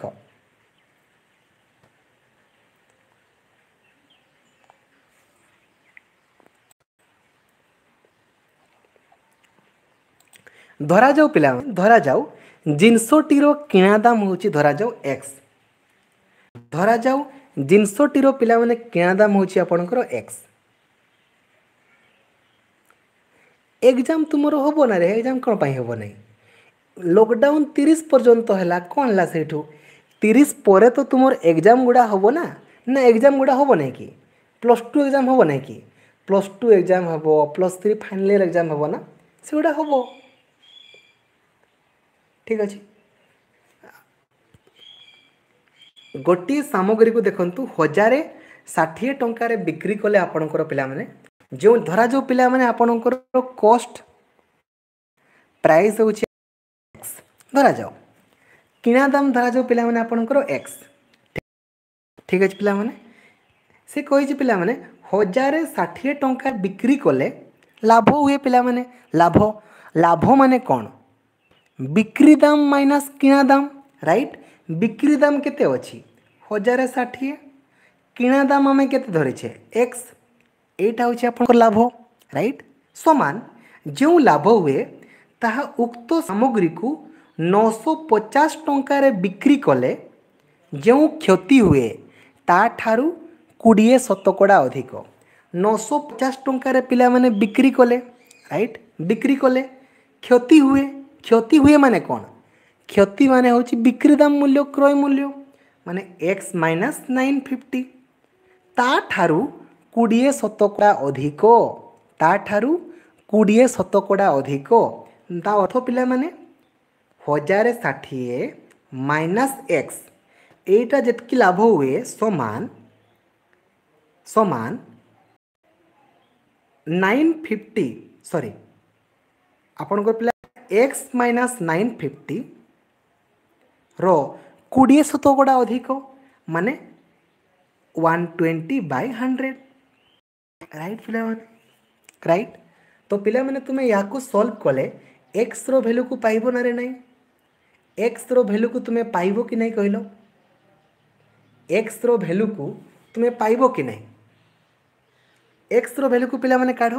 ଧରାଯାଉ ପିଲାମାନେ ଧରାଯାଉ ଜିନିଷଟିର କିଣା ଦାମ ହେଉଛି ଧରାଯାଉ ଏକ୍ସ ଧରାଯାଉ ଜିନିଷଟିର ପିଲାମାନେ କିଣା ଦାମ ହେଉଛି ଆପଣଙ୍କର ଏକ୍ସ ଏକ୍ଜାମ୍ ତୁମର ହେବ ନା ରେ ଏକ୍ଜାମ୍ କ'ଣ ପାଇଁ ହେବ ନାହିଁ ଲକଡାଉନ୍ ତିରିଶ ପର୍ଯ୍ୟନ୍ତ ହେଲା କ'ଣ ହେଲା ସେଇଠୁ ତିରିଶ ପରେ ତ ତୁମର ଏକ୍ଜାମ୍ ଗୁଡ଼ା ହେବ ନା ନା ଏକ୍ଜାମ୍ ଗୁଡ଼ା ହେବ ନାହିଁ କି ପ୍ଲସ୍ ଟୁ ଏକ୍ଜାମ୍ ହେବ ନାହିଁ କି ପ୍ଲସ୍ ଟୁ ଏକ୍ଜାମ୍ ହେବ plus three final year exam ହେବ ନା ସେଗୁଡ଼ା ହେବ ଠିକ୍ ଅଛି गोटे सामग्री को देखूँ हजार षाठी टकर बिक्री कले आपर पाने जो धर जो पाने कस्ट प्राइस होक्स धर जाओ कि दाम धर जाओ पाने एक्स ठीक अच्छे पाने से कही पाने हजार षाठी टाइम बिक्री कले लाभ हुए पाने लाभ लाभ मान कौन बिक्री दाम माइनस किणा दाम रईट বিক্রি দাম কেতে অছি হাজার ষাঠিয়ে কিনা দাম আমি কেতে ধরেছে এক্স এইটা হচ্ছে আপনার লাভ রাইট সমান যে লাভ হুয়ে তাহা উক্ত সামগ্রীকে নশো পচাশ টঙ্কার বিক্রি কলে যে ক্ষতি হুয়ে তাঠার কোড়িয়ে শতকড়া অধিক নশো পচাশ টঙ্কার পিলা মানে বিক্রি কলে রাইট বিক্রি কলে ক্ষতি হুয়ে ক্ষতি হুয়ে মানে কোণ କ୍ଷତି ମାନେ ହେଉଛି ବିକ୍ରିଦାମ ମୂଲ୍ୟ କ୍ରୟ ମୂଲ୍ୟ ମାନେ ଏକ୍ସ ମାଇନସ୍ ନାଇନ୍ ଫିଫ୍ଟି ତାଠାରୁ କୋଡ଼ିଏ ଶତକଡ଼ା ଅଧିକ ତାଠାରୁ କୋଡ଼ିଏ ଶତକଡ଼ା ଅଧିକ ତା ଅର୍ଥ ପିଲାମାନେ ହଜାରେ ଷାଠିଏ ମାଇନସ୍ ଏକ୍ସ ଏଇଟା ଯେତିକି ଲାଭ ହୁଏ ସମାନ ସମାନ ନାଇନ୍ ଫିଫ୍ଟି ସରି ଆପଣଙ୍କର ପିଲା ଏକ୍ସ ମାଇନସ୍ ନାଇନ୍ ଫିଫ୍ଟି रो कोड़े तो अधिक मान one twenty by hundred right पे रईट तो पाने तुम्हें या सल्व कले एक्स रैल्यू को पाइब ना रे ना एक्स रैल्यू को तुम्हें पाइब कि नहीं कह एक्स रैल्यू को तुम्हें पाइब कि नहीं एक्स रैल्यू को पाने काढ़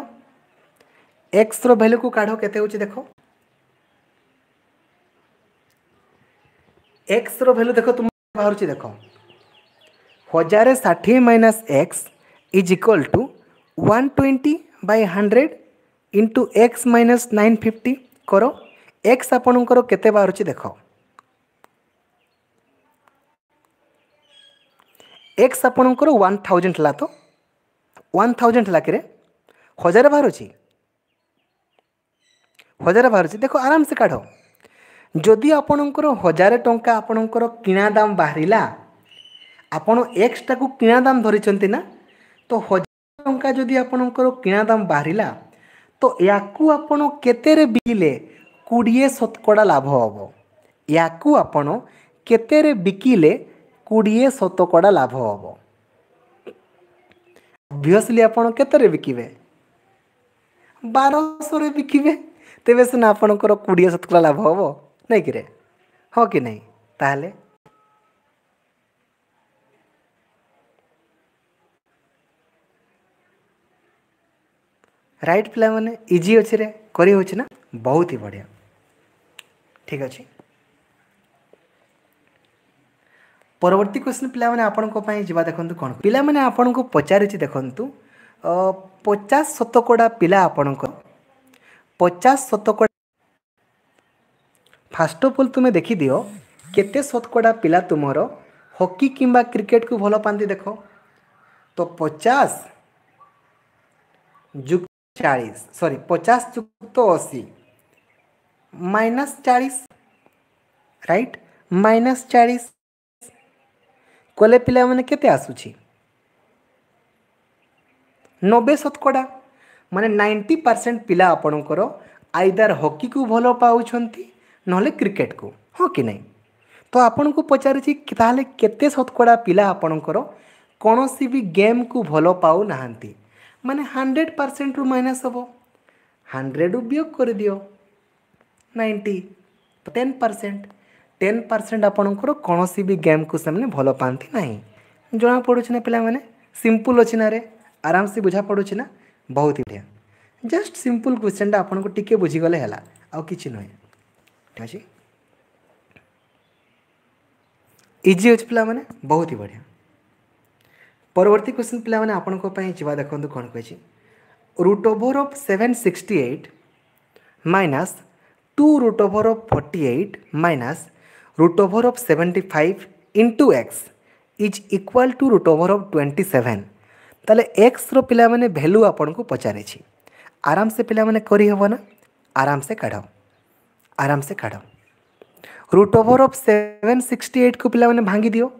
एक्स रैल्यू को काढ़ के देखो এক্সর ভ্যালু দেখো তোমার বাহুছি দেখ হাজার ষাঠিয়ে minus x is equal to one twenty by hundred into x minus nine fifty କର ଏକ୍ସ ଆପଣଙ୍କର କେତେ ବାହାରୁଛି ଦେଖ ଏକ୍ସ ଆପଣଙ୍କର ୱାନ୍ ଥାଉଜେଣ୍ଡ ହେଲା ତ ୱାନ୍ ଥାଉଜେଣ୍ଡ ହେଲା କିରେ ହଜାରେ ବାହାରୁଛି ହଜାରେ ବାହାରୁଛି ଦେଖ ଆରାମସେ କାଢ଼ ଯଦି ଆପଣଙ୍କର ହଜାରେ ଟଙ୍କା ଆପଣଙ୍କର କିଣା ଦାମ ବାହାରିଲା ଆପଣ ଏକ୍ସଟ୍ରାକୁ କିଣା ଦାମ ଧରିଛନ୍ତି ନା ତ ହଜାର ଟଙ୍କା ଯଦି ଆପଣଙ୍କର କିଣା ଦାମ ବାହାରିଲା ତ ୟାକୁ ଆପଣ କେତେରେ ବିକିଲେ କୋଡ଼ିଏ ଶତକଡ଼ା ଲାଭ ହେବ ୟାକୁ ଆପଣ କେତେରେ ବିକିଲେ କୋଡ଼ିଏ ଶତକଡ଼ା ଲାଭ ହେବ ଅଭିୟସ୍ଲି ଆପଣ କେତେରେ ବିକିବେ ବାରଶହରେ ବିକିବେ ତେବେ ସିନା ଆପଣଙ୍କର କୋଡ଼ିଏ ଶତକଡ଼ା ଲାଭ ହେବ ନେଇକିରେ ହଁ କି ନାହିଁ ତାହେଲେ ରାଇଟ୍ ପିଲାମାନେ ଇଜି ଅଛି ରେ କରିହେଉଛି ନା ବହୁତ ହି ବଢ଼ିଆ ଠିକ୍ ଅଛି ପରବର୍ତ୍ତୀ କ୍ୱେଶ୍ଚିନ୍ ପିଲାମାନେ ଆପଣଙ୍କ ପାଇଁ ଯିବା ଦେଖନ୍ତୁ କ'ଣ ପିଲାମାନେ ଆପଣଙ୍କୁ ପଚାରିଛି ଦେଖନ୍ତୁ ପଚାଶ ଶତକଡ଼ା ପିଲା ଆପଣଙ୍କ ପଚାଶ ଶତକଡ଼ା फास्ट अफ अल तुम देखिदि के शतकड़ा पा तुम हकी कि क्रिकेट को भल पाती देख तो पचास चालीस सरी पचास युक्त अशी माइनस चालीस रईट माइनस चालीस कले पाने के आसुच्छे नबे शतकड़ा माने नाइंटी परसेंट पिला आपणकर आईदार हकी को भल पाँच ना क्रिकेट को हाँ कि ना तो आपन को पचारे केते शतकड़ा पिला आपण कौन सी भी गेम को भल पाऊ ना मानने हंड्रेड परसेंट रु माइनास हम हंड्रेड वियोग कर दि नाइंटी तो टेन परसेंट टेन परसेंट आपणकर कौन सी भी गेम को भल पाती ना जना पड़ू ना पे सिंपल अच्छे ना आराम से बुझा पड़ू ना बहुत ही बढ़िया जस्ट सिंपल क्वेश्चन टाइम आपको टी बुझीगले आ कि नुहे ठीक अच्छे ଇଜି ଅଛି ପିଲାମାନେ ବହୁତ ହି ବଢ଼ିଆ ପରବର୍ତ୍ତୀ କ୍ୱେଶ୍ଚିନ୍ ପିଲାମାନେ ଆପଣଙ୍କ ପାଇଁ ଯିବା ଦେଖନ୍ତୁ କ'ଣ କହିଛି root over of seven sixty eight minus two root over of forty eight minus root over of seventy five into x is equal to root over of twenty seven ତାହେଲେ ଏକ୍ସର ପିଲାମାନେ ଭ୍ୟାଲୁ ଆପଣଙ୍କୁ ପଚାରିଛି ଆରାମସେ ପିଲାମାନେ କରିହେବ ନା ଆରାମସେ କାଢ଼ आराम से काढ़ root over of seven sixty eight को पाने भांगी दियो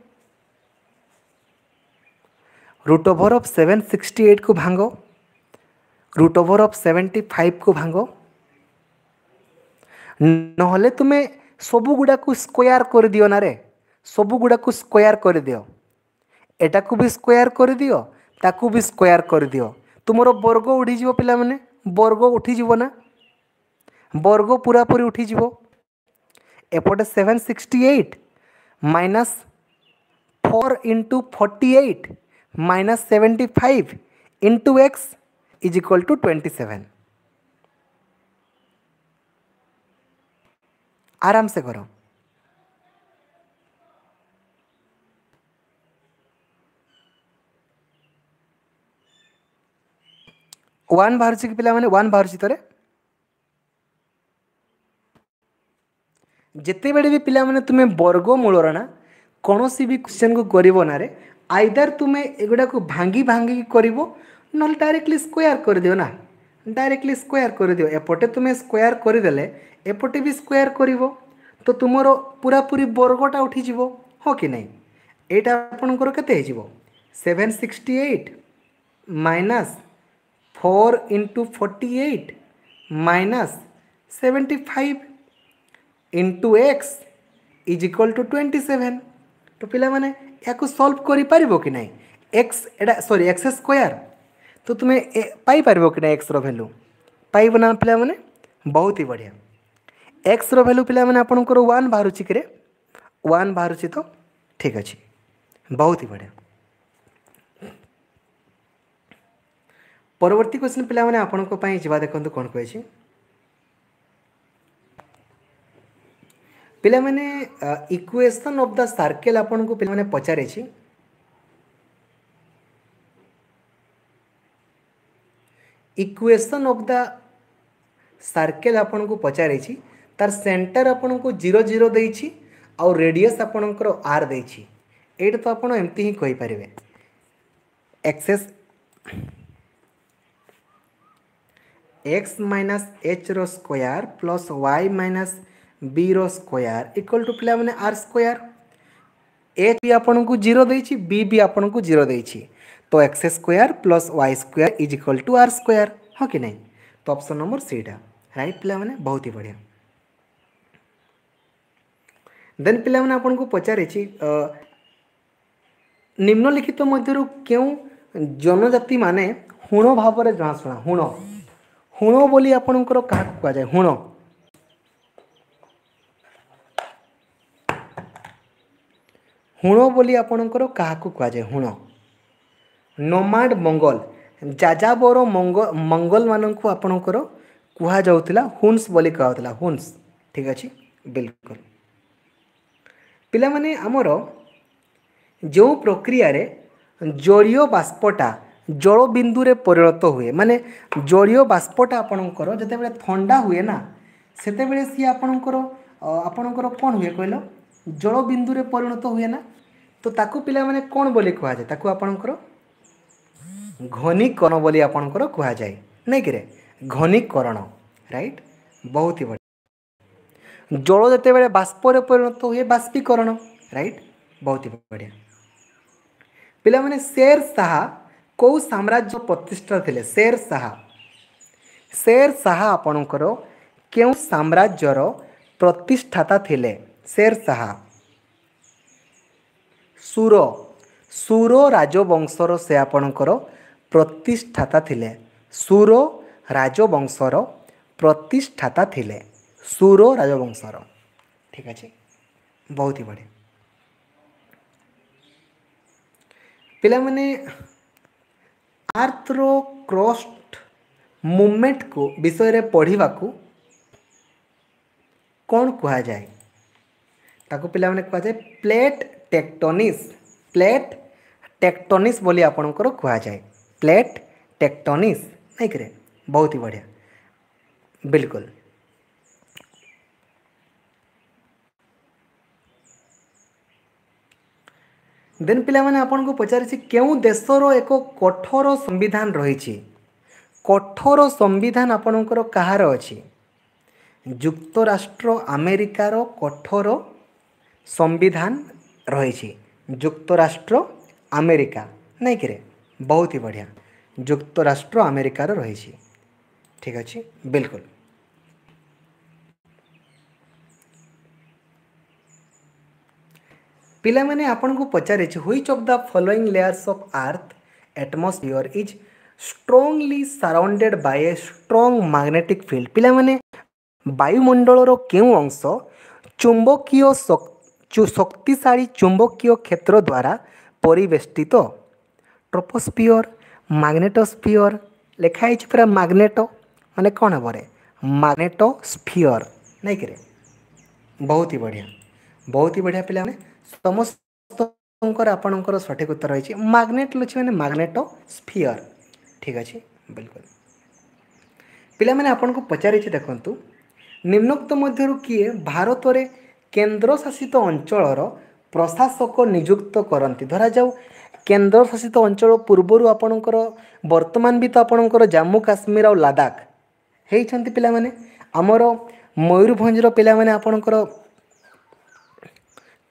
root over of seven sixty eight को भांगो root over of seventy five को भांग ना सब सबुगुड़ा स्कोयर कर दियो ना रे सबुगुड़ा स्कोयर कर दियो एटा को भी स्कोयर कर दियो ताकू भी स्कोयर कर दियो तुम वर्ग उड़ीज पे बर्ग उठीज ना বর্গ পুরাপুরি উঠিযিব এপটে seven sixty eight minus four into forty eight minus seventy five into x is equal to twenty seven आराम से करो वन बाहर कि पे वन बाहर तो जिते बड़े भी पाने तुम्हें बर्ग मूलर ना कौन सी भी क्वेश्चन को करना आईदार तुम्हें एगुड़ा भांगी भांगी कर ना डायरेक्टली स्क्यर कर दिव ना डायरेक्टली स्क्यर कर दिव एपटे तुम्हें स्क्यर करदे एपटे भी स्क्यर कर तो तुम पूरा पूरी बर्गटा उठीज हो कि नहीं यहाँ आपण के seven sixty eight minus four into forty eight minus seventy five into x is equal to twenty seven তো ପିଲାମାନେ ୟାକୁ ସଲ୍ଭ କରିପାରିବ କି ନାହିଁ ଏକ୍ସ ଏଇଟା ସରି ଏକ୍ସ ସ୍କୋୟାର ତ ତୁମେ ପାଇପାରିବ କି ନାହିଁ ଏକ୍ସର ଭ୍ୟାଲୁ ପାଇବ ନା ପିଲାମାନେ ବହୁତ ହି ବଢ଼ିଆ ଏକ୍ସର ଭ୍ୟାଲୁ ପିଲାମାନେ ଆପଣଙ୍କର ୱାନ୍ ବାହାରୁଛି କିରେ ୱାନ୍ ବାହାରୁଛି ତ ଠିକ୍ ଅଛି ବହୁତ ହି ବଢ଼ିଆ ପରବର୍ତ୍ତୀ କ୍ୱେଶ୍ଚିନ୍ ପିଲାମାନେ ଆପଣଙ୍କ ପାଇଁ ଯିବା ଦେଖନ୍ତୁ କ'ଣ କହିଛି ପିଲାମାନେ ଇକ୍ୱେସନ୍ ଅଫ୍ ଦ ସାର୍କେଲ୍ ଆପଣଙ୍କୁ ପିଲାମାନେ ପଚାରିଛି ଇକ୍ୱେସନ୍ ଅଫ୍ ଦ ସାର୍କେଲ୍ ଆପଣଙ୍କୁ ପଚାରିଛି ତାର ସେଣ୍ଟର ଆପଣଙ୍କୁ ଜିରୋ ଜିରୋ ଦେଇଛି ଆଉ ରେଡ଼ିୟସ୍ ଆପଣଙ୍କର ଆର୍ ଦେଇଛି ଏଇଟା ତ ଆପଣ ଏମିତି ହିଁ କହିପାରିବେ excess x minus h whole square plus y minus Veer square equal to ପିଲାମାନେ ଆର୍ ସ୍କୋୟାର ଏଚ୍ ବି ଆପଣଙ୍କୁ ଜିରୋ ଦେଇଛି ବି ବି ଆପଣଙ୍କୁ ଜିରୋ ଦେଇଛି ତ x square plus y square is equal to r square ହଁ କି ନାହିଁ ତ ଅପସନ୍ ନମ୍ବର ସିଟା ରାଇଟ୍ ପିଲାମାନେ ବହୁତ ହି ବଢ଼ିଆ ଦେନ୍ ପିଲାମାନେ ଆପଣଙ୍କୁ ପଚାରିଛି ନିମ୍ନଲିଖିତ ମଧ୍ୟରୁ କେଉଁ ଜନଜାତିମାନେ ହୁଣ ଭାବରେ ଜଣାଶୁଣା ହୁଣ ହୁଣ ବୋଲି ଆପଣଙ୍କର କାହାକୁ କୁହାଯାଏ ହୁଣ ହୁଣ ବୋଲି ଆପଣଙ୍କର କାହାକୁ କୁହାଯାଏ ହୁଣ ନମାଡ଼ ମଙ୍ଗଲ ଯାଯାବର ମଙ୍ଗ ମଙ୍ଗଲମାନଙ୍କୁ ଆପଣଙ୍କର କୁହାଯାଉଥିଲା ହୁନ୍ସ ବୋଲି କୁହାଯାଉଥିଲା ହୁନ୍ସ ଠିକ୍ ଅଛି ବିଲକୁଲ ପିଲାମାନେ ଆମର ଯେଉଁ ପ୍ରକ୍ରିୟାରେ ଜଳୀୟ ବାଷ୍ପଟା ଜଳ ବିନ୍ଦୁରେ ପରିଣତ ହୁଏ ମାନେ ଜଳୀୟ ବାଷ୍ପଟା ଆପଣଙ୍କର ଯେତେବେଳେ ଥଣ୍ଡା ହୁଏ ନା ସେତେବେଳେ ସିଏ ଆପଣଙ୍କର ଆପଣଙ୍କର କ'ଣ ହୁଏ କହିଲ ଜଳ ବିନ୍ଦୁରେ ପରିଣତ ହୁଏ ନା তো ତାକୁ ପିଲାମାନେ କ'ଣ ବୋଲି କୁହାଯାଏ ତାକୁ ଆପଣଙ୍କର ଘନୀକରଣ ବୋଲି ଆପଣଙ୍କର କୁହାଯାଏ ନାଇଁ କିରେ ଘନୀକରଣ ରାଇଟ୍ ବହୁତ ହି ବଢ଼ିଆ ଜଳ ଯେତେବେଳେ ବାଷ୍ପରେ ପରିଣତ ହୁଏ ବାଷ୍ପୀକରଣ ରାଇଟ୍ ବହୁତ ହି ବଢ଼ିଆ ପିଲାମାନେ ଶେର ଶାହା କେଉଁ ସାମ୍ରାଜ୍ୟ ପ୍ରତିଷ୍ଠା ଥିଲେ ଶେର ଶାହା ଶେର ଶାହା ଆପଣଙ୍କର କେଉଁ ସାମ୍ରାଜ୍ୟର ପ୍ରତିଷ୍ଠାତା ଥିଲେ ଶେର ଶାହା ସୁର ସୁର ରାଜବଂଶର ସେ ଆପଣଙ୍କର ପ୍ରତିଷ୍ଠାତା ଥିଲେ ସୁର ରାଜବଂଶର ପ୍ରତିଷ୍ଠାତା ଥିଲେ ସୁର ରାଜବଂଶର ଠିକ୍ ଅଛି ବହୁତ ହି ବଢ଼ିଆ ପିଲାମାନେ ଆର୍ଥର କ୍ରଷ୍ଟ ମୁଭମେଣ୍ଟକୁ ବିଷୟରେ ପଢ଼ିବାକୁ କ'ଣ କୁହାଯାଏ ତାକୁ ପିଲାମାନେ କୁହାଯାଏ ପ୍ଲେଟ୍ টেকটনিক্স প্লেট টেকটনিক্স বলে আপনার কুহযায়ে প্লেট টেকটনিক্স নাই কি বহুত হি বঢ়িয়া বিলকুল দেন পিলামানে আপনার পচারিছি কেউ দেশর এক কঠোর সংবিধান রয়েছে কঠোর সংবিধান আপনার কাহার অছি যুক্তরাষ্ট্র আমেরিকার কঠোর সংবিধান ରହିଛି ଯୁକ୍ତରାଷ୍ଟ୍ର ଆମେରିକା ନାଇଁ କିରେ ବହୁତ ହି ବଢ଼ିଆ ଯୁକ୍ତରାଷ୍ଟ୍ର ଆମେରିକାର ରହିଛି ଠିକ୍ ଅଛି ବିଲକୁଲ ପିଲାମାନେ ଆପଣଙ୍କୁ ପଚାରିଛି which of the following layers of earth atmosphere is strongly surrounded by a strong magnetic field ପିଲାମାନେ ବାୟୁମଣ୍ଡଳର କେଉଁ ଅଂଶ ଚୁମ୍ବକୀୟ ଶକ୍ତି শক্তিশালী চুম্বকীয় ক্ষেত্র দ্বারা পরিবেষ্টিত ট্রোপোস্পিওর ম্যাগনেটোস্পিওর লেখা হয়েছে পুরা ম্যাগনেটো মানে କ'ଣ ହେବରେ ମ୍ୟାଗ୍ନେଟୋସ୍ଫିଅର ନାଇଁ କିରେ ବହୁତ ହି ବଢ଼ିଆ ବହୁତ ହି ବଢ଼ିଆ ପିଲାମାନେ ସମସ୍ତଙ୍କର ଆପଣଙ୍କର ସଠିକ୍ ଉତ୍ତର ରହିଛି ମ୍ୟାଗ୍ନେଟ୍ ଅଛି ମାନେ ମ୍ୟାଗ୍ନେଟୋସ୍ଫିଅର ଠିକ୍ ଅଛି ବିଲକୁଲ ପିଲାମାନେ ଆପଣଙ୍କୁ ପଚାରିଛି ଦେଖନ୍ତୁ ନିମ୍ନୋକ୍ତ ମଧ୍ୟରୁ କିଏ ଭାରତରେ କେନ୍ଦ୍ରଶାସିତ ଅଞ୍ଚଳର ପ୍ରଶାସକ ନିଯୁକ୍ତ କରନ୍ତି ଧରାଯାଉ କେନ୍ଦ୍ରଶାସିତ ଅଞ୍ଚଳ ପୂର୍ବରୁ ଆପଣଙ୍କର ବର୍ତ୍ତମାନ ବି ତ ଆପଣଙ୍କର ଜାମ୍ମୁ କାଶ୍ମୀର ଆଉ ଲାଦାଖ ହେଇଛନ୍ତି ପିଲାମାନେ ଆମର ମୟୂରଭଞ୍ଜର ପିଲାମାନେ ଆପଣଙ୍କର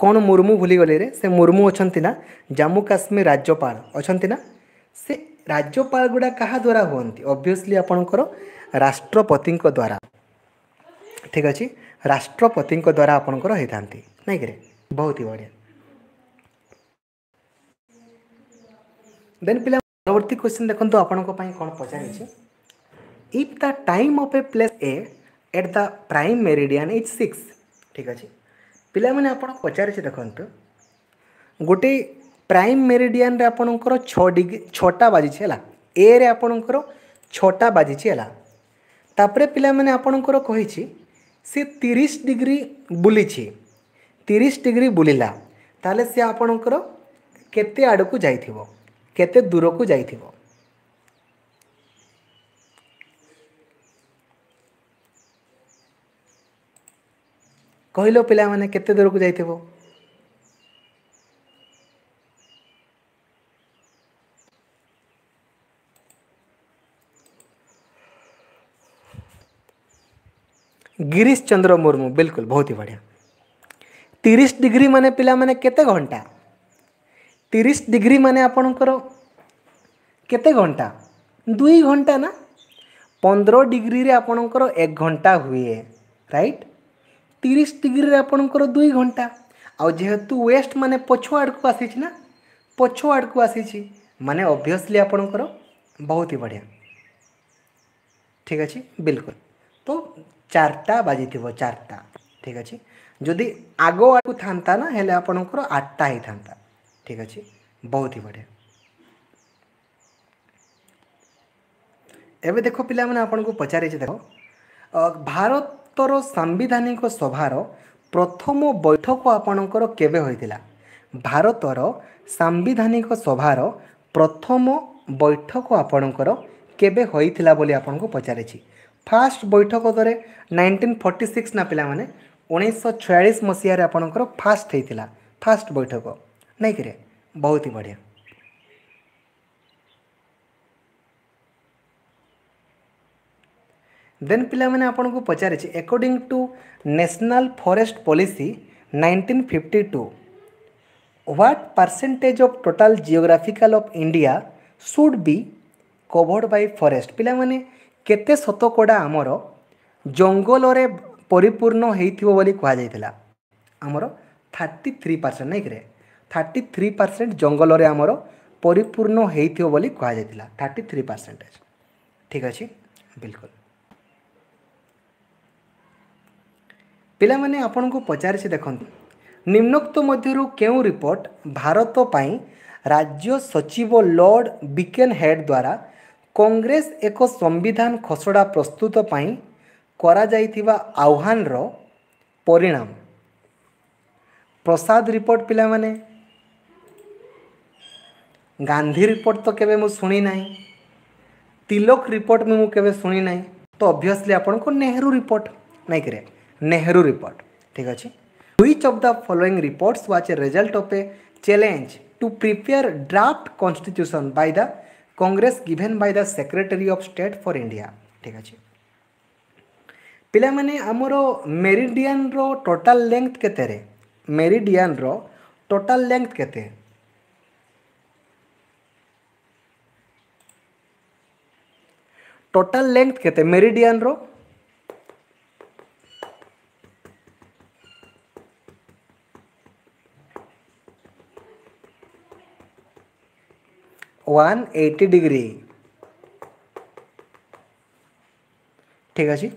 କ'ଣ ମୁର୍ମୁ ଭୁଲିଗଲେ ରେ ସେ ମୁର୍ମୁ ଅଛନ୍ତି ନା ଜାମ୍ମୁ କାଶ୍ମୀର ରାଜ୍ୟପାଳ ଅଛନ୍ତି ନା ସେ ରାଜ୍ୟପାଳ ଗୁଡ଼ା କାହା ଦ୍ୱାରା ହୁଅନ୍ତି ଅବଭିଅସ୍ଲି ଆପଣଙ୍କର ରାଷ୍ଟ୍ରପତିଙ୍କ ଦ୍ୱାରା ଠିକ୍ ଅଛି ରାଷ୍ଟ୍ରପତିଙ୍କ ଦ୍ୱାରା ଆପଣଙ୍କର ହୋଇଥାନ୍ତି ନାଇଁ କିରେ ବହୁତ ହି ବଢ଼ିଆ ଦେନ୍ ପିଲା ପରବର୍ତ୍ତୀ କ୍ୱେଶ୍ଚିନ୍ ଦେଖନ୍ତୁ ଆପଣଙ୍କ ପାଇଁ କ'ଣ ପଚାରିଛି if the time of a place a at the prime meridian is six ଠିକ୍ ଅଛି ପିଲାମାନେ ଆପଣ ପଚାରିଛି ଦେଖନ୍ତୁ ଗୋଟେ ପ୍ରାଇମ୍ ମେରିଡ଼ିଆନ୍ରେ ଆପଣଙ୍କର ଛଅ ଡିଗ୍ରୀ ଛଅଟା ବାଜିଛି ହେଲା ଏରେ ଆପଣଙ୍କର ଛଅଟା ବାଜିଛି ହେଲା ତାପରେ ପିଲାମାନେ ଆପଣଙ୍କର କହିଛି সে তিরিশ ডিগ্রি বুলিছি তিরিশ ডিগ্রি বুলিলা তাহলে সে আপনার কেতে আড়ক যাই কেতে দূরক যাই কহিল পিলা মানে কেতে দূরক যাই गिरीश चंद्र मुर्मू बिल्कुल बहुत ही बढ़िया तीस डिग्री मान पा मैंने केते घंटा तीस डिग्री मान आपण के घंटा दुई घंटा ना पंद्रह डिग्री रे आपणकर एक घंटा हुए राइट तीस डिग्री आपणकर दुई घंटा आेहेतु वेस्ट मान पछुआड़ को आसी पछुआड़ को आसी मान अभीयसली आपणकर बहुत ही बढ़िया ठीक अच्छे बिल्कुल तो ଚାରିଟା ବାଜିଥିବ ଚାରିଟା ଠିକ୍ ଅଛି ଯଦି ଆଗ ଆଗକୁ ଥାନ୍ତା ନା ହେଲେ ଆପଣଙ୍କର ଆଠଟା ହେଇଥାନ୍ତା ଠିକ୍ ଅଛି ବହୁତ ହି ବଢ଼ିଆ ଏବେ ଦେଖ ପିଲାମାନେ ଆପଣଙ୍କୁ ପଚାରିଛି ଦେଖ ଭାରତର ସାମ୍ବିଧାନିକ ସଭାର ପ୍ରଥମ ବୈଠକ ଆପଣଙ୍କର କେବେ ହୋଇଥିଲା ଭାରତର ସାମ୍ବିଧାନିକ ସଭାର ପ୍ରଥମ ବୈଠକ ଆପଣଙ୍କର କେବେ ହୋଇଥିଲା ବୋଲି ଆପଣଙ୍କୁ ପଚାରିଛି ଫାଷ୍ଟ ବୈଠକ ଦରେ ନାଇଣ୍ଟିନ୍ ଫର୍ଟି ସିକ୍ସ ନା ପିଲାମାନେ ଉଣେଇଶହ ଛୟାଳିଶ ମସିହାରେ ଆପଣଙ୍କର ଫାଷ୍ଟ ହେଇଥିଲା ଫାଷ୍ଟ ବୈଠକ ନାଇଁ କିରେ ବହୁତ ହି ବଢ଼ିଆ ଦେନ୍ ପିଲାମାନେ ଆପଣଙ୍କୁ ପଚାରିଛି according to national forest policy nineteen fifty two what percentage of total geographical of India should be covered by forest ପିଲାମାନେ କେତେ ଶତକଡ଼ା ଆମର ଜଙ୍ଗଲରେ ପରିପୂର୍ଣ୍ଣ ହୋଇଥିବ ବୋଲି କୁହାଯାଇଥିଲା ଆମର ଥାର୍ଟି ଥ୍ରୀ ପରସେଣ୍ଟ ନାଇଁ କିରେ ଥାର୍ଟି ଥ୍ରୀ ପରସେଣ୍ଟ ଜଙ୍ଗଲରେ ଆମର ପରିପୂର୍ଣ୍ଣ ହୋଇଥିବ ବୋଲି କୁହାଯାଇଥିଲା ଥାର୍ଟି ଥ୍ରୀ ପରସେଣ୍ଟେଜ୍ ଠିକ୍ ଅଛି ବିଲକୁଲ ପିଲାମାନେ ଆପଣଙ୍କୁ ପଚାରିଛି ଦେଖନ୍ତୁ ନିମ୍ନୋକ୍ତ ମଧ୍ୟରୁ କେଉଁ ରିପୋର୍ଟ ଭାରତ ପାଇଁ ରାଜ୍ୟ ସଚିବ ଲର୍ଡ଼ ବିକେନ୍ ହେଡ଼୍ ଦ୍ୱାରା କଂଗ୍ରେସ ଏକ ସମ୍ବିଧାନ ଖସଡ଼ା ପ୍ରସ୍ତୁତ ପାଇଁ କରାଯାଇଥିବା ଆହ୍ୱାନର ପରିଣାମ ପ୍ରସାଦ ରିପୋର୍ଟ ପିଲାମାନେ ଗାନ୍ଧୀ ରିପୋର୍ଟ ତ କେବେ ମୁଁ ଶୁଣି ନାହିଁ ତିଲକ ରିପୋର୍ଟ ବି ମୁଁ କେବେ ଶୁଣି ନାହିଁ ତ ଅବଭିୟସ୍ଲି ଆପଣଙ୍କୁ ନେହେରୁ ରିପୋର୍ଟ ନାଇଁ କିରେ ନେହେରୁ ରିପୋର୍ଟ ଠିକ୍ ଅଛି Which of the following reports was a result of a challenge to prepare draft constitution by the Congress given by the secretary of state for India ଠିକ୍ ଅଛି ପିଲାମାନେ ଆମର ମେରିଡ଼ିଆନ୍ର ଟୋଟାଲ୍ ଲେନ୍ଥ କେତେରେ ମେରିଡ଼ିଆନ୍ର ଟୋଟାଲ୍ ଲେନ୍ଥ କେତେ ଟୋଟାଲ୍ ଲେନ୍ଥ କେତେ ମେରିଡ଼ିଆନ୍ର 180 डिग्री ठीक अच्छे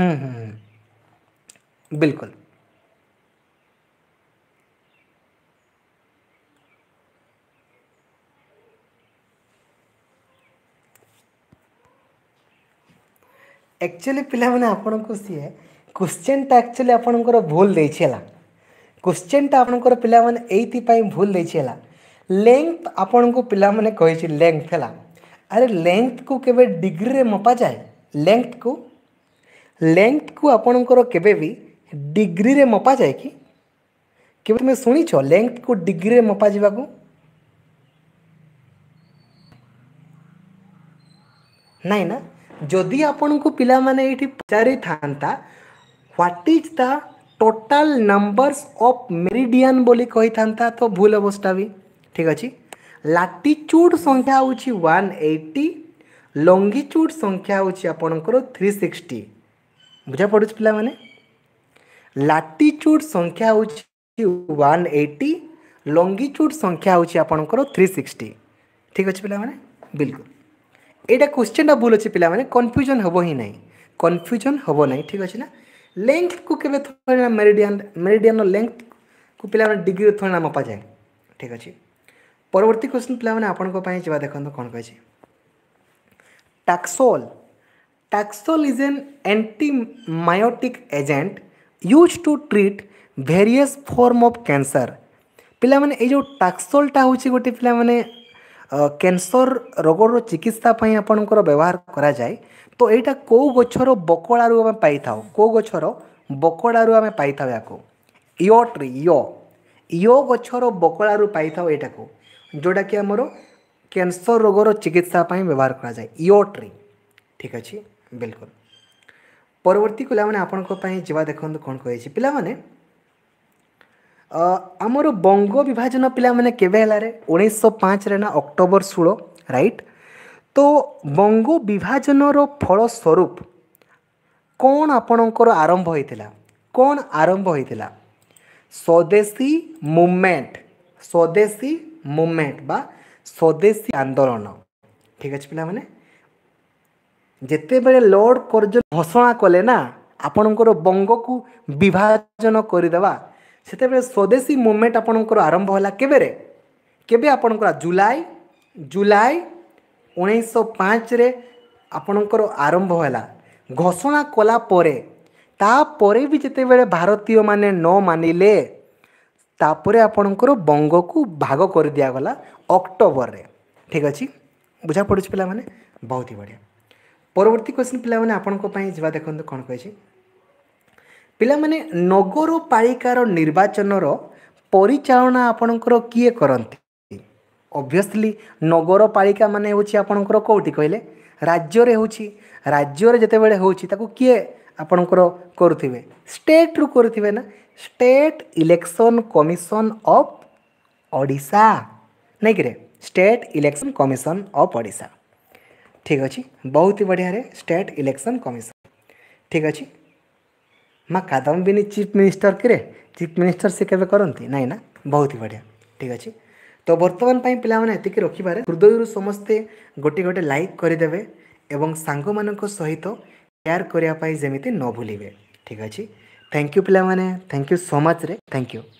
हम्म, हम्म, हम्म। बिल्कुल एक्चुअली पे आपन को सी क्वेश्चनटा एक्चुअली आपण भूल देला क्वेश्चनटा आपर पे यही भूल देला लेंथ आपण को पाने लेंथ है अरे लेंथ को केवे डिग्री में मपा जाए लेंथ को लेंथ को आपण भी डिग्री रे मपा जाए कि तुम्हें शुणी लेंथ को डिग्री रे मपा जावाक नाई ना जदि आपण को पिला माने ये पचारि था what is the total numbers of meridian बोली कही था तो भूल अवस्था भी ठीक अच्छे लाटीच्यूड संख्या हूँ वन एट्टी लंगिच्यूड संख्या हूँ आपणकर थ्री सिक्सटी ବୁଝାପଡ଼ୁଛି ପିଲାମାନେ ଲାଟିଚ୍ୟୁଡ଼୍ ସଂଖ୍ୟା ହେଉଛି ୱାନ୍ ଏଇଟି ଲଙ୍ଗିଚ୍ୟୁଡ଼୍ ସଂଖ୍ୟା ହେଉଛି ଆପଣଙ୍କର ଥ୍ରୀ ସିକ୍ସଟି ଠିକ୍ ଅଛି ପିଲାମାନେ ବିଲକୁଲ ଏଇଟା କୋଶ୍ଚିନ୍ଟା ଭୁଲ ଅଛି ପିଲାମାନେ କନଫ୍ୟୁଜନ୍ ହେବ ହିଁ ନାହିଁ କନଫ୍ୟୁଜନ୍ ହେବ ନାହିଁ ଠିକ୍ ଅଛି ନା ଲେନ୍ଥକୁ କେବେ ଥରେ ମେରିଡ଼ିଆନ୍ ମେରିଡ଼ିଆନ୍ର ଲେନ୍ଥକୁ ପିଲାମାନେ ଡିଗ୍ରୀରେ ଥରେ ନା ମପାଯାଏ ଠିକ୍ ଅଛି ପରବର୍ତ୍ତୀ କୋଶ୍ଚିନ୍ ପିଲାମାନେ ଆପଣଙ୍କ ପାଇଁ ଯିବା ଦେଖନ୍ତୁ କ'ଣ କହିଛି ଟାକ୍ସୋଲ୍ Taxol is an antimyotic agent used to treat various form of cancer. ପିଲାମାନେ ଏଇ ଯେଉଁ ଟାକ୍ସୋଲଟା ହେଉଛି ଗୋଟେ ପିଲାମାନେ କ୍ୟାନ୍ସର ରୋଗର ଚିକିତ୍ସା ପାଇଁ ଆପଣଙ୍କର ବ୍ୟବହାର କରାଯାଏ ତ ଏଇଟା କେଉଁ ଗଛର ବକଳାରୁ ଆମେ ପାଇଥାଉ କେଉଁ ଗଛର ବକଳାରୁ ଆମେ ପାଇଥାଉ ୟାକୁ ଇୟ ଟ୍ରି ଇୟ ଇୟ ଗଛର ବକଳାରୁ ପାଇଥାଉ ଏଇଟାକୁ ଯେଉଁଟାକି ଆମର କ୍ୟାନ୍ସର ରୋଗର ଚିକିତ୍ସା ପାଇଁ ବ୍ୟବହାର କରାଯାଏ ଇୟ ଟ୍ରି ଠିକ୍ ଅଛି ବିଲକୁଲ ପରବର୍ତ୍ତୀ ପିଲାମାନେ ଆପଣଙ୍କ ପାଇଁ ଯିବା ଦେଖନ୍ତୁ କ'ଣ କହିଛି ପିଲାମାନେ ଆମର ବଙ୍ଗ ବିଭାଜନ ପିଲାମାନେ କେବେ ହେଲାରେ ଉଣେଇଶହ ପାଞ୍ଚରେ ନା ଅକ୍ଟୋବର ଷୋହଳ ରାଇଟ୍ ତ ବଙ୍ଗ ବିଭାଜନର ଫଳସ୍ୱରୂପ କ'ଣ ଆପଣଙ୍କର ଆରମ୍ଭ ହୋଇଥିଲା କ'ଣ ଆରମ୍ଭ ହୋଇଥିଲା ସ୍ୱଦେଶୀ ମୁଭମେଣ୍ଟ ସ୍ୱଦେଶୀ ମୁଭମେଣ୍ଟ ବା ସ୍ୱଦେଶୀ ଆନ୍ଦୋଳନ ଠିକ୍ ଅଛି ପିଲାମାନେ ଯେତେବେଳେ ଲର୍ଡ଼ କର୍ଜନ ଘୋଷଣା କଲେ ନା ଆପଣଙ୍କର ବଙ୍ଗକୁ ବିଭାଜନ କରିଦେବା ସେତେବେଳେ ସ୍ୱଦେଶୀ ମୁଭମେଣ୍ଟ ଆପଣଙ୍କର ଆରମ୍ଭ ହେଲା କେବେରେ କେବେ ଆପଣଙ୍କର ଜୁଲାଇ ଜୁଲାଇ ଉଣେଇଶହ ପାଞ୍ଚରେ ଆପଣଙ୍କର ଆରମ୍ଭ ହେଲା ଘୋଷଣା କଲା ପରେ ତାପରେ ବି ଯେତେବେଳେ ଭାରତୀୟମାନେ ନ ମାନିଲେ ତାପରେ ଆପଣଙ୍କର ବଙ୍ଗକୁ ଭାଗ କରିଦିଆଗଲା ଅକ୍ଟୋବରରେ ଠିକ୍ ଅଛି ବୁଝା ପଡ଼ୁଛି ପିଲାମାନେ ବହୁତ ହି ବଢ଼ିଆ ପରବର୍ତ୍ତୀ କ୍ୱେଶ୍ଚିନ୍ ପିଲାମାନେ ଆପଣଙ୍କ ପାଇଁ ଯିବା ଦେଖନ୍ତୁ କ'ଣ କହିଛି ପିଲାମାନେ ନଗରପାଳିକାର ନିର୍ବାଚନର ପରିଚାଳନା ଆପଣଙ୍କର କିଏ କରନ୍ତି ଅବଭିୟସ୍ଲି ନଗରପାଳିକା ମାନେ ହେଉଛି ଆପଣଙ୍କର କେଉଁଠି କହିଲେ ରାଜ୍ୟରେ ହେଉଛି ରାଜ୍ୟରେ ଯେତେବେଳେ ହେଉଛି ତାକୁ କିଏ ଆପଣଙ୍କର କରୁଥିବେ ଷ୍ଟେଟ୍ରୁ କରୁଥିବେ ନା state election commission of Odisha ନାଇଁକିରେ state election commission of Odisha ଠିକ୍ ଅଛି ବହୁତ ହି ବଢ଼ିଆରେ ଷ୍ଟେଟ୍ ଇଲେକ୍ସନ୍ କମିଶନ୍ ଠିକ୍ ଅଛି ମା କାଦମ୍ବିନୀ ଚିଫ୍ ମିନିଷ୍ଟର କିରେ ଚିଫ୍ ମିନିଷ୍ଟର ସେ କେବେ କରନ୍ତି ନାଇଁ ନା ବହୁତ ହି ବଢ଼ିଆ ଠିକ୍ ଅଛି ତ ବର୍ତ୍ତମାନ ପାଇଁ ପିଲାମାନେ ଏତିକି ରଖିବାରେ ହୃଦୟରୁ ସମସ୍ତେ ଗୋଟିଏ ଗୋଟିଏ ଲାଇକ୍ କରିଦେବେ ଏବଂ ସାଙ୍ଗମାନଙ୍କ ସହିତ ସେୟାର କରିବା ପାଇଁ ଯେମିତି ନ ଭୁଲିବେ ଠିକ୍ ଅଛି ଥ୍ୟାଙ୍କ ୟୁ ପିଲାମାନେ ଥ୍ୟାଙ୍କ ୟୁ ସୋ ମଚ୍ରେ ଥ୍ୟାଙ୍କ ୟୁ